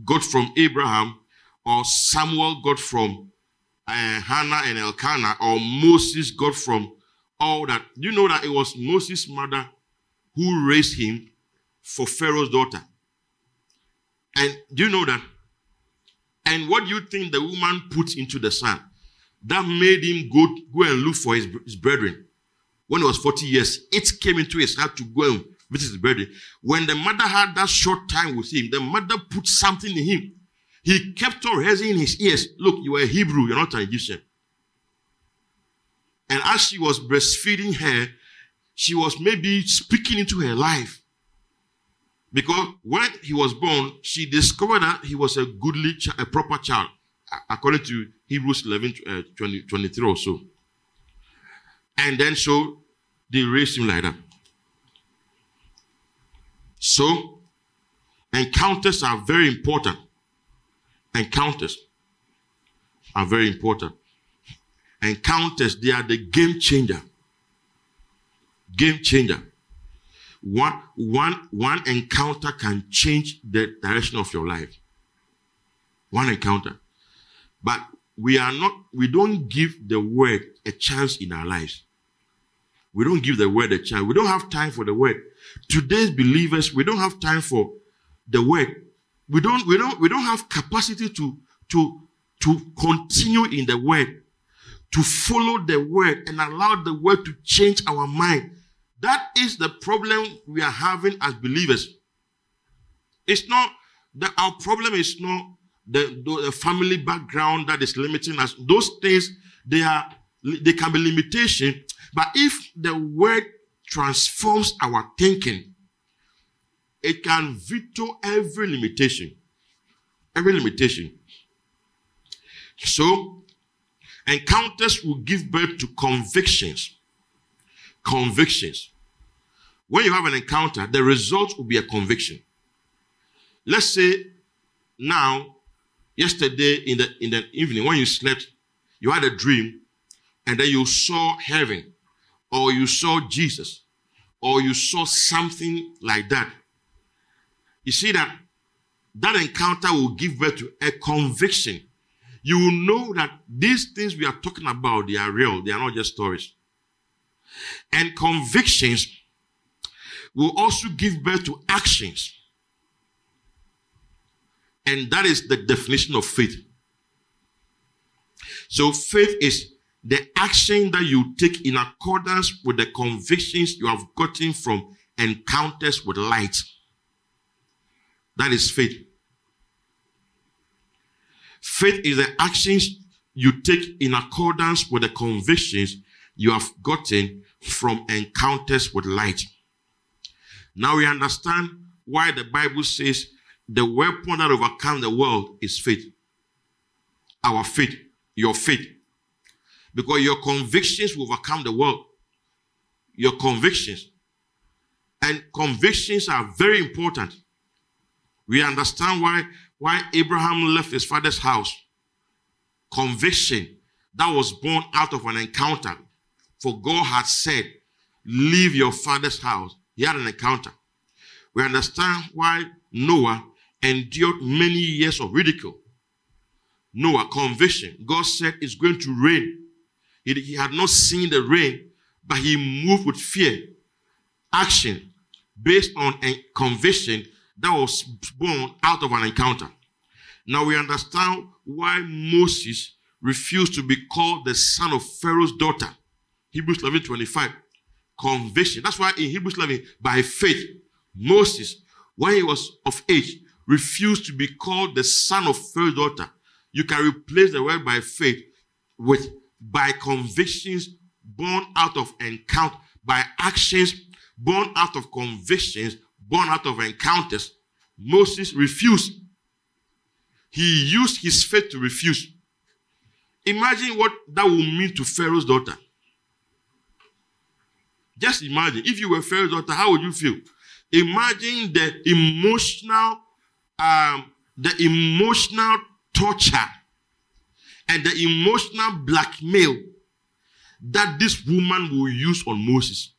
got from Abraham, or Samuel got from uh, Hannah and Elkanah, or Moses got from all that. You know that it was Moses' mother who raised him for Pharaoh's daughter. And do you know that? And what do you think the woman put into the son? That made him go, go and look for his, his brethren. When he was 40 years, it came into his heart to go and visit his brethren. When the mother had that short time with him, the mother put something in him. He kept on raising his ears, look, you are a Hebrew, you're not an Egyptian. And as she was breastfeeding her, she was maybe speaking into her life. Because when he was born, she discovered that he was a goodly, a proper child, according to Hebrews 11, uh, 20, 23 or so. And then so they raised him like that. So encounters are very important. Encounters are very important. Encounters, they are the game changer. Game changer. One, one, one encounter can change the direction of your life. One encounter. But we are not, we don't give the word a chance in our lives. We don't give the word a chance. We don't have time for the word. Today's believers, we don't have time for the word. We don't, we don't, we don't have capacity to, to, to continue in the word, to follow the word and allow the word to change our mind. That is the problem we are having as believers. It's not that our problem is not the, the family background that is limiting us. Those things, they are, they can be limitation. But if the word transforms our thinking, it can veto every limitation. Every limitation. So, encounters will give birth to convictions. Convictions. When you have an encounter, the result will be a conviction. Let's say now, yesterday in the in the evening, when you slept, you had a dream, and then you saw heaven, or you saw Jesus, or you saw something like that. You see that that encounter will give birth to a conviction you will know that these things we are talking about, they are real. They are not just stories. And convictions will also give birth to actions. And that is the definition of faith. So faith is the action that you take in accordance with the convictions you have gotten from encounters with light. That is faith. Faith is the actions you take in accordance with the convictions you have gotten from encounters with light. Now we understand why the Bible says the weapon that overcomes the world is faith. Our faith, your faith. Because your convictions will overcome the world. Your convictions. And convictions are very important. We understand why why Abraham left his father's house. Conviction that was born out of an encounter. For God had said, Leave your father's house. He had an encounter. We understand why Noah endured many years of ridicule. Noah, conviction. God said it's going to rain. He, he had not seen the rain, but he moved with fear. Action based on a conviction that was born out of an encounter. Now we understand why Moses refused to be called the son of Pharaoh's daughter. Hebrews 11 25. Conviction. That's why in Hebrews 11, by faith, Moses, when he was of age, refused to be called the son of Pharaoh's daughter. You can replace the word by faith with by convictions born out of encounter, by actions born out of convictions born out of encounters, Moses refused. He used his faith to refuse. Imagine what that would mean to Pharaoh's daughter. Just imagine if you were Pharaoh's daughter, how would you feel? Imagine the emotional, um, the emotional torture and the emotional blackmail that this woman will use on Moses.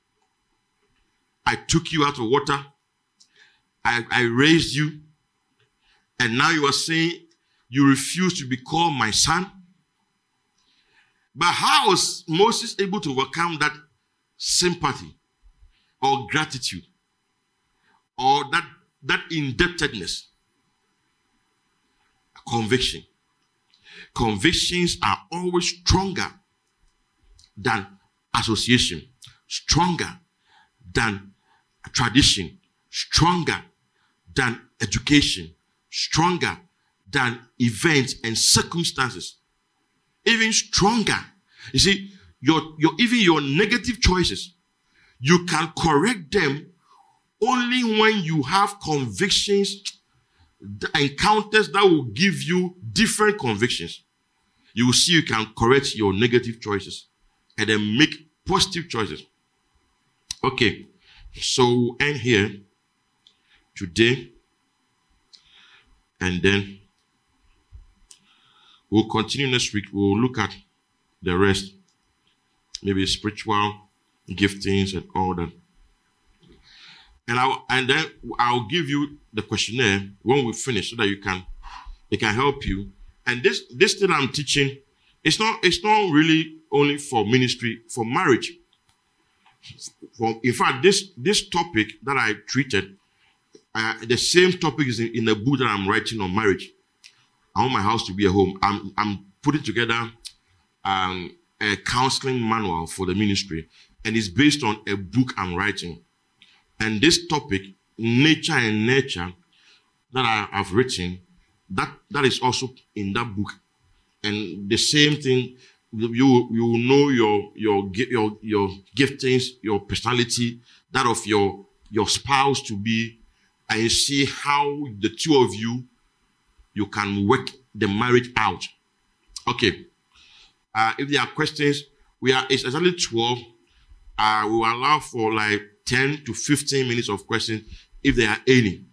I took you out of water. I, I raised you, and now you are saying you refuse to be called my son? But how was Moses able to overcome that sympathy or gratitude or that, that indebtedness? Conviction. Convictions are always stronger than association, stronger than tradition, stronger than education, stronger than events and circumstances, even stronger. You see, your, your even your negative choices, you can correct them only when you have convictions, encounters that will give you different convictions. You will see you can correct your negative choices and then make positive choices. Okay, so we'll end here today. And then we'll continue next week. We'll look at the rest, maybe spiritual giftings and all that. and I and then I'll give you the questionnaire when we finish so that you can it can help you. And this this thing I'm teaching, it's not it's not really only for ministry for marriage. For, in fact, this this topic that I treated, uh, the same topic is in, in a book that I'm writing on marriage. I want my house to be a home. I'm I'm putting together um, a counseling manual for the ministry, and it's based on a book I'm writing. And this topic, nature and nurture, that I have written, that that is also in that book. And the same thing, you you know your your your your giftings, your personality, that of your your spouse to be, and see how the two of you you can work the marriage out. Okay. Uh, if there are questions, we are it's exactly 12. Uh, we will allow for like 10 to 15 minutes of questions if there are any.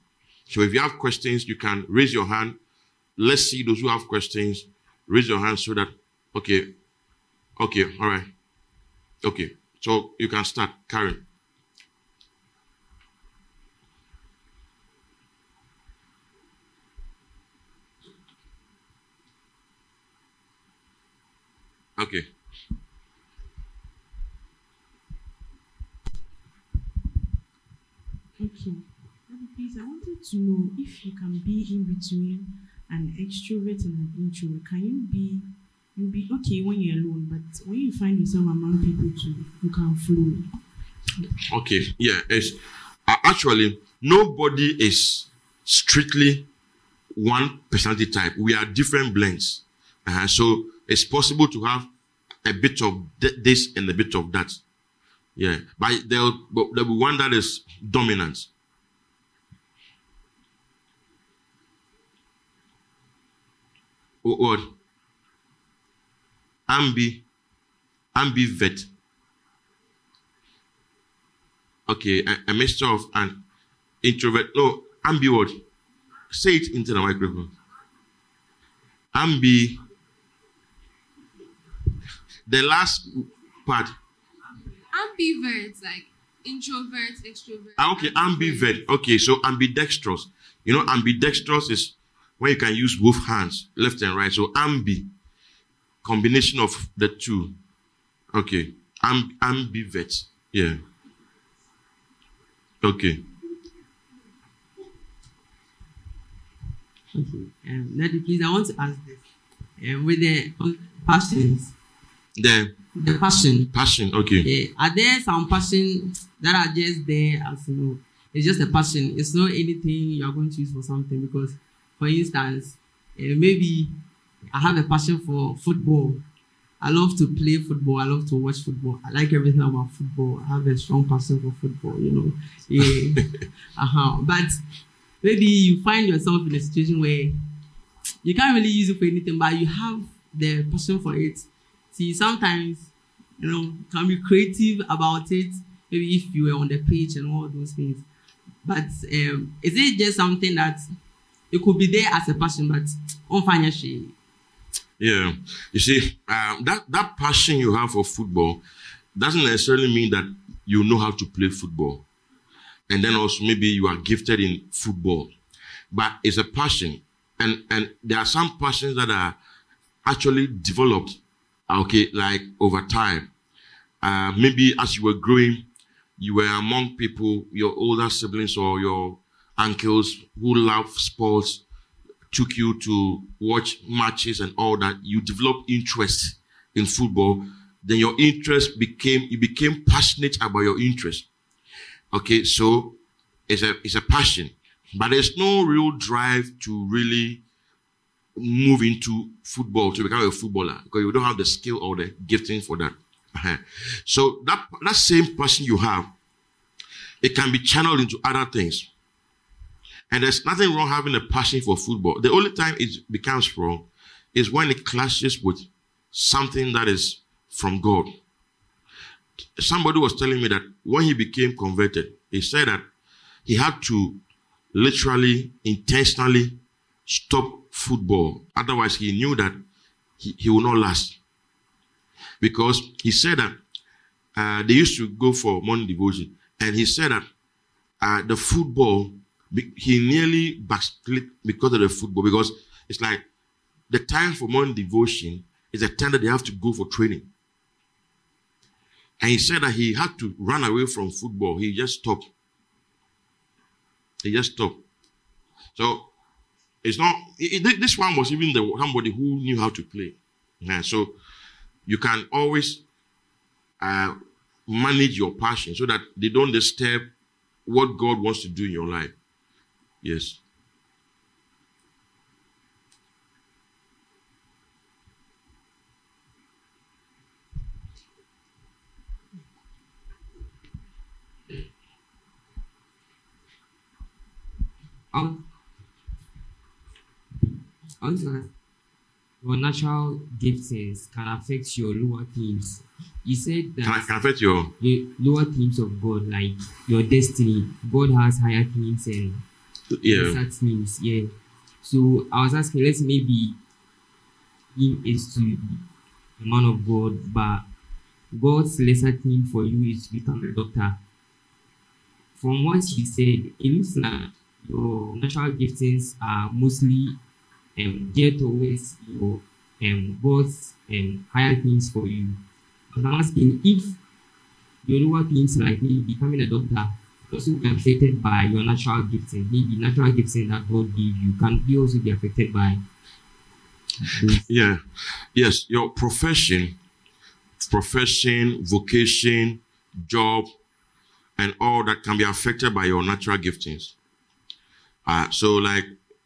So if you have questions, you can raise your hand. Let's see those who have questions. Raise your hand so that, okay, okay, all right. Okay, so you can start, Karen. Okay. Okay. please, I wanted to know if you can be in between an extrovert and an introvert. Can you be you'll be okay when you're alone, but when you find yourself among people too, you can flow. Okay, yeah, it's uh, actually nobody is strictly one personality type. We are different blends. Uh, so it's possible to have a bit of th- this and a bit of that. Yeah, but there'll, there'll be one that is dominant. What? Ambi, ambivert. Okay, a, a mixture of an introvert. No, ambi what? Say it into the microphone. Ambi. The last part ambivert, like introvert, extrovert. Ah, okay, ambivert. Okay, so ambidextrous. You know, ambidextrous is when you can use both hands, left and right. So ambi, combination of the two. Okay, Amb- ambivert. Yeah. Okay. Okay. Um, Nadi, please, I want to ask this. Um, with the passions, The the passion, passion. Okay. Yeah. Are there some passion that are just there as you know? It's just a passion. It's not anything you are going to use for something. Because, for instance, uh, maybe I have a passion for football. I love to play football. I love to watch football. I like everything about football. I have a strong passion for football. You know, yeah. [laughs] uh-huh. But maybe you find yourself in a situation where you can't really use it for anything, but you have the passion for it see sometimes you know can be creative about it maybe if you were on the page and all those things but um, is it just something that it could be there as a passion but unfinancial Yeah. You see, um, that, that passion you have for football doesn't necessarily mean that you know how to play football. And then also maybe you are gifted in football. But it's a passion. And, and there are some passions that are actually developed, okay, like over time. Uh, maybe as you were growing, you were among people, your older siblings or your uncles who love sports, took you to watch matches and all that, you developed interest in football, then your interest became you became passionate about your interest. Okay, so it's a it's a passion, but there's no real drive to really move into football to become a footballer because you don't have the skill or the gifting for that. Uh-huh. So that that same passion you have, it can be channeled into other things. And there's nothing wrong having a passion for football. The only time it becomes wrong is when it clashes with something that is from God. Somebody was telling me that when he became converted, he said that he had to literally, intentionally stop football. Otherwise, he knew that he, he will not last. Because he said that uh, they used to go for morning devotion, and he said that uh, the football, he nearly backslid because of the football. Because it's like the time for morning devotion is a time that they have to go for training. And he said that he had to run away from football. He just stopped. He just stopped. So it's not. it- this one was even the somebody who knew how to play. Yeah, so you can always uh, manage your passion so that they don't disturb what God wants to do in your life. Yes. Um, also, your natural giftings can affect your lower themes. You said Can that can I affect your your lower themes of God, like your destiny, God has higher themes and yeah? lesser themes. Yeah. So I was asking, let's maybe him is to be a man of God, but God's lesser theme for you is to become a doctor. From what you said, it looks like your natural giftings are mostly um, geared towards your um, God's um, higher things for you. I'm asking if your lower things like maybe becoming a doctor also be affected by your natural gifting, maybe natural gifting that God gave you can be also be affected by. Yeah. Yes, your profession, profession, vocation, job, and all that can be affected by your natural giftings. Uh, so, like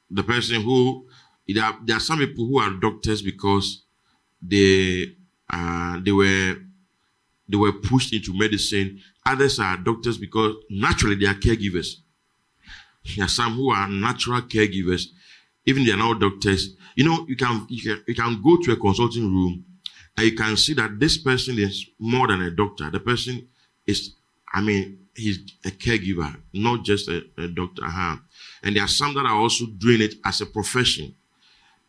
the person who there are, there are some people who are doctors because they uh, they were they were pushed into medicine. Others are doctors because naturally they are caregivers. There are some who are natural caregivers, even they are not doctors. You know, you can you can you can go to a consulting room and you can see that this person is more than a doctor. The person is, I mean, he's a caregiver, not just a, a doctor. Uh-huh. And there are some that are also doing it as a profession.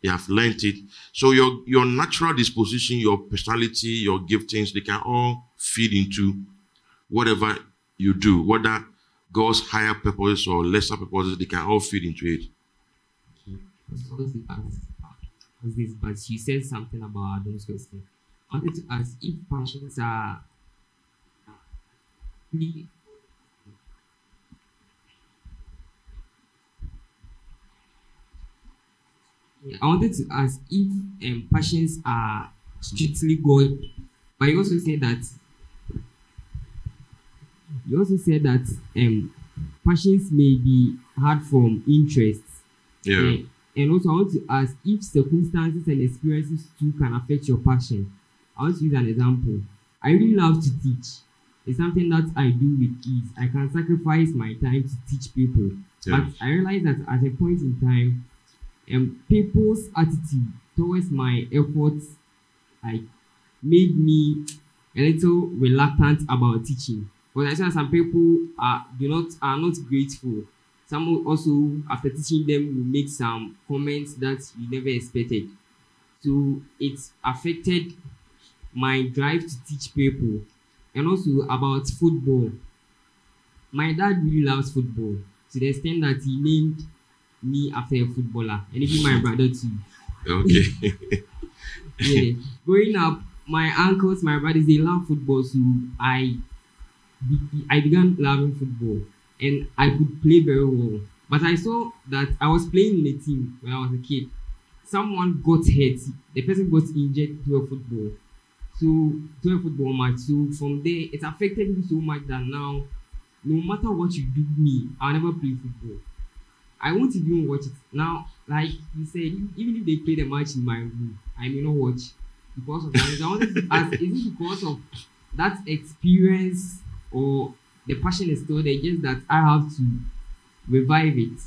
They have learned it. So your your natural disposition, your personality, your giftings, they can all feed into whatever you do, whether God's higher purposes or lesser purposes, they can all feed into it. Ask this, but she said something about those questions. I wanted to ask if passions are uh, I wanted to ask if um, passions are strictly God, but you also said that you also said that um, passions may be had from interests. Yeah. Eh, and also, I want to ask if circumstances and experiences too can affect your passion. I want to use an example. I really love to teach. It's something that I do with ease. I can sacrifice my time to teach people. Yeah. But I realize that at a point in time, um, people's attitude towards my efforts like made me a little reluctant about teaching. But I saw some people are do not are not grateful. Some also after teaching them will make some comments that you never expected. So it's affected my drive to teach people. And also about football. My dad really loves football to the extent that he named me after a footballer, and even my [laughs] brother too Okay. [laughs] yeah. Growing up, my uncles, my brothers, they love football, so I, I began loving football, and I could play very well. But I saw that I was playing in a team when I was a kid. Someone got hurt. The person got injured to a football, so to a football match. So from there, it affected me so much that now, no matter what you do me, I'll never play football. I won't even watch it. Now, like you said, even if they play the match in my room, I may not watch because of that. I wanted to ask, is it because of that experience or the passion is still there, just that I have to revive it?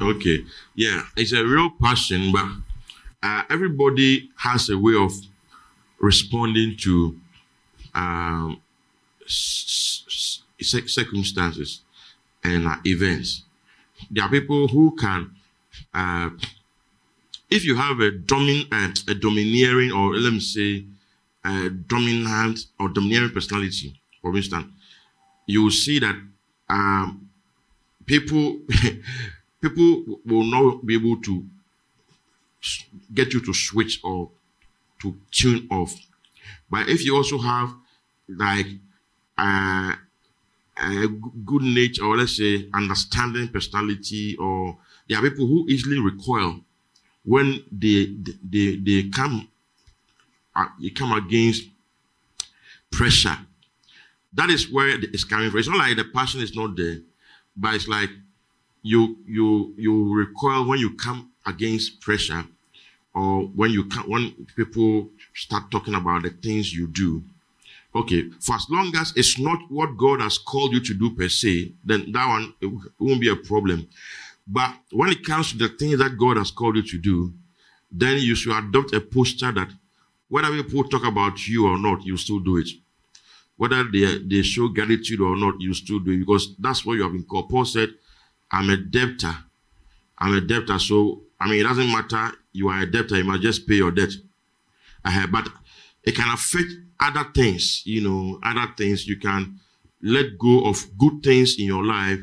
Okay. Yeah, it's a real passion, but uh, everybody has a way of responding to um, circumstances and uh, events. There are people who can, uh, if you have a dominant, a domineering, or let me say, a dominant or domineering personality, for instance, you will see that um, people [laughs] people will not be able to get you to switch or to tune off. But if you also have like uh, g- good nature or let's say understanding personality or there are people who easily recoil when they they they come uh, they come against pressure. That is where it's coming from. It's not like the passion is not there but it's like you you you recoil when you come against pressure or when you come, when people start talking about the things you do okay for as long as it's not what god has called you to do per se then that one won't be a problem. But when it comes to the things that god has called you to do then you should adopt a posture that whether people talk about you or not you still do it. Whether they, they show gratitude or not you still do it because that's what you have been called. Paul said i'm a debtor. I'm a debtor. So i mean it doesn't matter. You are a debtor. You must just pay your debt. Uh, but it can affect other things, you know, other things. You can let go of good things in your life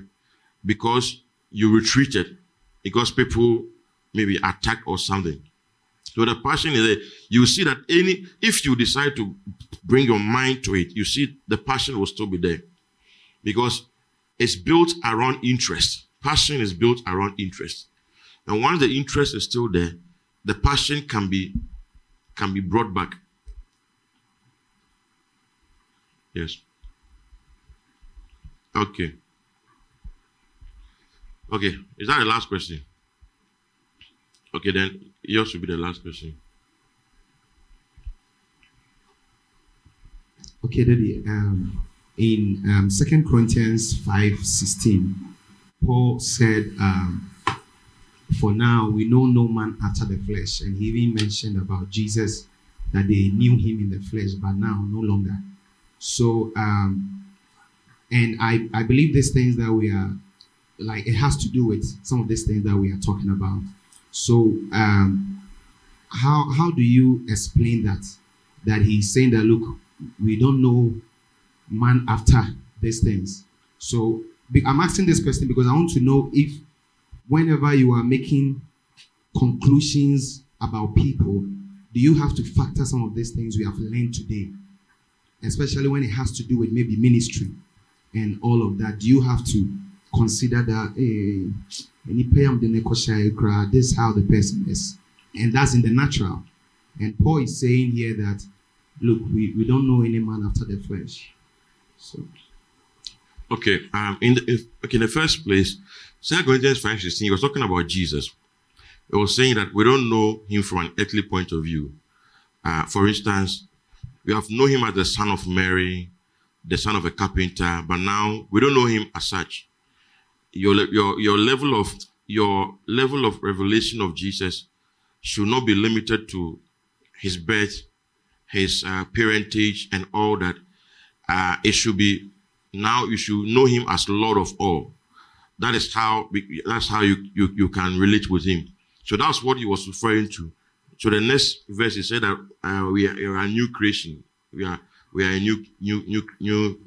because you retreated, because people maybe attacked or something. So the passion is there. You see that any, if you decide to bring your mind to it, you see the passion will still be there because it's built around interest. Passion is built around interest. And once the interest is still there, the passion can be can be brought back. Yes. Okay. Okay. Is that the last question? Okay, then yours should be the last question. Okay, Daddy. Um, in um, 2 Corinthians five sixteen, Paul said, um, For now we know no man after the flesh. And he even mentioned about Jesus that they knew him in the flesh, but now no longer. So, um, and I, I believe these things that we are, like, it has to do with some of these things that we are talking about. So, um, how, how do you explain that? That he's saying that, look, we don't know man after these things. So I'm asking this question because I want to know if whenever you are making conclusions about people, do you have to factor some of these things we have learned today? Especially when it has to do with maybe ministry and all of that. You have to consider that hey, negotiate crowd, this is how the person is. And that's in the natural. And Paul is saying here that look, we, we don't know any man after the flesh. So Okay, um, in the if, okay, in the first place, Second Corinthians five sixteen, he was talking about Jesus. He was saying that we don't know him from an earthly point of view. Uh, for instance, we have known him as the son of Mary, the son of a carpenter, but now we don't know him as such. Your your your level of your level of revelation of Jesus should not be limited to his birth, his uh, parentage, and all that. Uh, it should be now you should know him as Lord of all. That is how that's how you, you, you can relate with him. So that's what he was referring to. So the next verse he said that uh, we, are, we are a new creation. We are we are a new new new new.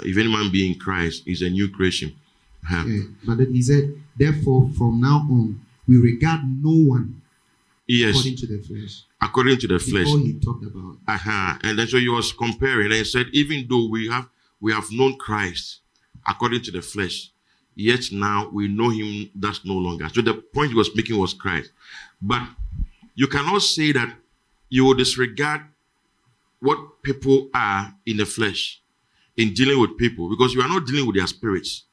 If any man be in Christ, is a new creation. Uh, Yeah, but then he said, therefore, from now on, we regard no one Yes, according to the flesh. according to the flesh. Before he talked about, Uh-huh. And then so he was comparing and he said, even though we have we have known Christ according to the flesh, yet now we know him that's no longer. So the point he was making was Christ. But you cannot say that you will disregard what people are in the flesh in dealing with people because you are not dealing with their spirits.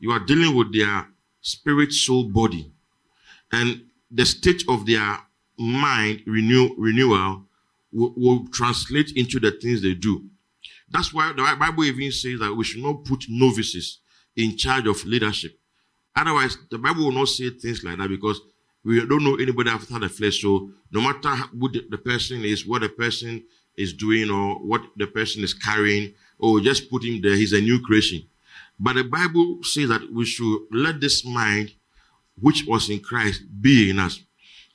You are dealing with their spirit, soul, body. And the state of their mind renew, renewal will, will translate into the things they do. That's why the Bible even says that we should not put novices in charge of leadership. Otherwise, the Bible will not say things like that because we don't know anybody after the flesh. So no matter who the, person is, what the person is doing, or what the person is carrying, or just put him there, he's a new creation. But the Bible says that we should let this mind, which was in Christ, be in us.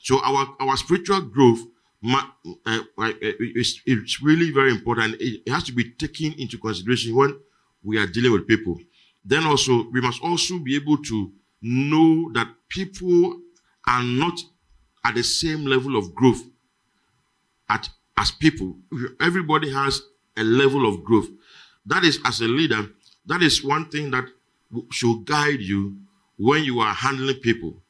So our our spiritual growth uh, uh, is it's really very important. It has to be taken into consideration when we are dealing with people. Then also, we must also be able to know that people are not at the same level of growth at, as people. Everybody has a level of growth. That is, as a leader, that is one thing that should guide you when you are handling people.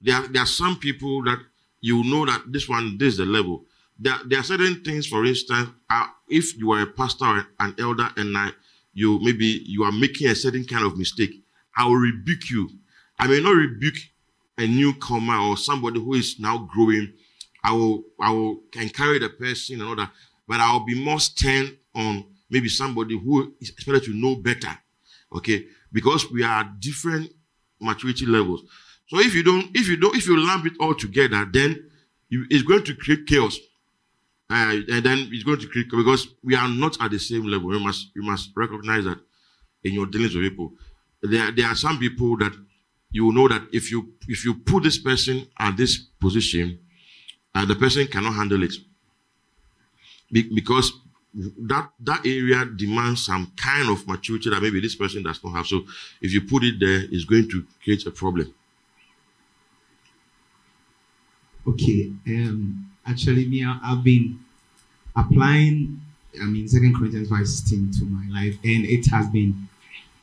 There, there are some people that you know that this one, this is the level. There, there are certain things, for instance, uh, if you are a pastor or an elder and I, you maybe you are making a certain kind of mistake, I will rebuke you. I may not rebuke a newcomer or somebody who is now growing. I will, I will encourage the person and all that, but I will be more stern on maybe somebody who is expected to know better. Okay, because we are different maturity levels. So if you don't, if you don't, if you lump it all together, then you, it's going to create chaos. Uh, and then it's going to create because we are not at the same level. You must you must recognize that in your dealings with people. There, there are some people that you will know that if you if you put this person at this position, uh, the person cannot handle it Be- because that that area demands some kind of maturity that maybe this person does not have. So if you put it there, it's going to create a problem. Okay. Um, actually, me, I've been applying. I mean, Second Corinthians five sixteen to my life, and it has been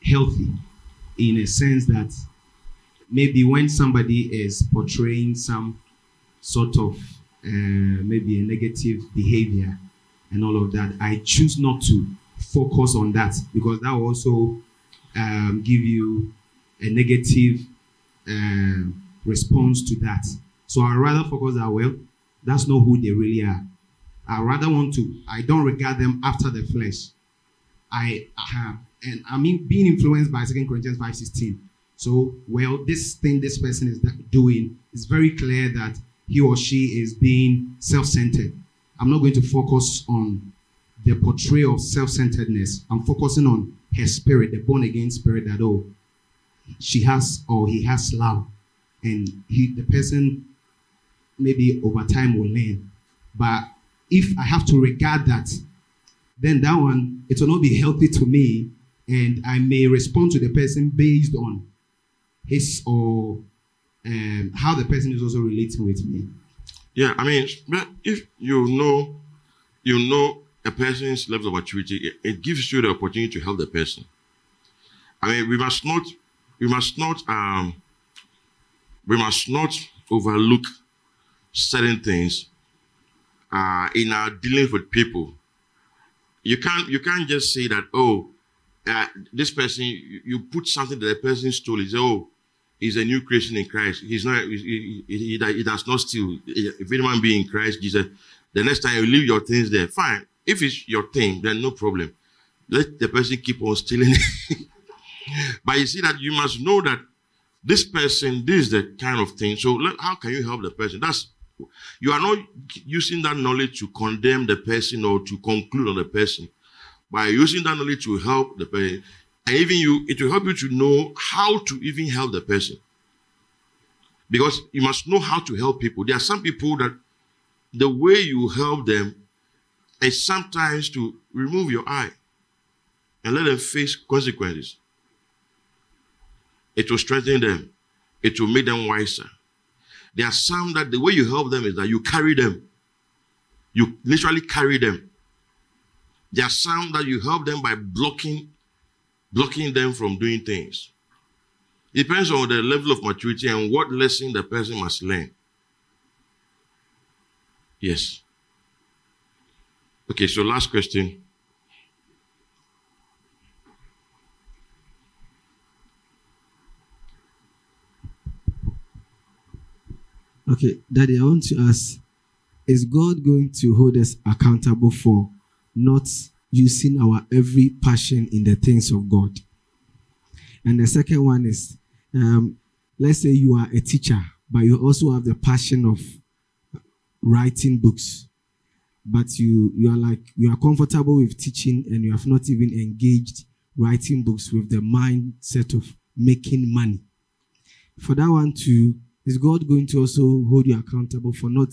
healthy, in a sense that maybe when somebody is portraying some sort of uh, maybe a negative behavior and all of that, I choose not to focus on that because that will also um, give you a negative um response to that. So I rather focus that well. That's not who they really are. I rather want to. I don't regard them after the flesh. I have, and I mean, being influenced by Second Corinthians five sixteen. So, well, this thing this person is doing is very clear that he or she is being self-centered. I'm not going to focus on the portrayal of self-centeredness. I'm focusing on her spirit, the born again spirit that oh, she has or he has love, and he the person maybe over time will learn. But if I have to regard that, then that one it will not be healthy to me, and I may respond to the person based on his or um, how the person is also relating with me. Yeah, I mean, if you know, you know a person's level of maturity, it, it gives you the opportunity to help the person. I mean, we must not, we must not, um, we must not overlook certain things uh, in our dealings with people. You can't, you can't just say that, oh, uh, this person, you, you put something that the person stole. Say, oh, he's a new creation in Christ. He's not, he, he, he, does not steal. If anyone be in Christ Jesus, the next time you leave your things there, fine. If it's your thing, then no problem. Let the person keep on stealing. [laughs] but you see that you must know that this person, this is the kind of thing. So let, how can you help the person? That's you are not using that knowledge to condemn the person or to conclude on the person. By using that knowledge to help the person, and even you, it will help you to know how to even help the person. Because you must know how to help people. There are some people that the way you help them is sometimes to remove your eye and let them face consequences. It will strengthen them. It will make them wiser. There are some that the way you help them is that you carry them. You literally carry them. There are some that you help them by blocking, blocking them from doing things. It depends on the level of maturity and what lesson the person must learn. Yes. Okay, so last question. Okay, Daddy, I want to ask Is God going to hold us accountable for not using our every passion in the things of God? And the second one is um, let's say you are a teacher, but you also have the passion of writing books, but you, you are like, you are comfortable with teaching and you have not even engaged writing books with the mindset of making money. For that one too, is God going to also hold you accountable for not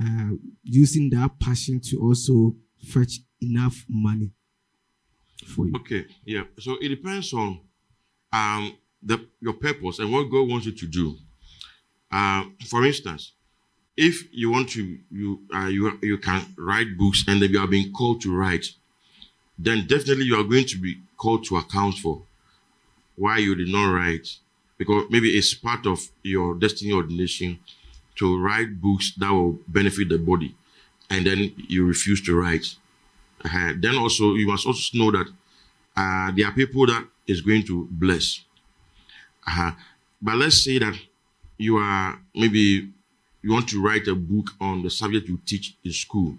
uh, using that passion to also fetch enough money for you? Okay, yeah. So it depends on um, the, your purpose and what God wants you to do. Uh, for instance, if you want to, you, uh, you, you can write books and then you are being called to write, then definitely you are going to be called to account for why you did not write. Because maybe it's part of your destiny ordination to write books that will benefit the body. And then you refuse to write. Uh, then also, you must also know that uh, there are people that is going to bless. Uh, but let's say that you are maybe you want to write a book on the subject you teach in school,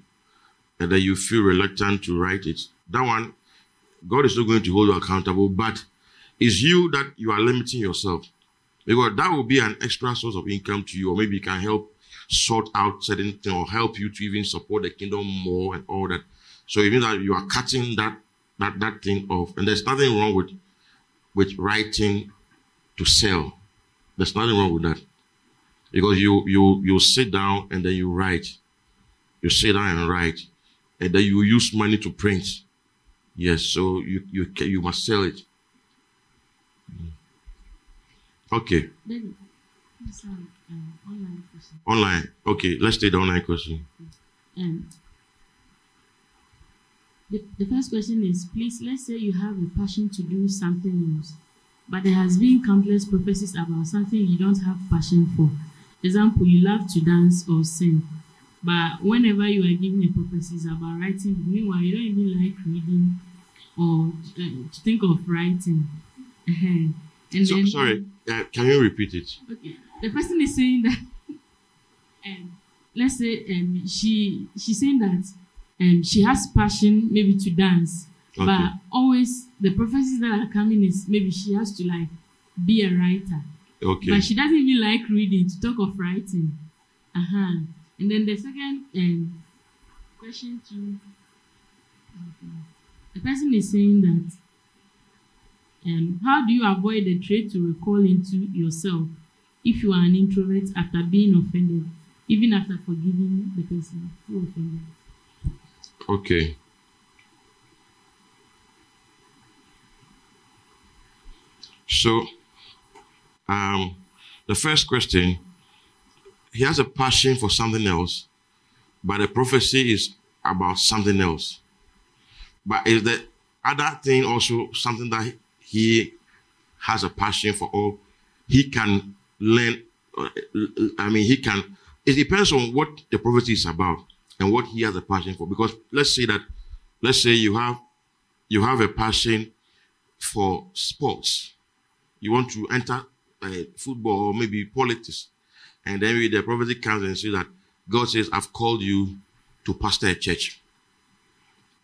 and then you feel reluctant to write it. That one, God is not going to hold you accountable, but it's you that you are limiting yourself. Because that will be an extra source of income to you, or maybe it can help sort out certain things or help you to even support the kingdom more and all that. So it means that you are cutting that that that thing off. And there's nothing wrong with with writing to sell. There's nothing wrong with that. Because you you you sit down and then you write. You sit down and write. And then you use money to print. Yes, so you you you must sell it. Okay, Then, um, um, online online. Okay, let's take the online question. Um, the, the first question is please let's say you have a passion to do something else but there has been countless prophecies about something you don't have passion for example you love to dance or sing but whenever you are given a prophecy about writing meanwhile you don't even like reading or uh, to think of writing uh-huh. and So, then sorry, uh, can you repeat it? Okay. The person is saying that [laughs] um let's say um she she's saying that um she has passion maybe to dance. Okay. But always the prophecies that are coming is maybe she has to like be a writer. Okay. But she doesn't even like reading to talk of writing. Uh-huh. And then the second um question to the person is saying that um, how do you avoid the trait to recall into yourself if you are an introvert after being offended, even after forgiving the person who offended? Okay. So, um, the first question, he has a passion for something else, but the prophecy is about something else. But is the other thing also something that he has a passion for, or he can learn? uh, I mean, he can. It depends on what the prophecy is about and what he has a passion for. Because let's say that, let's say you have you have a passion for sports. You want to enter uh, football or maybe politics, and then the prophecy comes and says that God says, "I've called you to pastor a church,"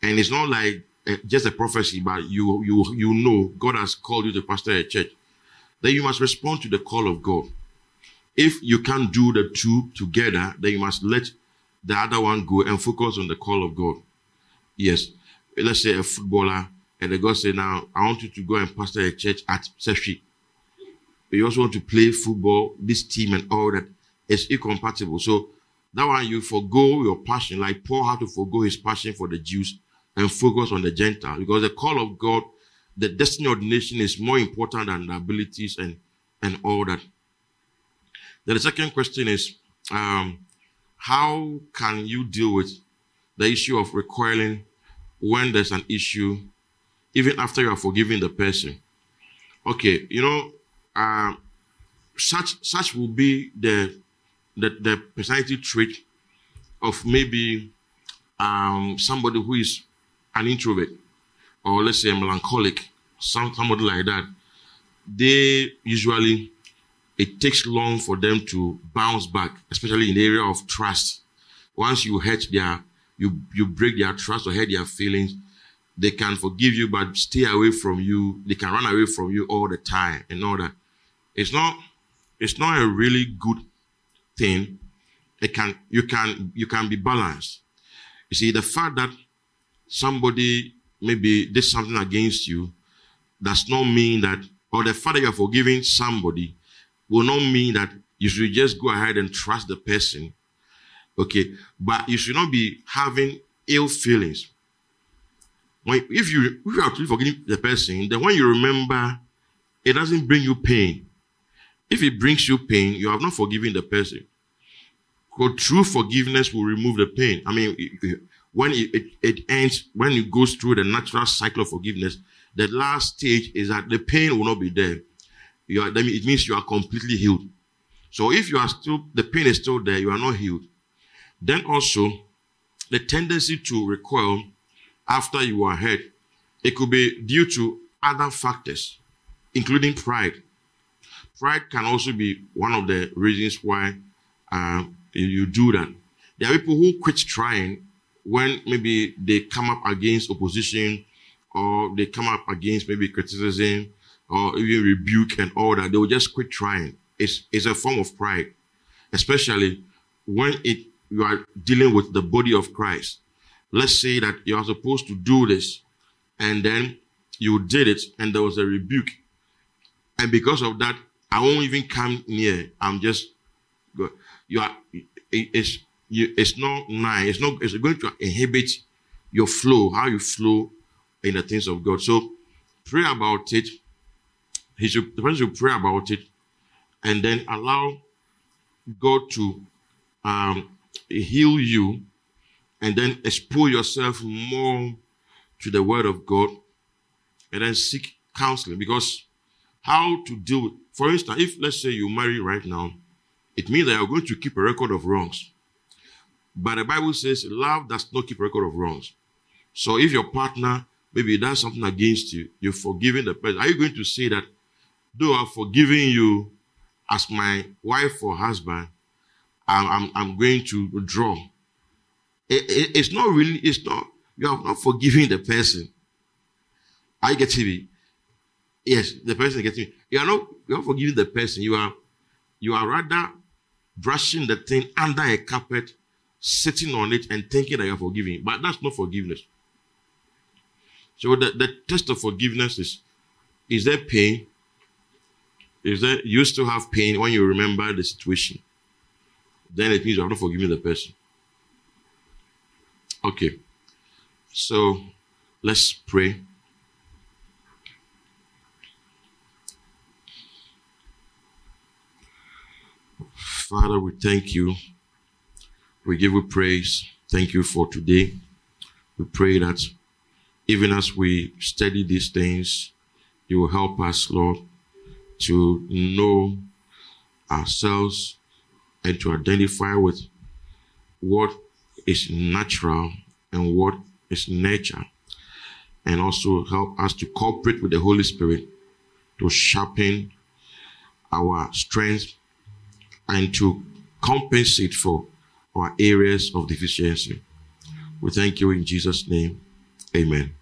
and it's not like uh, just a prophecy, but you you you know God has called you to pastor a church. Then you must respond to the call of God. If you can't do the two together, then you must let the other one go and focus on the call of God. Yes. Let's say a footballer, and the God say, Now, I want you to go and pastor a church at Seshi. You also want to play football, this team and all that is incompatible. So that one you forego your passion, like Paul had to forego his passion for the Jews and focus on the Gentile. Because the call of God, the destiny ordination is more important than the abilities and, and all that. Then the second question is, um, how can you deal with the issue of recoiling when there's an issue, even after you are forgiving the person? Okay, you know, um, such such will be the the, the personality trait of maybe um, somebody who is an introvert, or let's say a melancholic, some somebody like that. They usually it takes long for them to bounce back, especially in the area of trust. Once you hurt their, you you break their trust or hurt their feelings, they can forgive you but stay away from you. They can run away from you all the time and all that. It's not, it's not a really good thing. It can you can you can be balanced. You see, the fact that somebody maybe did something against you does not mean that, or the fact that you're forgiving somebody will not mean that you should just go ahead and trust the person. Okay. But you should not be having ill feelings. When, if you if you are forgiving the person, then when you remember it doesn't bring you pain. If it brings you pain, you have not forgiven the person. Because true forgiveness will remove the pain. I mean, when it, it, it ends, when it goes through the natural cycle of forgiveness, the last stage is that the pain will not be there. You are, that mean- it means you are completely healed. So if you are still, the pain is still there, you are not healed. Then also, the tendency to recoil after you are hurt, it could be due to other factors, including pride. Pride can also be one of the reasons why uh, you do that. There are people who quit trying when maybe they come up against opposition or they come up against maybe criticism or even rebuke and all that. They will just quit trying. It's, it's a form of pride, especially when it you are dealing with the body of Christ. Let's say that you are supposed to do this and then you did it and there was a rebuke. And because of that, I won't even come near. I'm just. You are it- it's you, it's not nice. It's not it's going to inhibit your flow, how you flow in the things of God. So pray about it. He should the person should pray about it and then allow God to um, heal you and then expose yourself more to the word of God and then seek counseling because how to deal with for instance if let's say you marry right now it means that you're going to keep a record of wrongs. But the bible says love does not keep a record of wrongs. So if your partner maybe does something against you you're forgiving the person are you going to say that though i've forgiven you as my wife or husband i'm, I'm, I'm going to withdraw it, it- it's not really it's not you have not forgiven the person I get me. Yes, the person gets me. You are not you are forgiving the person. You are you are rather brushing the thing under a carpet, sitting on it and thinking that you are forgiving. But that's not forgiveness. So the, the test of forgiveness is is there pain? Is there you still have pain when you remember the situation? Then it means you have not forgiven the person. Okay. So let's pray. Father, we thank you. We give you praise. Thank you for today. We pray that even as we study these things, you will help us, Lord, to know ourselves and to identify with what is natural and what is nature. And also help us to cooperate with the Holy Spirit to sharpen our strength and to compensate for our areas of deficiency. We thank you in Jesus' name. Amen.